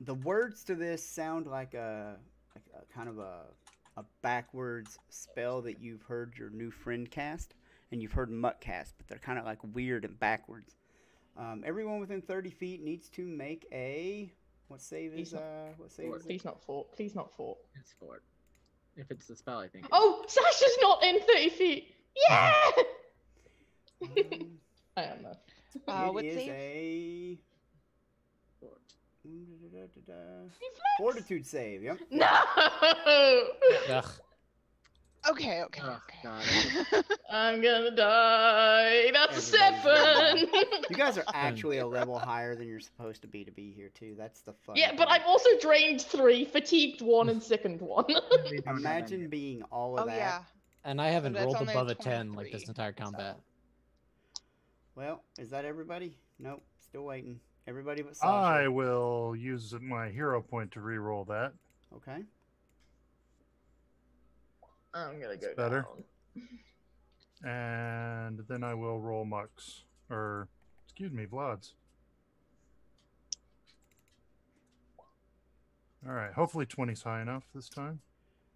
the words to this sound like a, like a kind of a, a backwards spell that you've heard your new friend cast, and you've heard Mutt cast, but they're kind of like weird and backwards. Um, everyone within 30 feet needs to make a what save is He's not- uh what save is it? Please not fort. Please not fort. It's fort. If it's the spell, I think. it Oh, Sasha's not in 30 feet. Yeah! Um, I don't know. Uh, it what is save? a is fort. Fortitude save. Yep. No! Ugh. Okay, okay, Oh, okay. I'm gonna die. That's a Everybody's seven. You guys are actually a level higher than you're supposed to be to be here too. That's the fun. yeah, but I'm also drained three, fatigued one, and sickened one. We don't have any- Imagine being all of Oh that. yeah. And I haven't rolled above a 10 like this entire so- combat. Well, is that everybody? Nope. Still waiting. Everybody but Sasha. I will use my hero point to re-roll that. Okay. I'm gonna go better. down. And then I will roll Muck's. Or, excuse me, Vlad's. Alright, hopefully 20's high enough this time.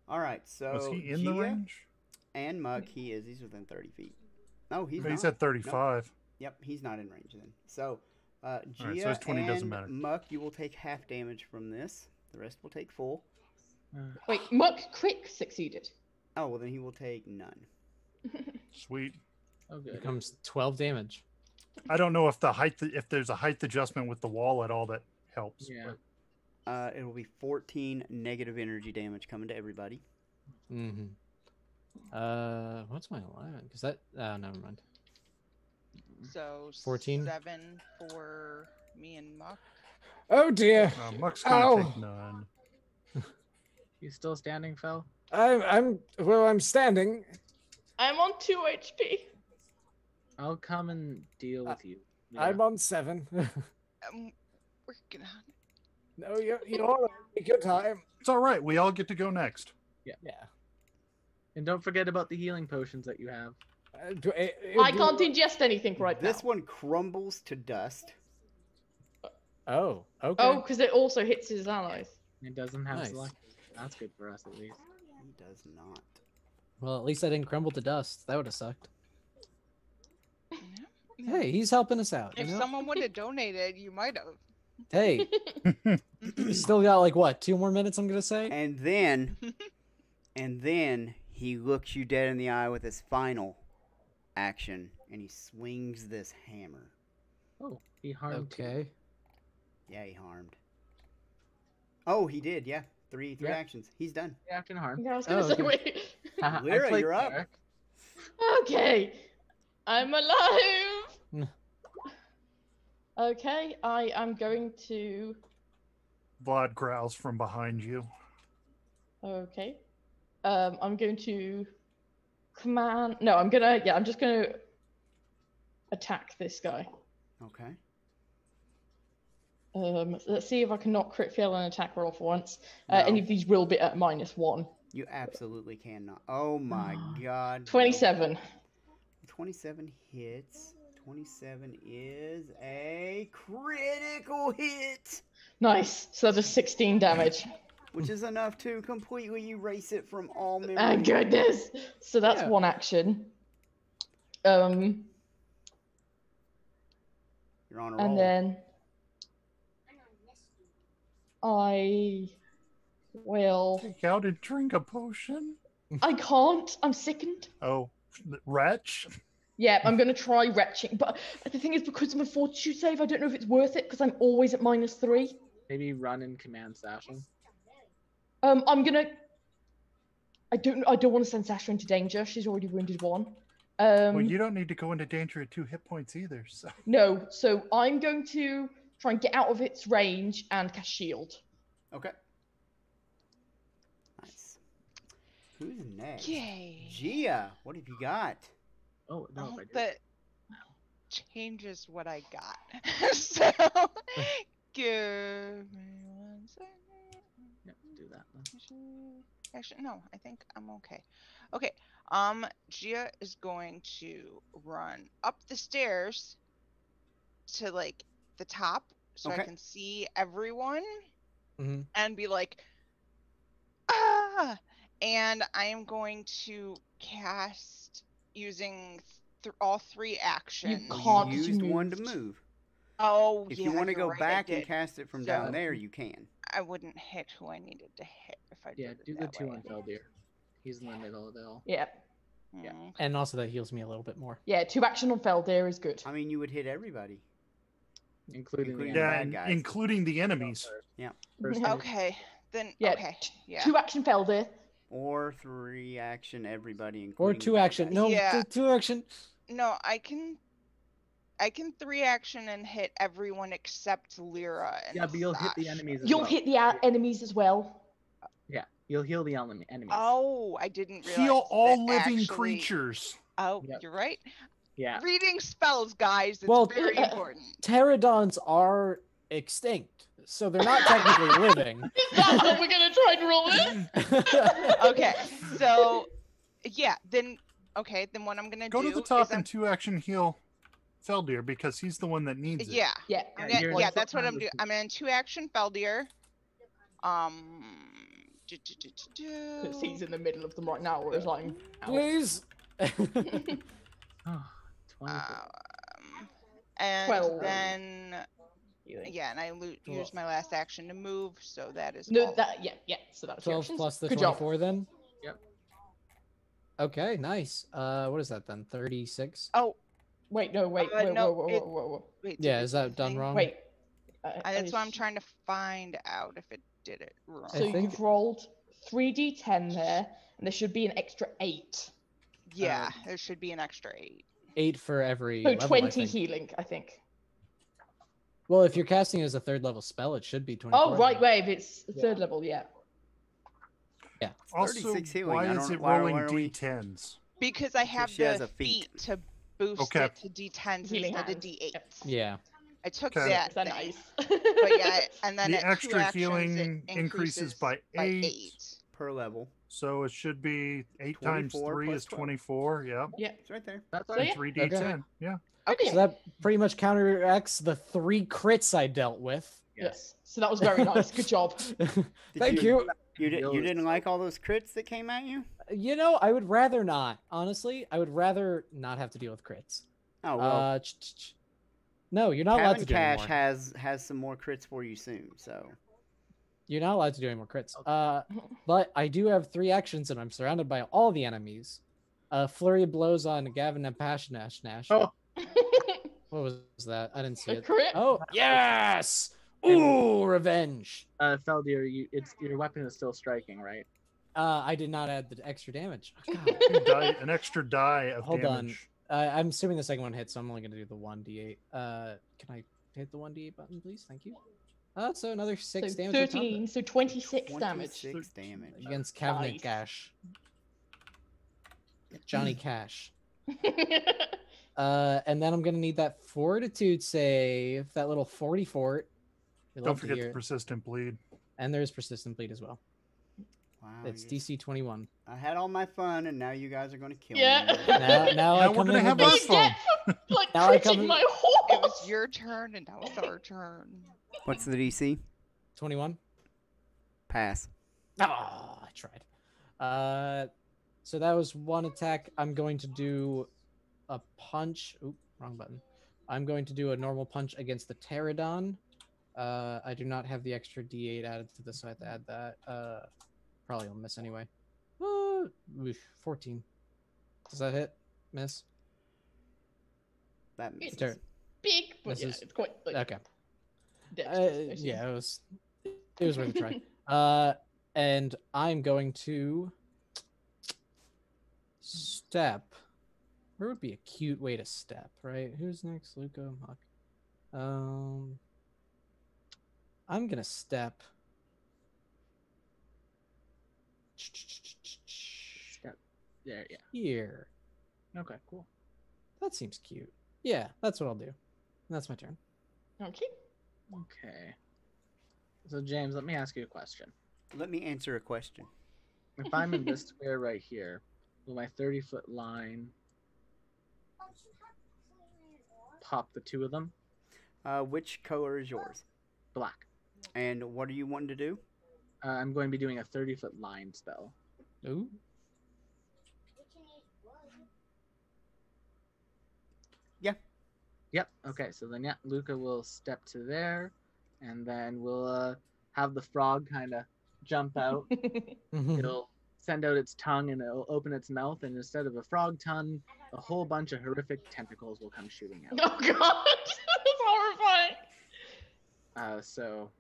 All right. So Was he in the range? And Muck, he is. He's within 30 feet. No, he's But not. he's at 35. Yep, he's not in range then. So, uh, Gia Alright, so his 20 and doesn't matter. Muck, you will take half damage from this. The rest will take full. Uh, Wait, Muck Crick succeeded. Oh, well, then he will take none. Sweet. Oh, good. Becomes 12 damage. I don't know if the height, if there's a height adjustment with the wall at all that helps. Yeah. but- Uh, it will be 14 negative energy damage coming to everybody. Mm-hmm. Uh, what's my alignment? Because that, oh, never mind. So 14? seven for me and Muck. Oh dear. Uh, Muck's gonna Ow. take none. You still standing, Fel? I'm, I'm, well, I'm standing. I'm on two HP. I'll come and deal Uh, with you. I'm on seven. Um, working on it. no, you, you all take your time. It's all right. We all get to go next. Yeah. Yeah. And don't forget about the healing potions that you have. Uh, do, uh, I can't ingest anything right this now. This one crumbles to dust. Oh, okay. Oh, because it also hits his allies. It doesn't have Nice. select. That's good for us at least. He does not. Well, at least I didn't crumble to dust. That would have sucked. Hey, he's helping us out. You If know? someone would have donated, you might have. Hey, still got like what? Two more minutes. I'm gonna say. And then, and then he looks you dead in the eye with his final action, and he swings this hammer. Oh, he harmed. two. Okay. Yeah, he harmed. Oh, he did. Yeah, three three Yeah. actions. He's done. Reaction harm. Yeah, I was gonna Oh, say, okay. wait. I Lyra, played you're up. Cleric. okay. I'm alive. okay, I am going to. Vlad growls from behind you. Okay. Um, I'm going to command. No, I'm gonna. Yeah, I'm just gonna attack this guy. Okay. Um, let's see if I can not crit fail an attack roll for once. Uh, No. Any of these will be at minus one. You absolutely cannot. Oh my god. 27. 27 hits. 27 is a critical hit, Nice. So that's a 16 damage. which is enough to completely erase it from all memory. Oh goodness. So that's Yeah. one action. Um, You're on a roll. and then I will. Take out and drink a potion. I can't. I'm sickened. Oh, retch. Yeah, I'm gonna try retching, but the thing is, because I'm a fortitude save, I don't know if it's worth it because I'm always at minus three. Maybe run and command Sashing. Um, I'm gonna. I don't. I don't want to send Sasha into danger. She's already wounded one. Um, well, you don't need to go into danger at two hit points either. So no. So I'm going to try and get out of its range and cast shield. Okay. Nice. Who's next? Yay. Gia, what have you got? Oh no, Oh, if I did. that changes what I got. so give me one second. Yep, do that then. Actually- Actually, no, I think I'm okay. Okay. Um, Gia is going to run up the stairs to like the top so Okay. I can see everyone Mhm. and be like, ah! And I am going to cast using th- all three actions. Well, can't you because used one to move. Oh, If yeah, you want to you're go right, back and cast it from So- down there, you can. I wouldn't hit who I needed to hit if I Yeah, did it do the two way. on Feldir. He's in the middle of it all. Yeah. Yeah. Mm. And also that heals me a little bit more. Yeah. Two action on Feldir is good. I mean, you would hit everybody. Including, Including the yeah, bad guys. including the enemies. Yeah. hit. Okay, then Yeah, okay, yeah. Two action Feldir. Or three action everybody, Or two action. guys. No, Yeah. two action. No, I can. I can three action and hit everyone except Lyra and Yeah, but you'll hit the enemies as You'll well. hit the uh, enemies as well. Yeah, you'll heal the enemy enemies. Oh, I didn't realize. Heal all that living actually- creatures. Oh, Yep. you're right. Yeah. Reading spells, guys. It's Well- very important. Pterodons are extinct, so they're not technically living. Is that how we're gonna try and roll it? Okay, so yeah, then okay, then what I'm gonna Go do to the top is I'm, and two action heal Feldir because he's the one that needs it. yeah, Yeah. I'm Yeah, gonna- you're yeah, that's what I'm doing. I'm in two action Feldir. Um. do, do, do, do, Because do. he's in the middle of them right now, whereas I'm out. Please. Oh, 24. Um, and Twelve. then yeah, and I lo- Twelve. use my last action to move, so that is No, all. that yeah, yeah. So that's your 12 actions. plus the Good job. 24 then? Yep. Okay, nice. Uh, what is that then? 36? Oh Wait, no, wait, Uh, wait, no, whoa, whoa, it- whoa, whoa, whoa. wait, Yeah, is that done anything? wrong? Wait. Uh, Uh, that's what I'm trying to find out if it did it wrong. So think- you've rolled three d10 there, and there should be an extra eight. yeah, um, there should be an extra eight. 8 for every So level, I 20 think. healing, I think. Well, if you're casting as a third level spell, it should be 24. Oh, right, wave. wait, if it's Yeah. third level, yeah. Yeah. Also, 36 healing. why is it why- rolling why d10s? Because I have the feet. feat. feat to boost Okay. it to D10s Healing instead of D8s. yep. Yeah. I took Okay. that. Is that thing, nice? But yeah, and then The extra actions, healing increases by eight. eight. per level. So it should be 8 times 3 is 12. 24. Yep. It's right there. That's So all right. yeah. 3d10. Yeah. Okay. So that pretty much counteracts the three crits I dealt with. yes. So that was very nice. Good job. Thank you- you. You, did, you didn't like all those crits that came at you? You know, I would rather not. Honestly, I would rather not have to deal with crits. Oh well. Uh, ch- ch- ch- no, you're not allowed to do Cash anymore. has has some more crits for you soon. So You're not allowed to do any more crits. Okay. Uh, but I do have three actions, and I'm surrounded by all the enemies. Uh, flurry of blows on Gavin and Pashnash Nash. Oh. What was that? I didn't see A it. crit? Oh, yes! Ooh, revenge. Uh, Feldir, you, it's your weapon is still striking, right? Uh, I did not add the extra damage. God. Die, an extra die of Hold on. Uh, I'm assuming the second one hits, so I'm only gonna do the one d8. Uh, can I hit the one d8 button, please? Thank you. Uh, so another six so damage. on 13, so 26 damage. 26 damage. against Cabinet Nice. Gash. Johnny Cash. Uh, and then I'm gonna need that fortitude save, that little 40 fort. Don't forget the persistent bleed. And there's persistent bleed as well. Wow, It's DC 21. I had all my fun, and now you guys are going to kill Yeah. me. Now, now I Now we're come gonna in have with our you this- fun. get for, like Now I come in- my It was your turn, and now it's our turn. What's the DC? 21. Pass. Oh, I tried. Uh, so that was one attack. I'm going to do a punch. Oop, wrong button. I'm going to do a normal punch against the pterodon. Uh, I do not have the extra D8 added to this, so I have to add that. Uh, probably will miss anyway. Uh, oof, 14. Does that hit? Miss? That It's misses. Ter- big, but yeah, it's quite like okay. dead. Uh, yeah, it was. It was worth a try. Uh, and I'm going to step. Where would be a cute way to step, right? Who's next? Luca, Muck. Um, I'm gonna step. Step there, yeah. Here. Okay, cool. That seems cute. Yeah, that's what I'll do. And that's my turn. Okay. Okay. So James, let me ask you a question. Let me answer a question. If I'm in this square right here, will my 30 foot line pop the two of them? Uh, which color is yours? Black. And what are you wanting to do? Uh, I'm going to be doing a 30 foot line spell. Ooh. Yep. Okay. So then, yeah, Luca will step to there, and then we'll uh, have the frog kind of jump out. It'll send out its tongue and it'll open its mouth, and instead of a frog tongue, a whole bunch of horrific tentacles will come shooting out. Oh god, that's horrifying. Uh, so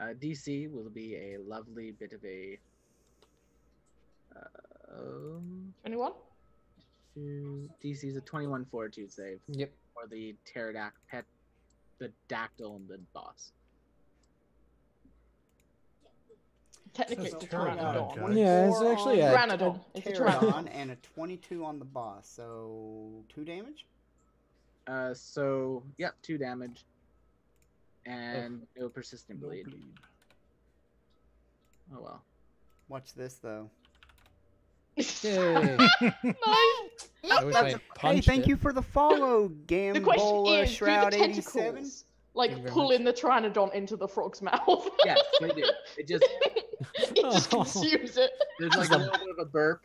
uh, DC will be a lovely bit of a. Uh, um, Anyone? two- DC is a 21 fortitude save Yep. for the pterodact pet, the dactyl and the boss. Technically, Says it's a pterodon, pteranodon. Yeah, it's actually a- Pteranodon. It's a pteranodon. and a 22 on the boss, so two damage. Uh, so yep, two damage, and no persistent No bleed. bleed. Oh well. Watch this though. Yay. nice. I wish I had Hey, thank it. you for the follow, The question Gambola is, do the tentacles like very pull much. in the pteranodon into the frog's mouth? Yes, they do. It just it just Oh. consumes it. there's like a little bit of a burp.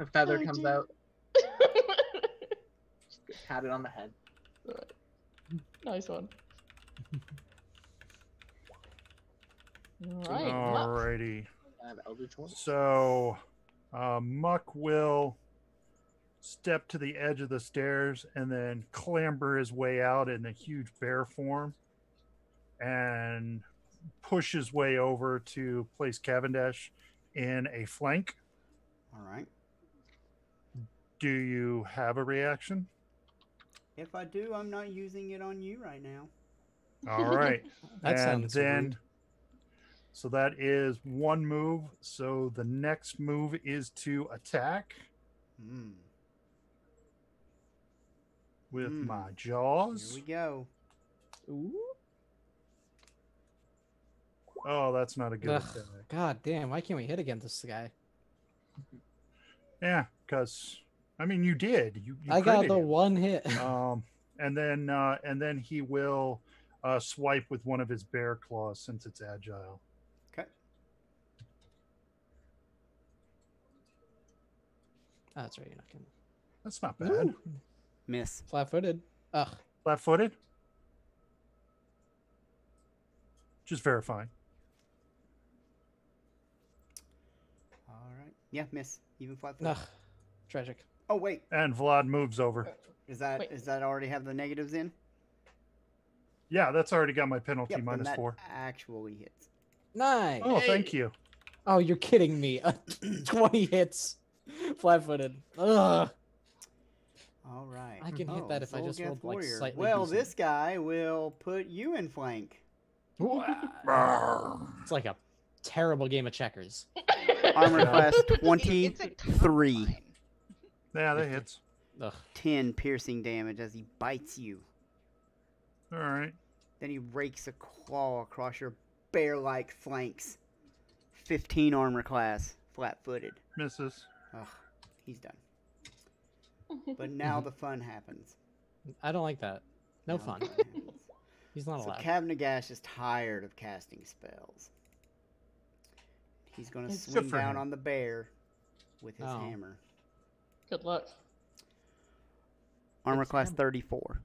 A feather Oh, comes dear. out. Just pat it on the head. Nice one. Alright, Alrighty. I have Eldritch Horn. So, uh, Muck will step to the edge of the stairs and then clamber his way out in a huge bear form and push his way over to place Kavnagash in a flank. All right. Do you have a reaction? If I do, I'm not using it on you right now. All right. That and sounds so then, rude. so that is one move. So the next move is to attack Hmm. with Hmm. my Here jaws. we go. Ooh. Oh, that's not a good Ugh, attack. God damn, why can't we hit against this guy? Yeah, because I mean, you did. You, you I got the him. one hit. Um, and then uh, and then he will uh, swipe with one of his bear claws since it's agile. Okay. Oh, that's right, you're not gonna. That's not bad. Ooh, Miss. Flat-footed. Ugh. Flat-footed. Just verifying. All right. Yeah, miss. Even flat-footed. Ugh. Tragic. Oh wait, And Vlad moves over. is that Wait. does that already have the negatives in? Yeah, that's already got my penalty Yep, minus that four. actually hits. Nice. Oh, thank you. Oh, you're kidding me. Uh, 20 hits. Flat-footed. Ugh. All right. I can hit that if I just Xulgath rolled, like, slightly Well, decent. this guy will put you in flank. It's like a terrible game of checkers. Armor class It's a 23. Line. Yeah, that hits. Ugh. 10 piercing damage as he bites you. All right. Then he rakes a claw across your bear like flanks. 15 armor class, flat footed. Misses. Ugh, he's done. But now the fun happens. I don't like that. No Now fun. He's not So allowed. Kavnagash is tired of casting spells. He's going to It's swing down him. on the bear with his Oh. hammer. Good luck. Armor It's class him. 34.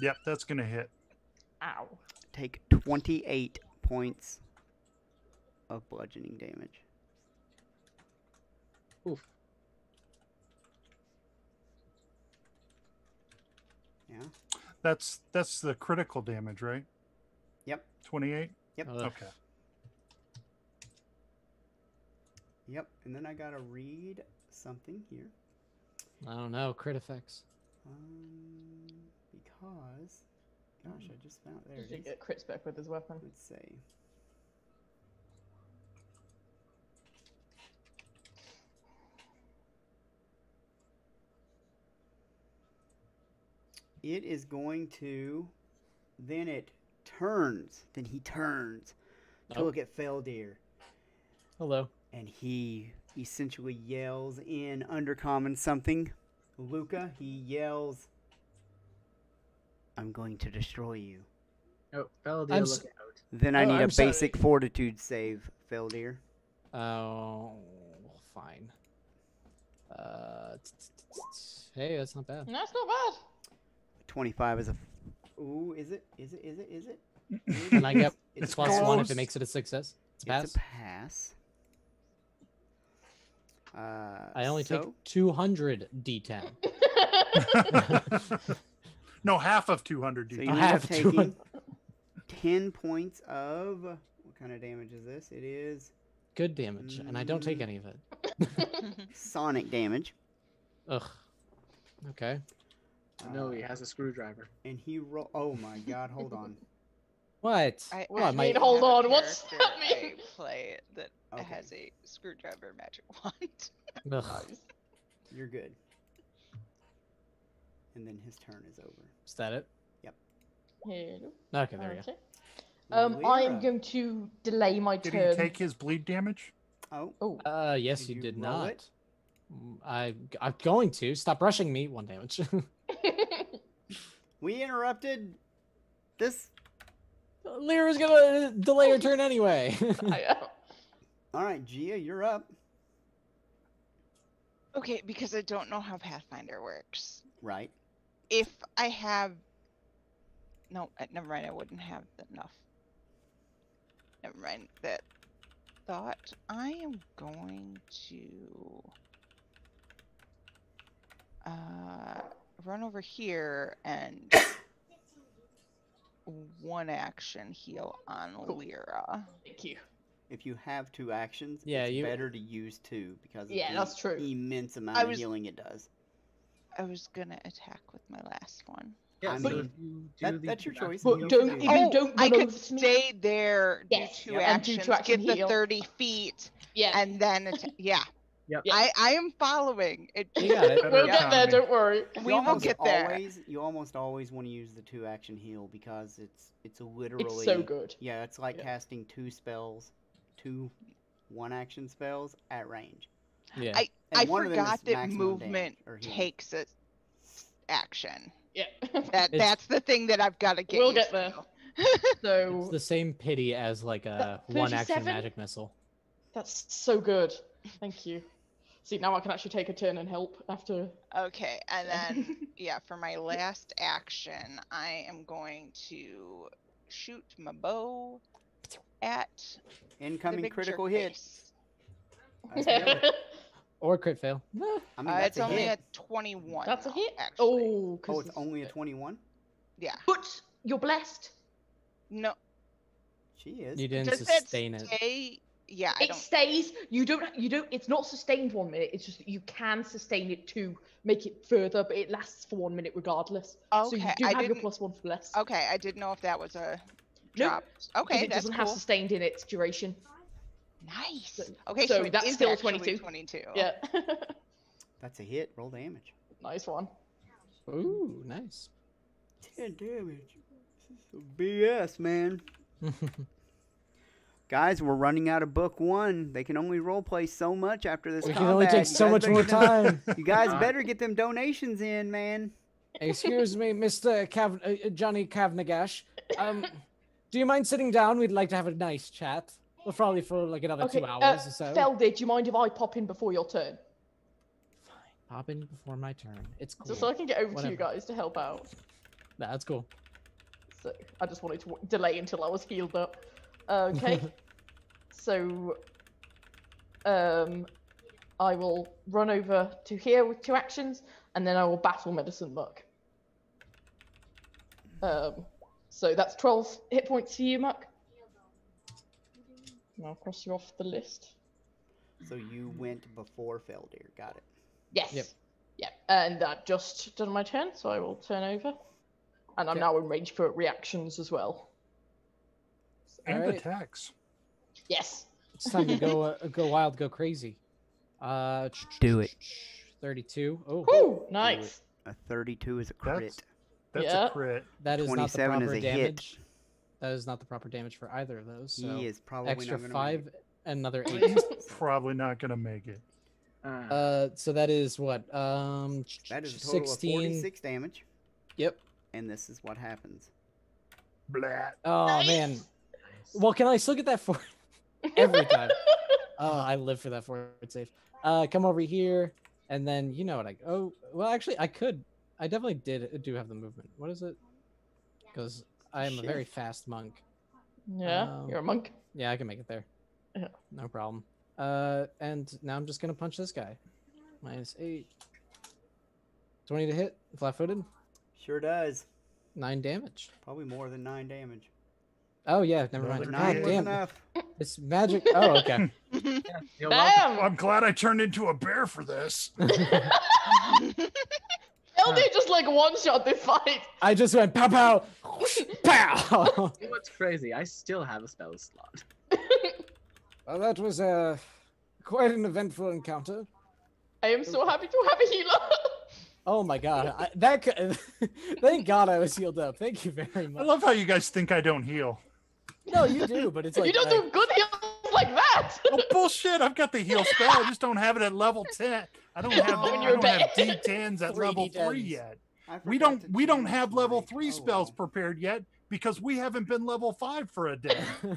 Yep, that's gonna hit. Ow. Take 28 points of bludgeoning damage. Oof. Yeah? That's that's the critical damage, right? Yep. Twenty-eight. Yep. Ugh. Okay. Yep. And then I got to read something here. I don't know. Crit effects. Um, because, gosh, I just found there Just it to is. get crits back with his weapon. Let's see. It is going to. Then it turns. Then he turns to Oh. look at Feldir. Hello. and he essentially yells in undercommon something. Luca, he yells, "I'm going to destroy you." Oh, Feldir, I'm look s- out. Then I Oh, need I'm a basic fortitude save, Feldir. Oh, fine. Uh, hey, that's not bad. That's not bad. 25 is a. Ooh, is it? Is it? Is it? Is it? Can I get It's plus one if it makes it a success? It's a pass. It's a pass. Uh, I only so, take 200 d10. no, half of two hundred. So d you I end up have taking 10 points of. What kind of damage is this? It is Good damage, and I don't take Mm. any of it. sonic damage. Ugh. Okay. No, he Uh, has a screwdriver. And he roll. Oh my god! Hold on. What? I, Well, I I might- have Hold on, what's character that I mean? play that Okay. has a screwdriver magic wand. Ugh. You're good. And then his turn is over. Is that it? Yep. Hello. Okay, there we go. Um, I am going to delay my Did turn. he take his bleed damage? Oh, Oh, Uh, yes, Did you you did not. it? Mm, I, I'm going to. Stop rushing me. One damage. we interrupted this. Lyra's gonna delay her turn anyway. I, uh, All right, Gia, you're up. okay, because I don't know how Pathfinder works. Right. If I have, no, uh, never mind. I wouldn't have enough. Never mind that thought. I am going to uh, run over here and one action heal on Lyra. thank you. If you have two actions, Yeah, it's you- better to use two because of Yeah, the that's true. immense amount I of healing it does. I was gonna attack with my last one. Yeah, I so mean, you do that- that's your choice. But you don't can if do you Oh, don't I could over to me- stay there, Yes, do two yep. and do actions, two action get the 30 feet, Yeah, and then atta- yeah. Yep. Yeah. I I am following. It, You got it. We'll get there. Don't worry. We you will get there. Always, you almost always want to use the two action heal because it's it's literally It's so good. Yeah, it's like Yeah. casting two spells, two one action spells at range. Yeah. I And I one of forgot that movement damage, or healing. takes a s- action. Yeah. That It's- that's the thing that I've got to get. We'll used get there. to. it's the same pity as like a one action magic missile. that's so good. Thank you. See, now I can actually take a turn and help after. Okay, and then yeah, for my last action, I am going to shoot my bow at Incoming big critical jerk hit. face. That's good. Or crit fail. I mean, Uh, that's it's a only hit. a 21. That's a hit. Actually. Oh, 'cause Oh, it's this- only a twenty-one. Yeah. But you're blessed. No. She is. You didn't Does sustain it. stay yeah, I it don't. stays. You don't. You don't. It's not sustained one minute. It's just that you can sustain it to make it further, but it lasts for one minute regardless. so you Okay, do I have your didn't- plus one for less. Okay, I didn't know if that was a Nope, drop. 'cause Okay, it doesn't have sustained in its duration. Nice. So- Okay, so so, that's still 22. 22. Yeah. That's a hit. Roll damage. nice one. Ooh, nice. 10 damage. This is BS, man. Guys, we're running out of book one. They can only role play so much after this we combat. can only You take so guys much better more get them- time. You guys Uh, better get them donations in, man. Excuse me, Mr. Cav- uh, Johnny Kavnagash. Um, do you mind sitting down? We'd like to have a nice chat. Well, probably for like another Okay. two Uh, hours or so. Feldy, do you mind if I pop in before your turn, Fine. Pop in before my turn. It's cool. just so I can get over to you guys to help out? Nah, that's cool. So I just wanted to w- delay until I was healed up. Okay. so, um, I will run over to here with two actions, and then I will battle medicine muck. Um, so that's twelve hit points for you, muck. And I'll cross you off the list. So you went before Feldir. Got it. Yes. Yep. Yep. And that just done my turn, so I will turn over. And I'm Okay. now in range for reactions as well. And Alright. attacks. Yes. It's time to go uh, go wild, go crazy. Uh, Do it. Thirty-two. Oh, Woo! Nice. A 32 is a crit. That's- That's Yeah. a crit. that is not the 27 is proper a hit. damage. That is not the proper damage for either of those. So he is probably extra not five, make it. another He's eight. probably not gonna make it. Uh, uh, so that is what? Um, That is a total sixteen. of 46 damage. Yep. And this is what happens. Blat. Oh Nice. man. Well, can I still get that for every time? Oh, I live for that forward save. Uh, come over here, and then you know what I. Oh, well, actually, I could. I definitely did do have the movement. What is it? Because I am a very fast monk. Yeah, Um, you're a monk. Yeah, I can make it there. Yeah. No problem. Uh, and now I'm just gonna punch this guy. Minus eight. Twenty to hit, flat-footed, Sure does. nine damage. Probably more than 9 damage. Oh yeah, never mind. But Nine nine God was damn, enough. it's magic. Oh okay. yeah, you're welcome. Damn! I'm glad I turned into a bear for this. LD just like one shot this fight. I just went pow pow, whoosh, pow. You know what's crazy? I still have a spell slot. well, that was uh, quite an eventful encounter. I am so happy to have a healer. Oh my god, I, that. Thank God I was healed up. Thank you very much. I love how you guys think I don't heal. No, you do, but it's like you don't I- do good heals like that. Oh bullshit! I've got the heal spell. I just don't have it at level ten. I don't have. When I you're don't have bad. D10s at level three D10s. yet. We don't. We don't have my- level three oh, spells well. prepared yet because we haven't been level five for a day.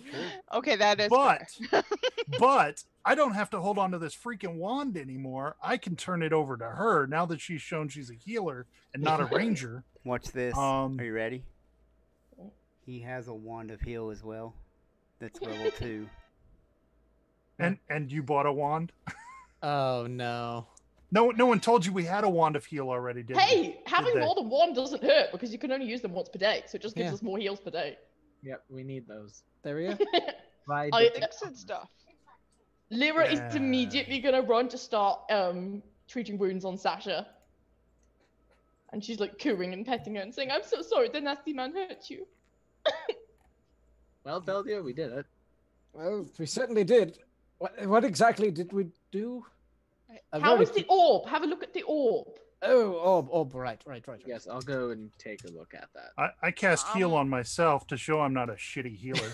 okay, that is. But but I don't have to hold on to this freaking wand anymore. I can turn it over to her now that she's shown she's a healer and not a ranger. Watch this. Um, Are you ready? He has a wand of heal as well. That's level 2. And and you bought a wand. oh no. No, no one told you we had a wand of heal already, did they? hey, having they? more than one doesn't hurt because you can only use them once per day, so it just gives Yeah. us more heals per day. Yep, we need those. There we go. By I- the- Fix and stuff. Lyra Yeah. is immediately gonna run to start um treating wounds on Sasha. And she's like cooing and petting her and saying, I'm so sorry the nasty man hurt you. Well, Beldia, we did it. Well, we certainly did. What, what exactly did we do? I've How already is the fi- orb? Have a look at the orb. Oh, orb, oh, right, right, right. right. Yes, I'll go and take a look at that. I, I cast heal Um, on myself to show I'm not a shitty healer.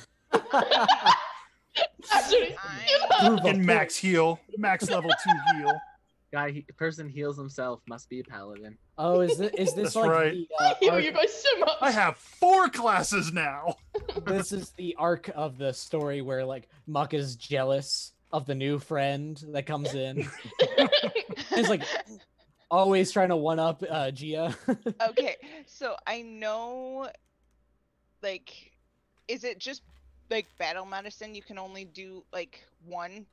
Actually, I- Prove And max heal, max level two heal. Guy, he, person heals himself. Must be a paladin. Oh, is this is this That's like right. the I uh, heal arc, you guys so much. I have four classes now. this is the arc of the story where like Muck is jealous of the new friend that comes in. He's like always trying to one up uh Gia. okay, so I know, like, is it just like battle medicine? You can only do like one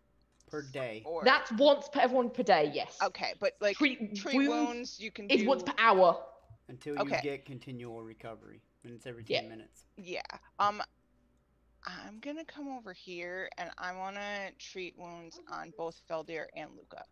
Per day. or That's once per everyone per day, yes. okay, but like Treat, treat wounds wounds, you can It's do once per hour. Until you Okay. get continual recovery. And it's every 10 Yeah. minutes. yeah. Um, I'm gonna come over here and I wanna treat wounds on both Feldir and Luca.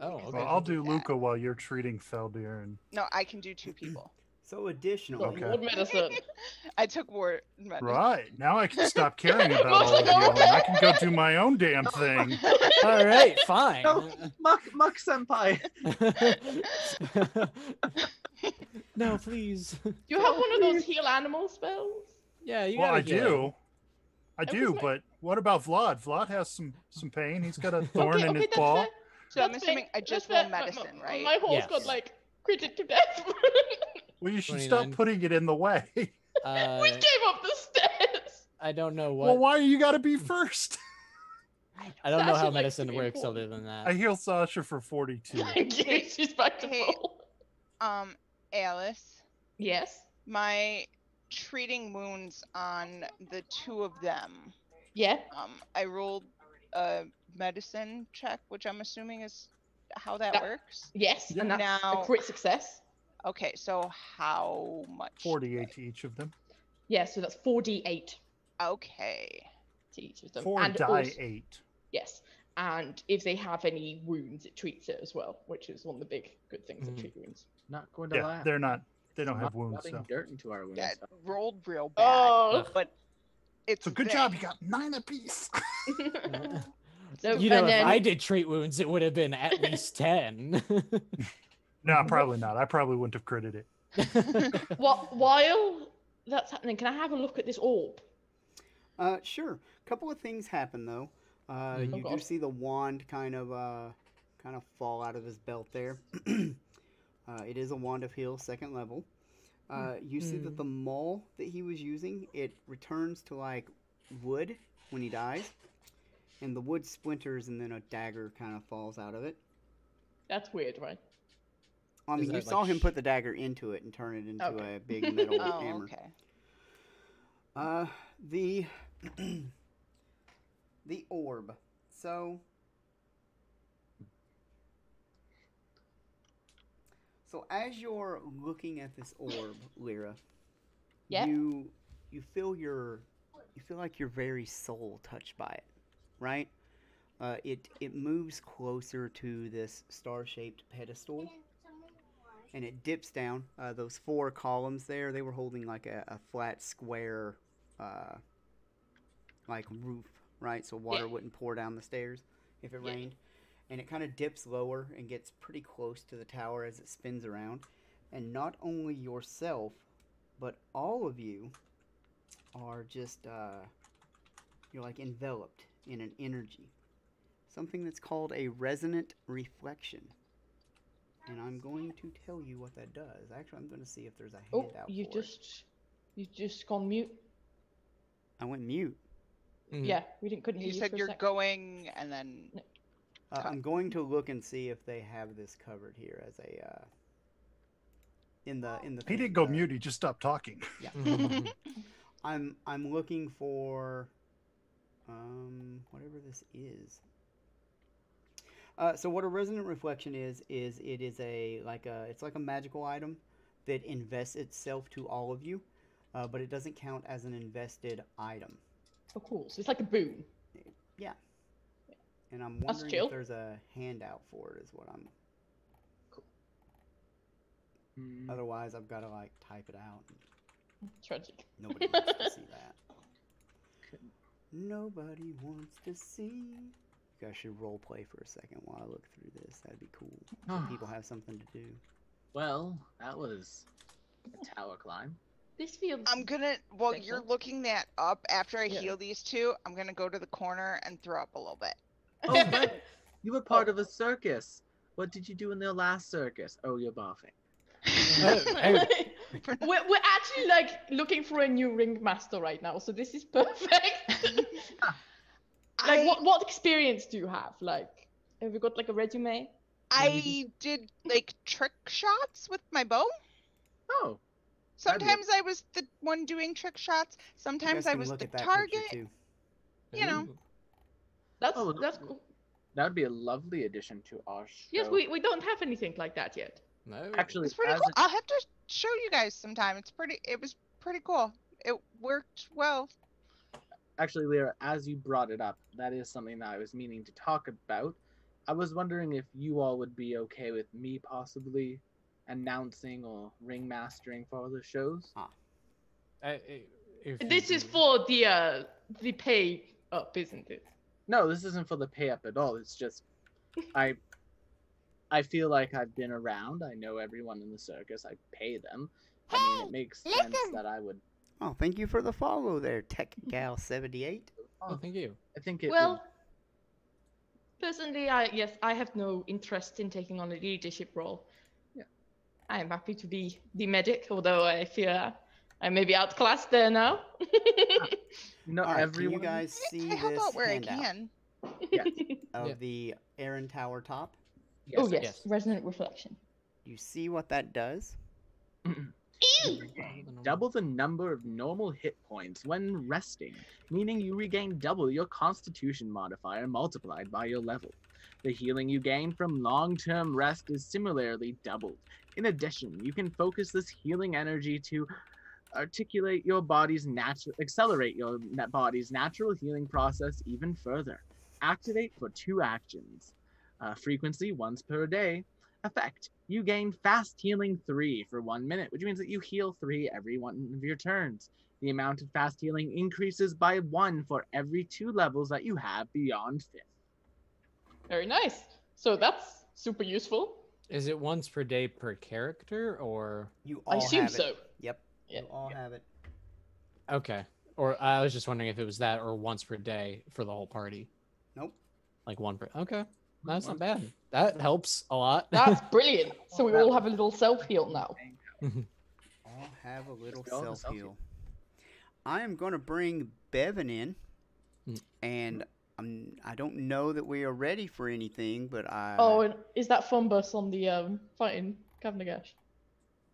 Oh, okay. Well, I'll do. Luca while you're treating Feldir. And No, I can do two people. So additionally, Okay. Ward medicine. I took ward medicine. right now, I can stop caring about Must all of you, and I can go do my own damn thing. All right, fine. No, Muck Muck Senpai. no, please. Do you have one of those heal animal spells? Yeah, you Well, I get it. do. I do, was like- but what about Vlad? Vlad has some some pain. He's got a thorn okay, in okay, his that's paw. fair. So I'm assuming fair. I just fair. roll My- medicine, my, right? My horse Yes. got like critted to death. Well, you should 29. stop putting it in the way. Uh, we came up the stairs. I don't know what. well, why you got to be first? I don't know how medicine to be works other than that. I heal Sasha for 42. Thank you. She's back to Hey. full. Um, Alice, Yes. my treating wounds on the two of them. Yeah. Um, I rolled a medicine check, which I'm assuming is how that That- works. Yes. And that's Now- a crit success. Okay, so how much? 48 to each of them. Yeah. So that's four d eight Okay. to each of them. Four and die also- eight. Yes. And if they have any wounds, it treats it as well, which is one of the big good things Mhm. of treat wounds. Not going to Yeah, laugh. they're not. They don't Not have wounds. rubbing So. dirt into our wounds. That rolled real bad, Oh. but it's So good there. job. You got nine apiece. So, you know, and if then, I did treat wounds, it would have been at least ten. no, probably not. I probably wouldn't have critted it. wha- while that's happening, can I have a look at this orb? Uh, sure. A couple of things happen though. Uh, Mhm. Oh, you do see the wand kind of uh, kind of fall out of his belt there. uh, it is a wand of heal, second level. Uh, you see that Mm. the maul that he was using it returns to like wood when he dies, and the wood splinters, and then a dagger kind of falls out of it. That's weird, right? I mean, you that, like, saw him put the dagger into it and turn it into Okay. a big metal Oh, hammer. okay. Uh, the the orb. So, so as you're looking at this orb, Lyra, Yeah. you you feel your you feel like your very soul touched by it, right? Uh, it it moves closer to this star-shaped pedestal, and it dips down. Uh, those four columns there, they were holding like a, a flat square, uh, like roof, right? So water Yeah. wouldn't pour down the stairs if it Yeah. rained. And it kind of dips lower and gets pretty close to the tower as it spins around. And not only yourself, but all of you are just, uh, you're like enveloped in an energy. Something that's called a resonant reflection. And I'm going to tell you what that does. Actually, I'm going to see if there's a Oh, handout you for it. just you just gone mute. I went mute. Mhm. Yeah, we didn't couldn't hear You you. said for you're sec. going, and then Uh, I'm going to look and see if they have this covered here as a uh, in the in the. He didn't go uh, mute. He just stopped talking. Yeah, Mhm. I'm I'm looking for um whatever this is. Uh, so what a resonant reflection is is it is a like a it's like a magical item that invests itself to all of you, uh, but it doesn't count as an invested item. Oh, cool. So it's like a boon. Yeah. And I'm wondering if there's a handout for it. Is what I'm. Mm, Otherwise, I've got to like type it out. Tragic. Nobody wants to see that. Nobody wants to see. You guys should role play for a second while I look through this. That'd be cool. So people have something to do. Well, that was a tower climb. This feels. I'm gonna. While Think so? you're looking that up, after I Yeah. heal these two, I'm gonna go to the corner and throw up a little bit. Oh, right. You were part oh. of a circus. What did you do in the last circus? Oh, you're barfing. we're, we're actually like looking for a new ringmaster right now, so this is perfect. Ah, like, I, what what experience do you have? Like, have you got like a resume? I did like trick shots with my bow. Oh, Sometimes I was the one doing trick shots. Sometimes I was the target. picture too. You know. That's Oh, that's cool. that would be a lovely addition to our show. Yes, we, we don't have anything like that yet. No. actually It's pretty as cool. a- I'll have to show you guys sometime. It's pretty. It was pretty cool. It worked well. Actually, Lyra, as you brought it up, that is something that I was meaning to talk about. I was wondering if you all would be okay with me possibly announcing or ring mastering for the shows. I- I- if you This is for the uh the pay up, isn't it? No, this isn't for the pay up at all. It's just I I feel like I've been around. I know everyone in the circus. I pay them. I mean, it makes sense that I would. Oh, thank you for the follow there, Tech mm-hmm. Gal seventy eight. Oh, oh, thank you. I think it. Well, personally, I yes, I have no interest in taking on a leadership role. Yeah. I am happy to be the medic, although I fear I may be outclassed there now. would, no, All right, everyone. can you guys eh, see I help this out where I can. Yes. of Yeah. the Aaron Tower top? oh yes, yes. resonant reflection. You see what that does? Double the number of normal hit points when resting, meaning you regain double your constitution modifier multiplied by your level. The healing you gain from long term rest is similarly doubled. In addition, you can focus this healing energy to articulate your body's natural accelerate your body's natural healing process even further. Activate for two actions. Uh, frequency once per day. Effect. You gain fast healing 3 for 1 minute, which means that you heal 3 every one of your turns. The amount of fast healing increases by 1 for every 2 levels that you have beyond 5th. Very nice. So that's super useful. Is it once per day per character or You all I assume have it. so. Yep. Yeah. You all have it. okay? Or I was just wondering if it was that or once per day for the whole party. Nope. Like one per. Okay, that's not bad. That helps a lot. That's brilliant. So we all have a little self heal now. All have a little self self-heal. I am going to bring Bevan in, Mm. and I'm, I don't know that we are ready for anything, but I. Oh, and is that Fumbus on the um fighting Kavnagash?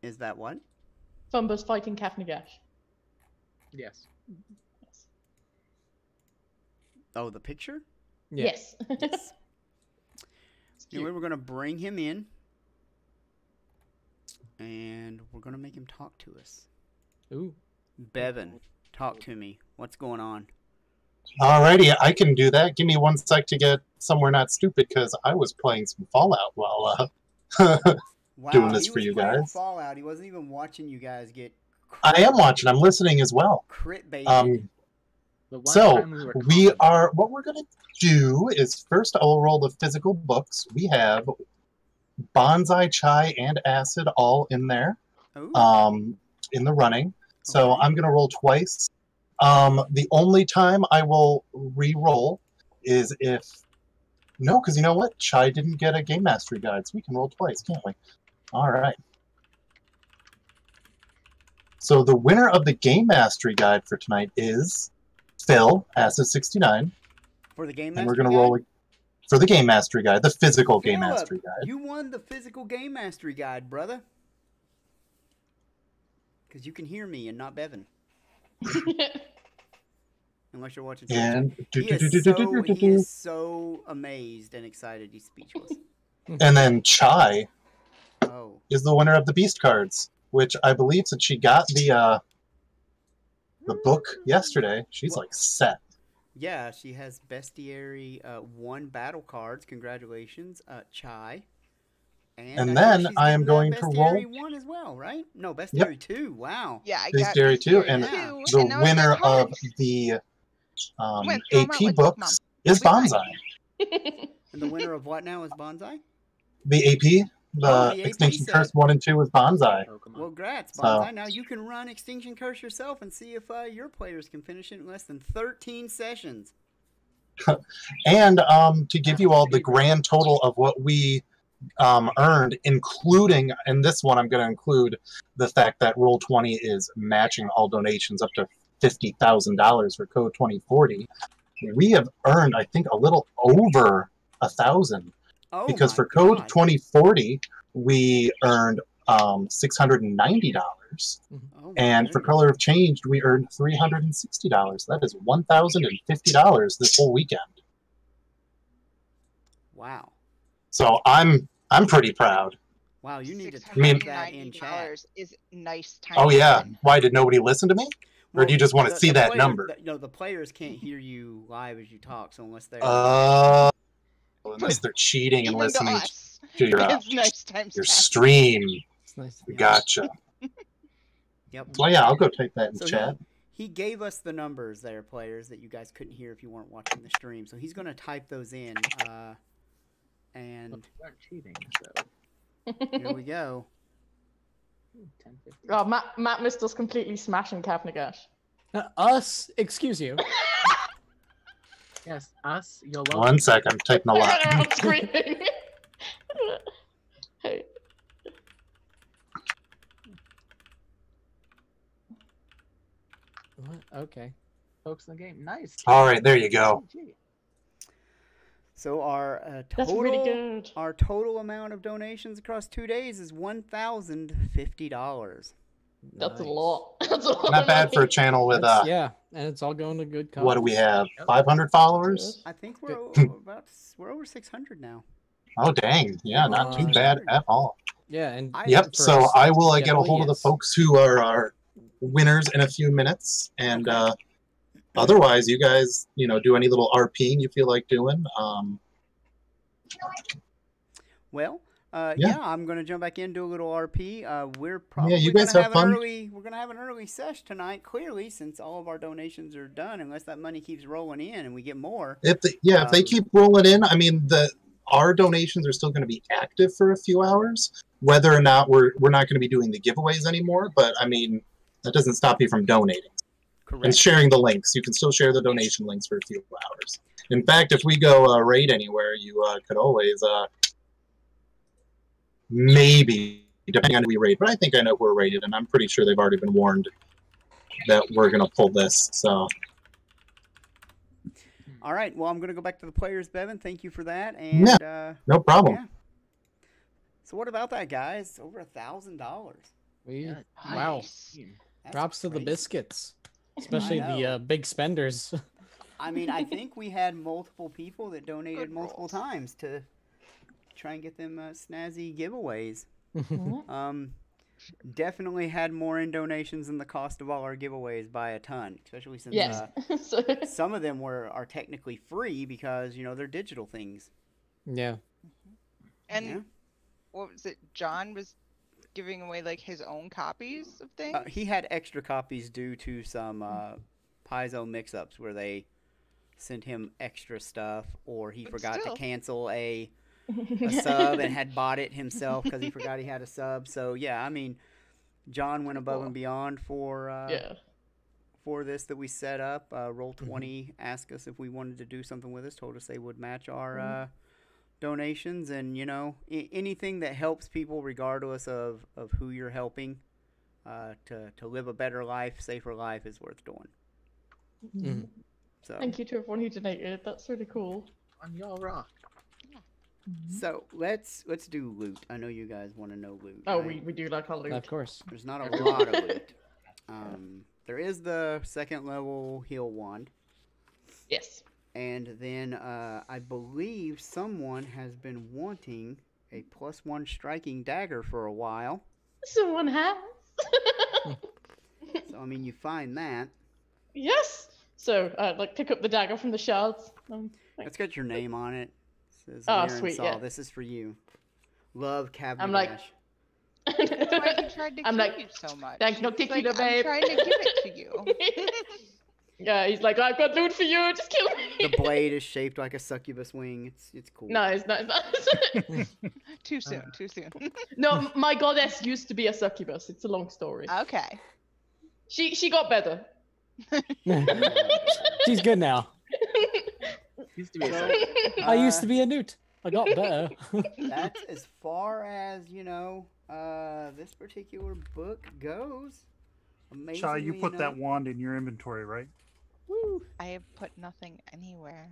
Is that what? Fumbus fighting Kavnagash. Yes. Yes. Oh, the picture? Yeah. Yes. Yes. Anyway, we're going to bring him in, and we're going to make him talk to us. Ooh. Bevan, talk to me. What's going on? Alrighty, I can do that. Give me one sec to get somewhere not stupid because I was playing some Fallout while uh, Wow, Doing this he for was you playing guys. Fallout. He wasn't even watching you guys get. I am watching. I'm listening as well. Crit baited. Um, The one So, time we were we are. What we're gonna do is first I'll roll the physical books. We have bonsai, chai, and acid all in there. Ooh, um, in the running. So Okay. I'm going to roll twice. Um, the only time I will re-roll is if no, because you know what? Chai didn't get a game mastery guide, so we can roll twice, can't we? All right. So the winner of the game mastery guide for tonight is Phil, Acid 69, for the game and we're going to roll guide? it for the game mastery guide, the physical game mastery guide. You won the physical game mastery guide, brother. Because you can hear me and not Bevan, unless you're watching. Twitch. And he is, so, he is so amazed and excited. He's speechless. and then Chai Oh, is the winner of the Beast cards, which I believe that she got the uh, the book yesterday. She's What? like set. yeah. She has bestiary uh, one battle cards. Congratulations, uh, Chai. And I then I am going to roll- Bestiary one as well, right? No, bestiary two. Wow. Yeah, I Beast got Dairy too, and too, The and now I've got winner of the um, Went, throw 'em out AP books is We'll Bonsai. And the winner of what now is Bonsai? The AP, the, Oh, the Extinction set. Curse one and two is Bonsai. Pokemon. Well, grats, So- Bonsai. Now you can run Extinction Curse yourself and see if uh, your players can finish it in less than 13 sessions. And um, to give you all the grand total of what we um, earned, including, and this one I'm going to include the fact that Roll20 is matching all donations up to $50,000 for Code 2040. We have earned, I think, a little over a thousand Oh, because for Code God. 2040, we earned um, $690. Oh, And for. Color of Change, we earned $360. That is $1,050 this whole weekend. Wow. So I'm I'm pretty proud. Wow, you need to type mean- that in chat. $690 is nice time. Oh yeah. Why did nobody listen to me? Or do you just want to see that player- number? the- no, the players can't hear you live as you talk. So unless they're Uh, unless they're cheating and Even to listening us, to your, uh, nice times your stream. It's nice. Gotcha. yep. Well, yeah, I'll go take that in So chat. he, he gave us the numbers there, players, that you guys couldn't hear if you weren't watching the stream. So he's going to type those in. Uh, and Look, we aren't cheating, so here we go. 10, 15. oh, Matt, Matt missed us completely smashing Kavnagash. Uh, us? Excuse you. Yes, us, you're welcome. One sec, I'm typing a lot. I'm screaming. hey. Okay. Folks in the game. Nice. All right, there you go. So our uh, total really our total amount of donations across 2 days is $1,050. That's nice. a lot. That's a lot. Not bad for a channel with uh. Yeah, and it's all going to good. Cause. What do we have? Five hundred followers. I think we're about we're over six hundred now. Oh dang! Yeah, not uh, too bad at all. Yeah, and yep. So us, I will uh, get a hold of the folks who are our winners in a few minutes, and uh, otherwise, you guys, you know, do any little RPing you feel like doing. Um, well, uh, Yeah. yeah. I'm gonna jump back in do a little RP. Uh, we're probably yeah, you guys gonna have have, an early. We're gonna have an early sesh tonight. Clearly, since all of our donations are done, unless that money keeps rolling in and we get more. if the, yeah, if they Um, keep rolling in, I mean, the our donations are still going to be active for a few hours. Whether or not we're we're not going to be doing the giveaways anymore, but I mean, that doesn't stop you from donating. and sharing the links. You can still share the donation links for a few hours. In fact, if we go uh, raid anywhere, you uh, could always uh, maybe depending on who we raid. But I think I know who we're rated, and I'm pretty sure they've already been warned that we're gonna pull this. So All right. Well, I'm gonna go back to the players, Bevan. Thank you for that. And uh, no problem. yeah. So what about that, guys? Over a thousand dollars. Wow. Nice. That's Props to the biscuits, especially the uh, big spenders. I mean, I think we had multiple people that donated Good multiple rolls. times to try and get them uh, snazzy giveaways. Um, definitely had more in donations than the cost of all our giveaways by a ton, especially since yes. uh, some of them were are technically free because you know they're digital things. yeah. And Yeah. what was it? John was giving away like his own copies of things. Uh, he had extra copies due to some uh, Paizo mix-ups where they sent him extra stuff, or he But forgot still. to cancel a a sub and had bought it himself because he forgot he had a sub. So yeah, I mean, John went above and beyond for uh, yeah. for this that we set up. Uh, Roll Mm-hmm. 20 asked us if we wanted to do something with us, told us they would match our Mm-hmm. uh, donations, and you know I- anything that helps people, regardless of of who you're helping, uh, to to live a better life, safer life, is worth doing. Mhm. So Thank you to everyone who donated. That's really cool. On y'all rock. So let's let's do loot. I know you guys want to know loot. Oh, right? we, we do like our loot. Of course. There's not a lot of loot. Um, there is the second level heal wand. Yes. And then uh, I believe someone has been wanting a plus one striking dagger for a while. Someone has. So I mean, you find that. yes. So, uh, like, pick up the dagger from the shards. Um, like- It's got your name on it. It says Oh, sweet, Saul, yeah. This is for you. Love Cav I'm like- That's why he tried to I'm like, you so much. "Thank no He's tequila, like, I'm babe." trying to give it to you. yeah, he's like, I've got loot for you. Just kill me. the blade is shaped like a succubus wing. It's it's cool. No, it's not. It's not. too soon. Uh. Too soon. no, my goddess used to be a succubus. It's a long story. okay. She she got better. She's good now. Used to be a So, second. I used uh, to be a newt. I got better. That's as far as you know. Uh, this particular book goes. Amazingly Chai, you put that wand in your inventory, right? Woo. I have put nothing anywhere.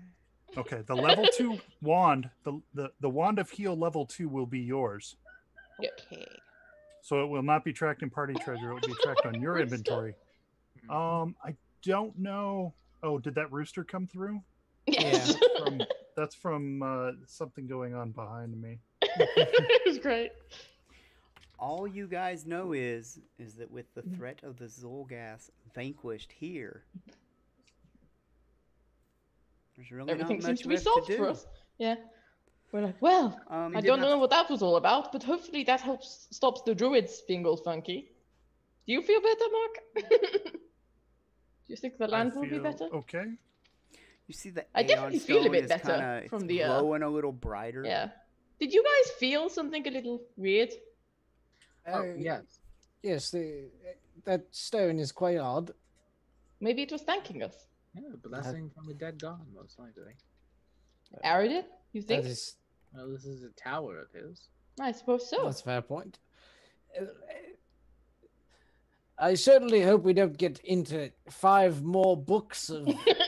Okay, the level two wand, the, the the wand of heal level two will be yours. Okay. So it will not be tracked in party treasure. It will be tracked on your inventory. Um, I don't know. Oh, did that rooster come through? Yes. From that's from uh, something going on behind me. it was great. all you guys know is is that with the Mhm. threat of the Xulgaths vanquished here, there's really Everything not seems much to be solved to for do. us. Yeah. We're like, well, Um, I don't not- know what that was all about, but hopefully that helps stops the druids being all funky. Do you feel better, Mark? Do you think the I land will be better? Okay. You see the I Aeon definitely feel a bit better kinda, it's from the, uh, glowing a little brighter. Yeah. Did you guys feel something a little weird? Oh, Uh, yes. Yes, the, that stone is quite odd. Maybe it was thanking us. Yeah, a blessing from a dead god, most likely. Arid, you think? is, Well, this is a tower of his. I suppose so. that's a fair point. Uh, I certainly hope we don't get into five more books of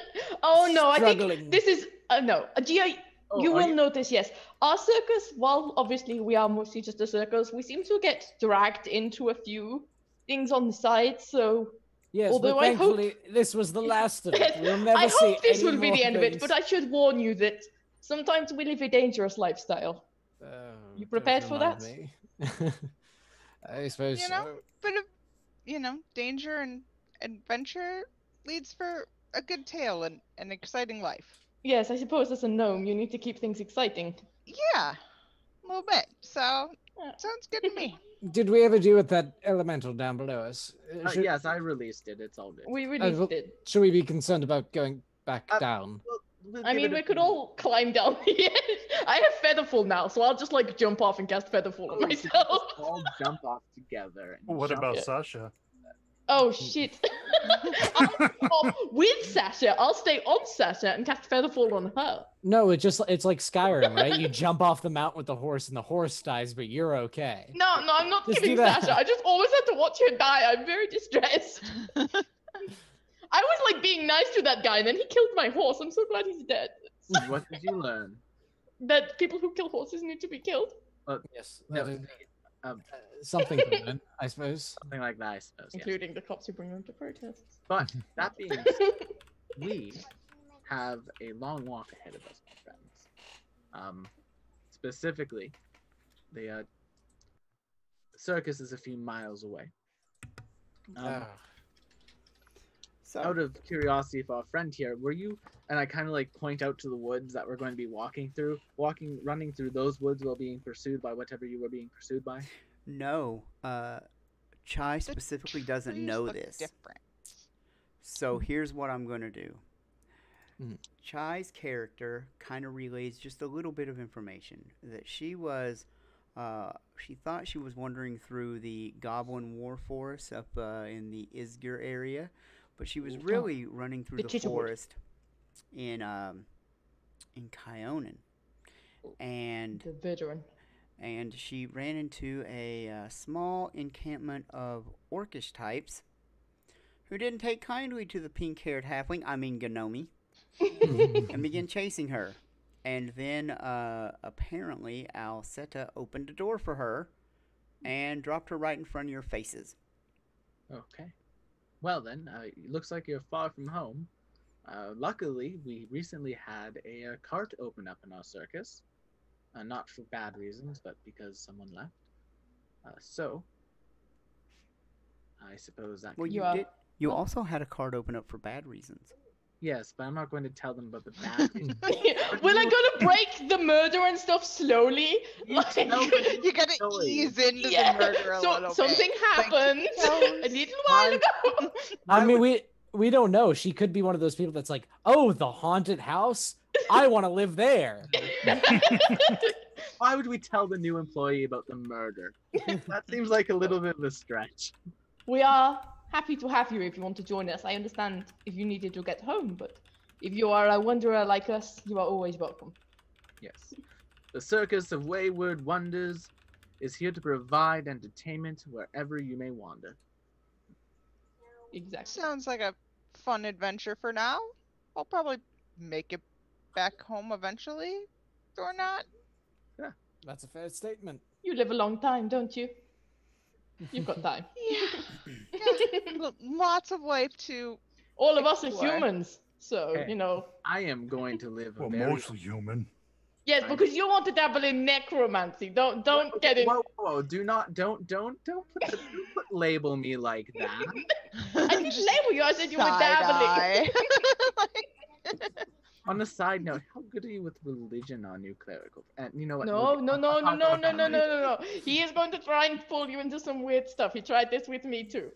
oh no, I think this is uh, no. Uh, Gia, Oh, you are will notice, yes, our circus. While obviously we are mostly just a circus, we seem to get dragged into a few things on the side. So Yes, although but I hope- this was the last of it. We'll never I see hope this any will be the end of it. But. I should warn you that sometimes we live a dangerous lifestyle. Oh, You prepared for that? I suppose You know? so. Bit of, you know, danger and adventure leads for a good tale and an exciting life. Yes, I suppose as a gnome, you need to keep things exciting. Yeah, a little bit. So Yeah. sounds good to me. Did we ever deal with that elemental down below us? Uh, Uh, should, yes, I released it. It's all good. We released well- it. should we be concerned about going back Uh, down? Well, we'll I mean, we could all climb down the. I have Featherfall now, so I'll just like jump off and cast Featherfall on Oh, we should myself. all jump off together. What about Yeah. Sasha? Oh shit! With Sasha. I'll stay on Sasha and cast Featherfall on her. No, it's just it's like Skyrim, right? You jump off the mountain with the horse and the horse dies, but you're okay. No, no, I'm not Just killing. Sasha. I just always have to watch her die. I'm very distressed. I was like being nice to that guy, and then he killed my horse. I'm so glad he's dead. What did you learn? That people who kill horses need to be killed. Uh, yes, No, that is, um, uh, something permanent, I suppose. something like that, I suppose. yes. including the cops who bring them to protests. But that being said, we have a long walk ahead of us, my friends. Um, specifically, the uh, circus is a few miles away. Um, Ah, So, out of curiosity for a friend here, were you? And I kind of like point out to the woods that we're going to be walking through, walking, running through those woods while being pursued by whatever you were being pursued by. no, uh, Chai The specifically doesn't Trees know look this. Different. So here's what I'm going to do. Mhm. Chai's character kind of relays just a little bit of information that she was, uh, she thought she was wandering through the Goblin War Forest up uh, in the Isger area, but she was Ooh. really running through The the, forest in um, in Kyonin, and The veteran. and she ran into a uh, small encampment of orcish types who didn't take kindly to the pink haired halfling, I mean Gnomi, and began chasing her. And then uh, apparently Alseta opened a door for her and dropped her right in front of your faces. Okay. Well then, uh, it looks like you're far from home. Uh, luckily, we recently had a, uh cart open up in our circus. Uh, not for bad reasons, but because someone left. Uh, so, I suppose that. Well, you You are- did. You also had a cart open up for bad reasons. Yes, but I'm not going to tell them about the bad. reasons. We're like gonna break the murder and stuff slowly. You Like, tell you gotta Story. ease into yeah. the murder a so little something bit. happened toes. a little while Why- ago. I mean, we we don't know. She could be one of those people that's like, "Oh, the haunted house. I want to live there." Why would we tell the new employee about the murder? that seems like a little bit of a stretch. we are happy to have you if you want to join us. I understand if you needed to get home, but if you are a wanderer like us, you are always welcome. Yes. The Circus of Wayward Wonders is here to provide entertainment wherever you may wander. Exactly. Sounds like a fun adventure for now. I'll probably make it back home eventually, or not. Yeah. That's a fair statement. You live a long time, don't you? You've got time. Yeah, L- lots of life to. All of us are Explore. humans, so Okay. you know. I am going to live a Well, very mostly human. Yes, I- because you want to dabble in necromancy. Don't don't Whoa, get it. Whoa, whoa! Do not, don't, don't, don't put, the, don't put label me like that. I didn't Just label you. I said you were side dabbling. eye. On a side note, how good are you with religion on you, clerical? And you know what? No, we'll- no, no, no, I'll no, no, no, no, no, no. He is going to try and pull you into some weird stuff. He tried this with me too.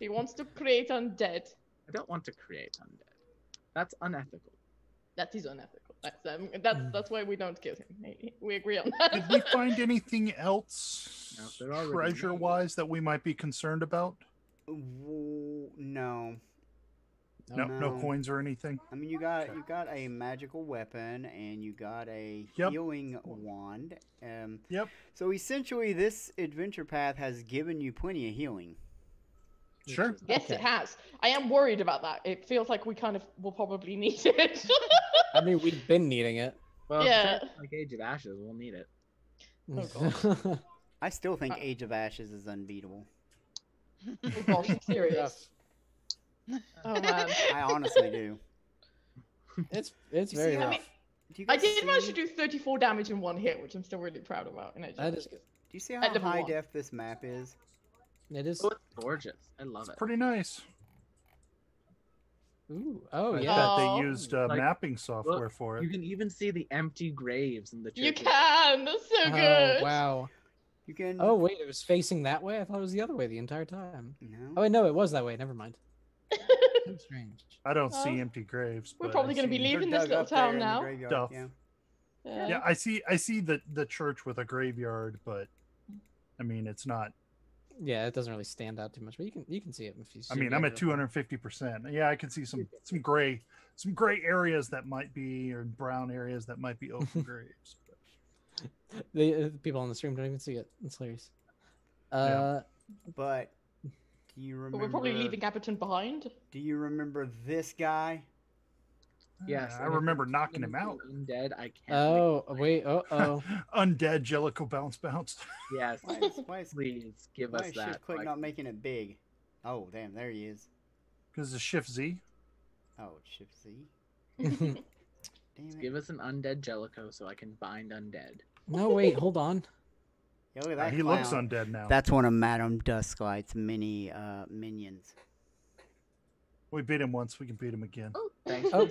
He wants to create undead. I don't want to create undead. That's unethical. That is unethical. That's um, that's that's why we don't kill him. We agree on that. Did we find anything else No, treasure wise that we might be concerned about? No. No, no, No. coins or anything. I mean, you got you got a magical weapon and you got a Yep. healing wand. Um, Yep. so essentially, this adventure path has given you plenty of healing. Which Sure. is- Yes, it has. I am worried about that. It feels like we kind of will probably need it. I mean, we've been needing it. Well, Yeah. yeah. like Age of Ashes, we'll need it. Oh, I still think Uh, Age of Ashes is unbeatable. oh gosh, I'm serious. Oh man. I honestly do. it's it's You very see how- rough. mean, I guys did manage to do 34 damage in one hit, which I'm still really proud about. In Age of That is Empires. good. Do you see how high one. def this map is? It is. Oh, it's gorgeous. I love it. Pretty nice. Ooh, oh I yeah. Bet Oh. they used uh, Like, mapping software for it. You can even see the empty graves in the church. You can. That's so Oh good. wow. You can. Oh wait, it was facing that way. I thought it was the other way the entire time. No. Oh wait, no, it was that way. Never mind. So strange. I don't see Oh. empty graves. We're probably gonna be leaving this little town now. Duff. Yeah. Yeah. Yeah, I see. I see the the church with a graveyard, but I mean, it's not. Yeah, it doesn't really stand out too much, but you can you can see it if you. I mean, I'm at 250 percent. Yeah, I can see some some gray some gray areas that might be or brown areas that might be open graves. But The, uh, people on the stream don't even see it. It's hilarious. Yeah. Uh, But do you remember? But we're probably leaving Appleton behind. Do you remember this guy? Yes, I remember knocking him out. be Undead, I can't. oh wait. Oh oh. Undead Jellico bounce bounce. Yes, Why is, why is, please give why us is that. shift click like- not making it big? Oh damn, there he is. Because the shift Z. Oh, shift Z. Damn it. Give us an undead Jellico so I can bind undead. no wait. Hold on. Yeah, look at Uh, that he looks undead now. That's one of Madame Dusklight's mini uh, minions. we beat him once. We can beat him again. Oh, thanks. Oh,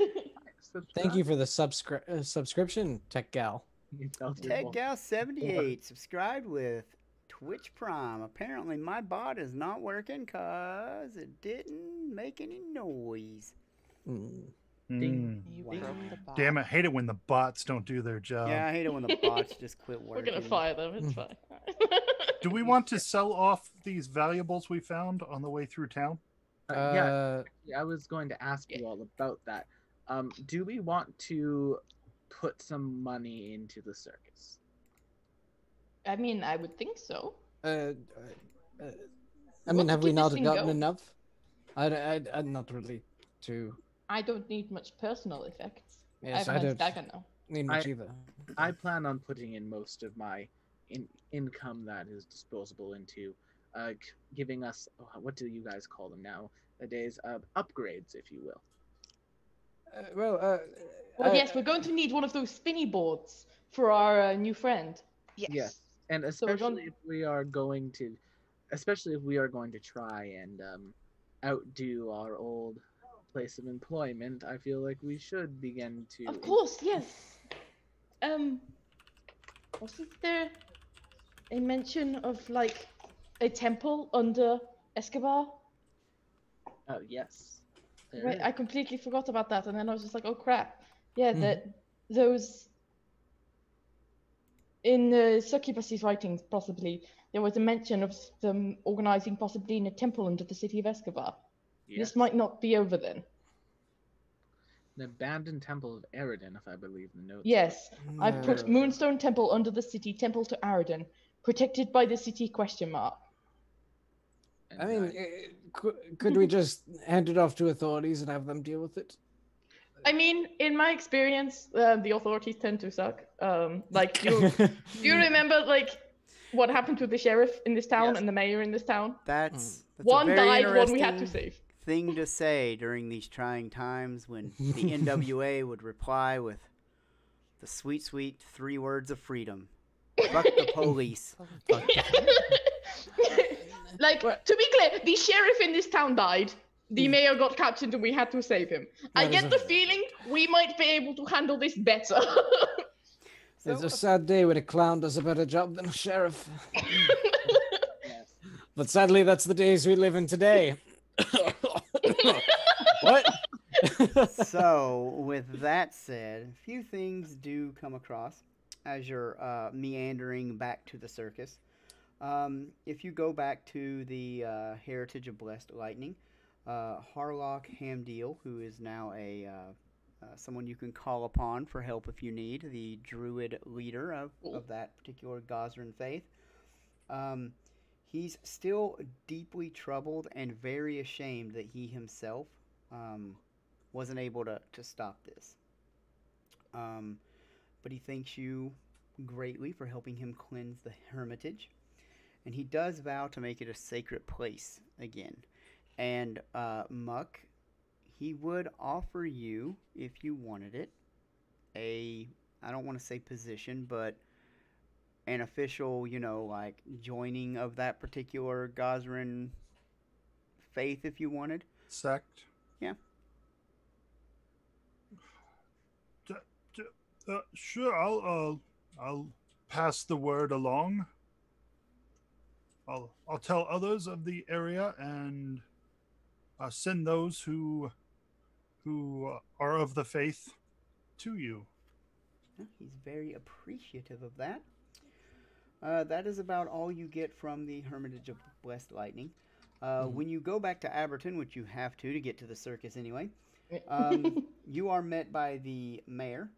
for thank you for the subscri- uh, subscription, Tech Gal. You felt it Ted more. Gal seventy eight subscribed with Twitch Prime. Apparently my bot is not working cause it didn't make any noise. Mm. Ding. Mm. Wow. broke the bot. Damn it! Hate it when the bots don't do their job. yeah, I hate it when the bots just quit working. We're gonna fire them. It's fine. Do we want to sell off these valuables we found on the way through town? Uh, yeah, Uh, I was going to ask you all about that. Um, do we want to put some money into the circus? I mean, I would think so. uh, uh, I What mean, have we not gotten going? enough? I, I, I, not really. To I don't need much personal effects. yes, I I have a don't dagger now. need much I- either. I plan on putting in most of my in, income that is disposable into uh, giving us what do you guys call them now? nowadays? Uh, upgrades, if you will. Uh, well, uh, Well, I- yes, we're going to need one of those spinny boards for our uh, new friend. Yes. Yeah. And especially going- if we are going to, especially if we are going to try and um, outdo our old place of employment, I feel like we should begin to. Of course, yes. Um, wasn't there a mention of like a temple under Escadar? Oh yes. There Right. I completely forgot about that, and then I was just like, "Oh crap!" Yeah, Mhm. that those in uh, Succubus's writings, possibly there was a mention of them organizing possibly in a temple under the city of Escadar. Yes. This might not be over then. The abandoned temple of Aroden, if I believe the notes. Yes, I've put uh, Moonstone Temple under the city, Temple to Aroden, protected by the city question mark. and I mean, could, could we just hand it off to authorities and have them deal with it? I mean, in my experience, uh, the authorities tend to suck. Um, like, you, do you remember like what happened to the sheriff in this town Yes. and the mayor in this town? That's, that's one a very died, one we had to save. thing to say during these trying times when the NWA would reply with, The sweet, sweet three words of freedom. Fuck the police. Like to be clear, the sheriff in this town died. The mayor got captured and we had to save him. I get a- the feeling we might be able to handle this better. It's a sad day when a clown does a better job than a sheriff. Yes. But sadly, that's the days we live in today. what? so, with that said, a few things do come across as you're uh, meandering back to the circus. Um, if you go back to the uh, Hermitage of Blessed Lightning, uh, Harlock Hamdeal, who is now a uh, uh, someone you can call upon for help if you need, the druid leader of, of that particular Gozreh faith. Um, he's still deeply troubled and very ashamed that he himself um, wasn't able to, to stop this. Um, but he thanks you greatly for helping him cleanse the hermitage. And he does vow to make it a sacred place again. And uh, Muck, he would offer you, if you wanted it, a, I don't want to say position, but an official, you know, like joining of that particular Gozreh faith, if you wanted. Sect. Yeah. Uh, sure, I'll uh, I'll pass the word along. I'll I'll tell others of the area and uh, send those who who uh, are of the faith to you. He's very appreciative of that. Uh, that is about all you get from the Hermitage of Blessed Lightning. Uh, Mhm. When you go back to Abberton, which you have to to get to the circus anyway, um, you are met by the mayor,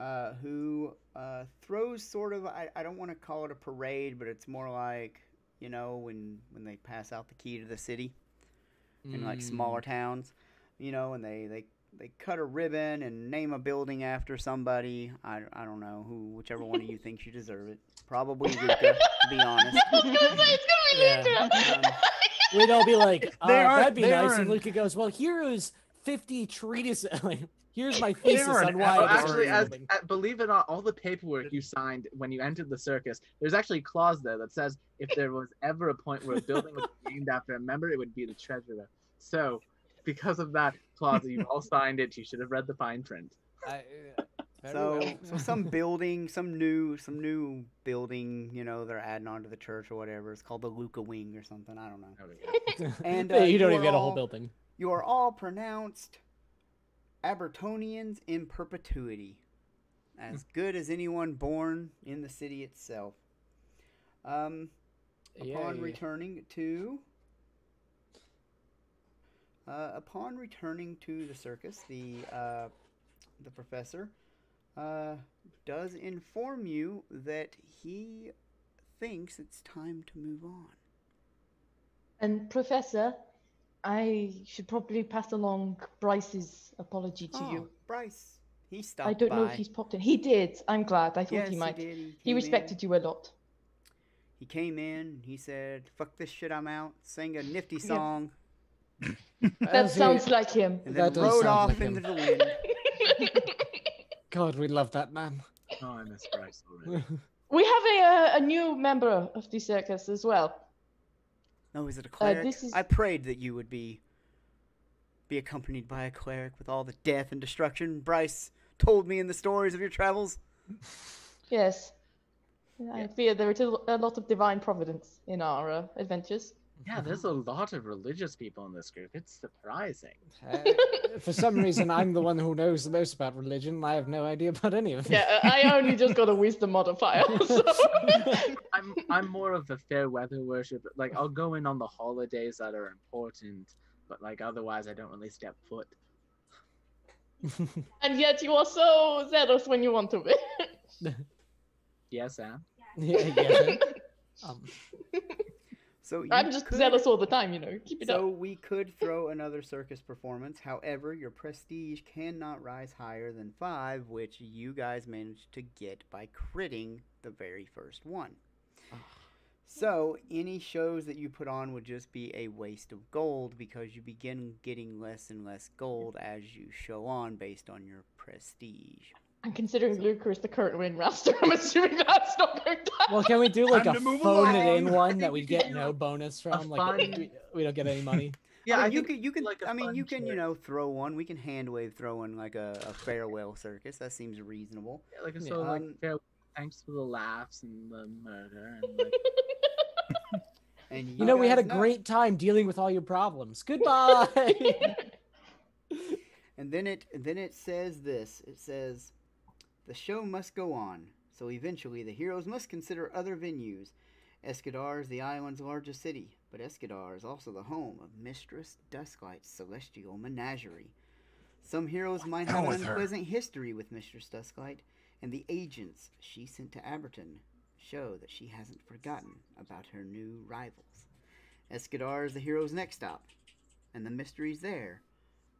uh, who uh, throws sort of, I, I don't want to call it a parade, but it's more like, you know, when, when they pass out the key to the city in like Mm. smaller towns, you know, and they, they they cut a ribbon and name a building after somebody. I, I don't know who, whichever one of you thinks you deserve it. Probably Luca, to be honest. I was gonna say it's gonna be Yeah. Luca. Um, We'd all be like, uh, are- that'd be nice. are And Luca goes, well, here's 50 treatises. Like, here's my They thesis are an on why Oh, I That's actually, deserve as, uh, believe it or not, all the paperwork you signed when you entered the circus, there's actually a clause there that says if there was ever a point where a building was named after a member, it would be the treasurer. So, because of that clause, you all signed it. You should have read the fine print. I- uh, so, well. so some building, some new, some new building, you know, they're adding on to the church or whatever. It's called the Luca Wing or something. I don't know. And, uh, you don't you even get a whole building. You are all pronounced Abbertonians in perpetuity, as good as anyone born in the city itself. Um, upon Yay. returning to uh, upon returning to the circus, the uh, the professor uh, does inform you that he thinks it's time to move on. And Professor, I should probably pass along Bryce's apology to oh, you. Bryce, he stopped I don't know if he's popped in. He did. I'm glad. I thought yes, he might. He, did. he, He respected in. you a lot. He came in. He said, "Fuck this shit, I'm out." Sang a nifty song, That As he- sounds like him. and That then does rode sound off like him. into the wind. God, we love that man. Oh, I miss Bryce already. we have a uh, a new member of the circus as well. No, is it a cleric? this is- I prayed that you would be be accompanied by a cleric with all the death and destruction Bryce told me in the stories of your travels. Yes. I fear there is a a lot of divine providence in our uh, adventures. Yeah, there's a lot of religious people in this group. It's surprising. Uh, for some reason, I'm the one who knows the most about religion. I have no idea about any of it. Yeah, I only just got a wisdom modifier. So. I'm I'm more of the fair weather worship. Like I'll go in on the holidays that are important, but like otherwise I don't really step foot. and yet you are so zealous when you want to be. Yes, Sam. yeah, yeah. Um, So I'm just could- zealous all the time, you know. Keep it So up. we could throw another circus performance. However, your prestige cannot rise higher than five, which you guys managed to get by critting the very first one. So any shows that you put on would just be a waste of gold because you begin getting less and less gold as you show on based on your prestige. And considering Luca is the current win roster, I'm assuming that's not going to happen. Well, can we do like Time a to move phone it in one that we we get no bonus from? Like fun- we, we don't get any money. Yeah, I I, mean, you can. could you can like a I mean you can you know throw one. We can hand wave throw in like a, a farewell circus. That seems reasonable. yeah, like a Yeah, sort of like um, thanks for the laughs and the murder and like And You know, we had a know. great time dealing with all your problems. Goodbye. And then it then it says this. It says the show must go on. So eventually the heroes must consider other venues. Escadar is the island's largest city, but Escadar is also the home of Mistress Dusklight's celestial menagerie. Some heroes might have an with her. unpleasant history with Mistress Dusklight, and the agents she sent to Abberton show that she hasn't forgotten about her new rivals. Escadar is the hero's next stop, and the mysteries there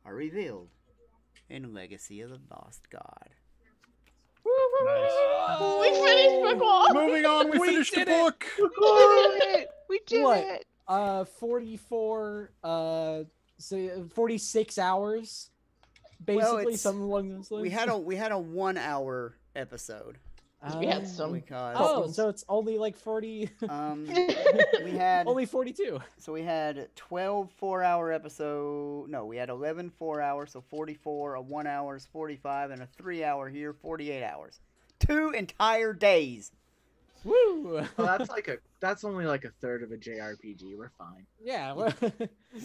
are revealed in Legacy of the Lost God. We finished book one. Moving on, we, We finished the did it. book. We did it! We did What? it! uh, 44, uh, so 46 hours. Basically, it's- something along those lines. We had a we had a one hour episode we had Uh, some because Oh, so it's only like 40. um we had only 42. so we had 12 four hour episode no we had 11 four hours so 44 a one hour is 45 and a three hour here 48 hours two entire days Woo! well, that's like a that's only like a third of a JRPG. We're fine. yeah. well,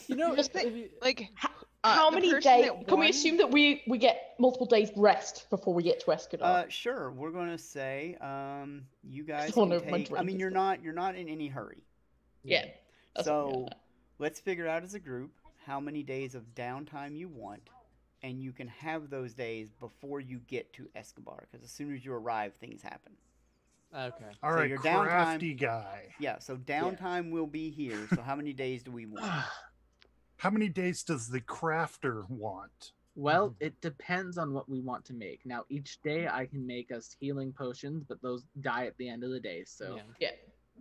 you know, Just if think- you- Like, How, uh, how many days? that Can we assume that we we get multiple days rest before we get to Escadar? uh sure we're gonna say um you guys can take, i mean you're went- not you're not in any hurry yeah. that's what I'm getting So let's figure out as a group how many days of downtime you want, and you can have those days before you get to Escadar. Because as soon as you arrive, things happen. okay. All So right, your downtime- crafty guy. Yeah. So downtime will be here. So how many days do we want? How many days does the crafter want? Well, Mhm. it depends on what we want to make. Now, each day I can make us healing potions, but those die at the end of the day. So Yeah. Yeah.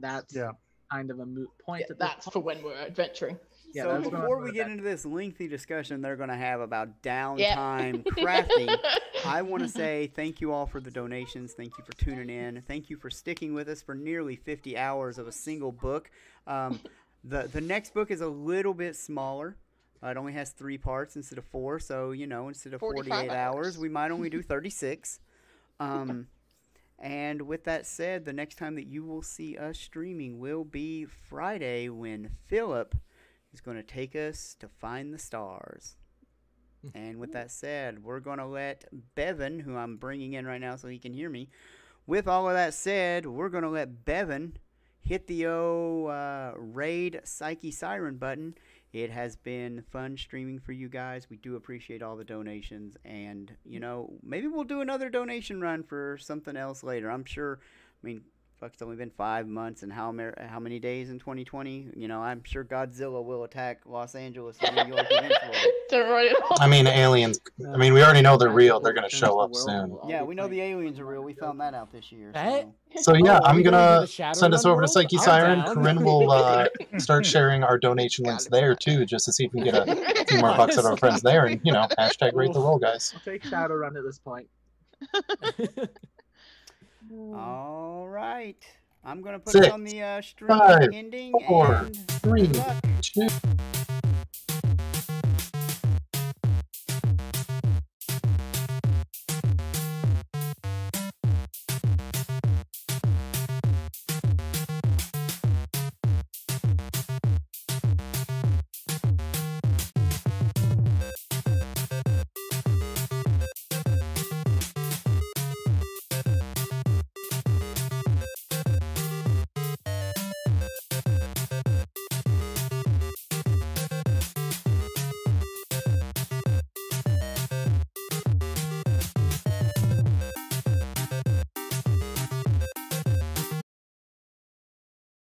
that's Yeah. kind of a moot point. Yeah, that's point. for when we're adventuring. Yeah, so that's what I'm before we get into this lengthy discussion they're going to have about Yeah. downtime crafting, I want to say thank you all for the donations. Thank you for tuning in. Thank you for sticking with us for nearly 50 hours of a single book. Um, the the next book is a little bit smaller. Uh, it only has three parts instead of four, so you know instead of 48 hours, hours. we might only do 36. Um, and with that said, the next time that you will see us streaming will be Friday when Philip is going to take us to find the stars. And with that said, we're going to let Bevan, who I'm bringing in right now so he can hear me, with all of that said, we're going to let Bevan hit the old uh, raid Psyche Siren button. It has been fun streaming for you guys. We do appreciate all the donations. And, you know, maybe we'll do another donation run for something else later. I'm sure, I mean, fuck, it's only been five months and how, mer- how many days in 2020? You know, I'm sure Godzilla will attack Los Angeles and New York eventually. Don't worry at all. I mean, aliens. I mean, we already know they're real. They're gonna show up soon. Yeah, we know the aliens are real. We found that out this year. So. So yeah, Oh, I'm going gonna to the Shadowrun send us over to? Psyche Siren. Corinne will uh, start sharing our donation links there too, just to see if we can get a few more bucks at our friends there, and you know, hashtag rate the roll, guys. I'll take Shadowrun at this point. All right. I'm going to put Six, it on the uh, stream five, ending. four, and three, good luck. two,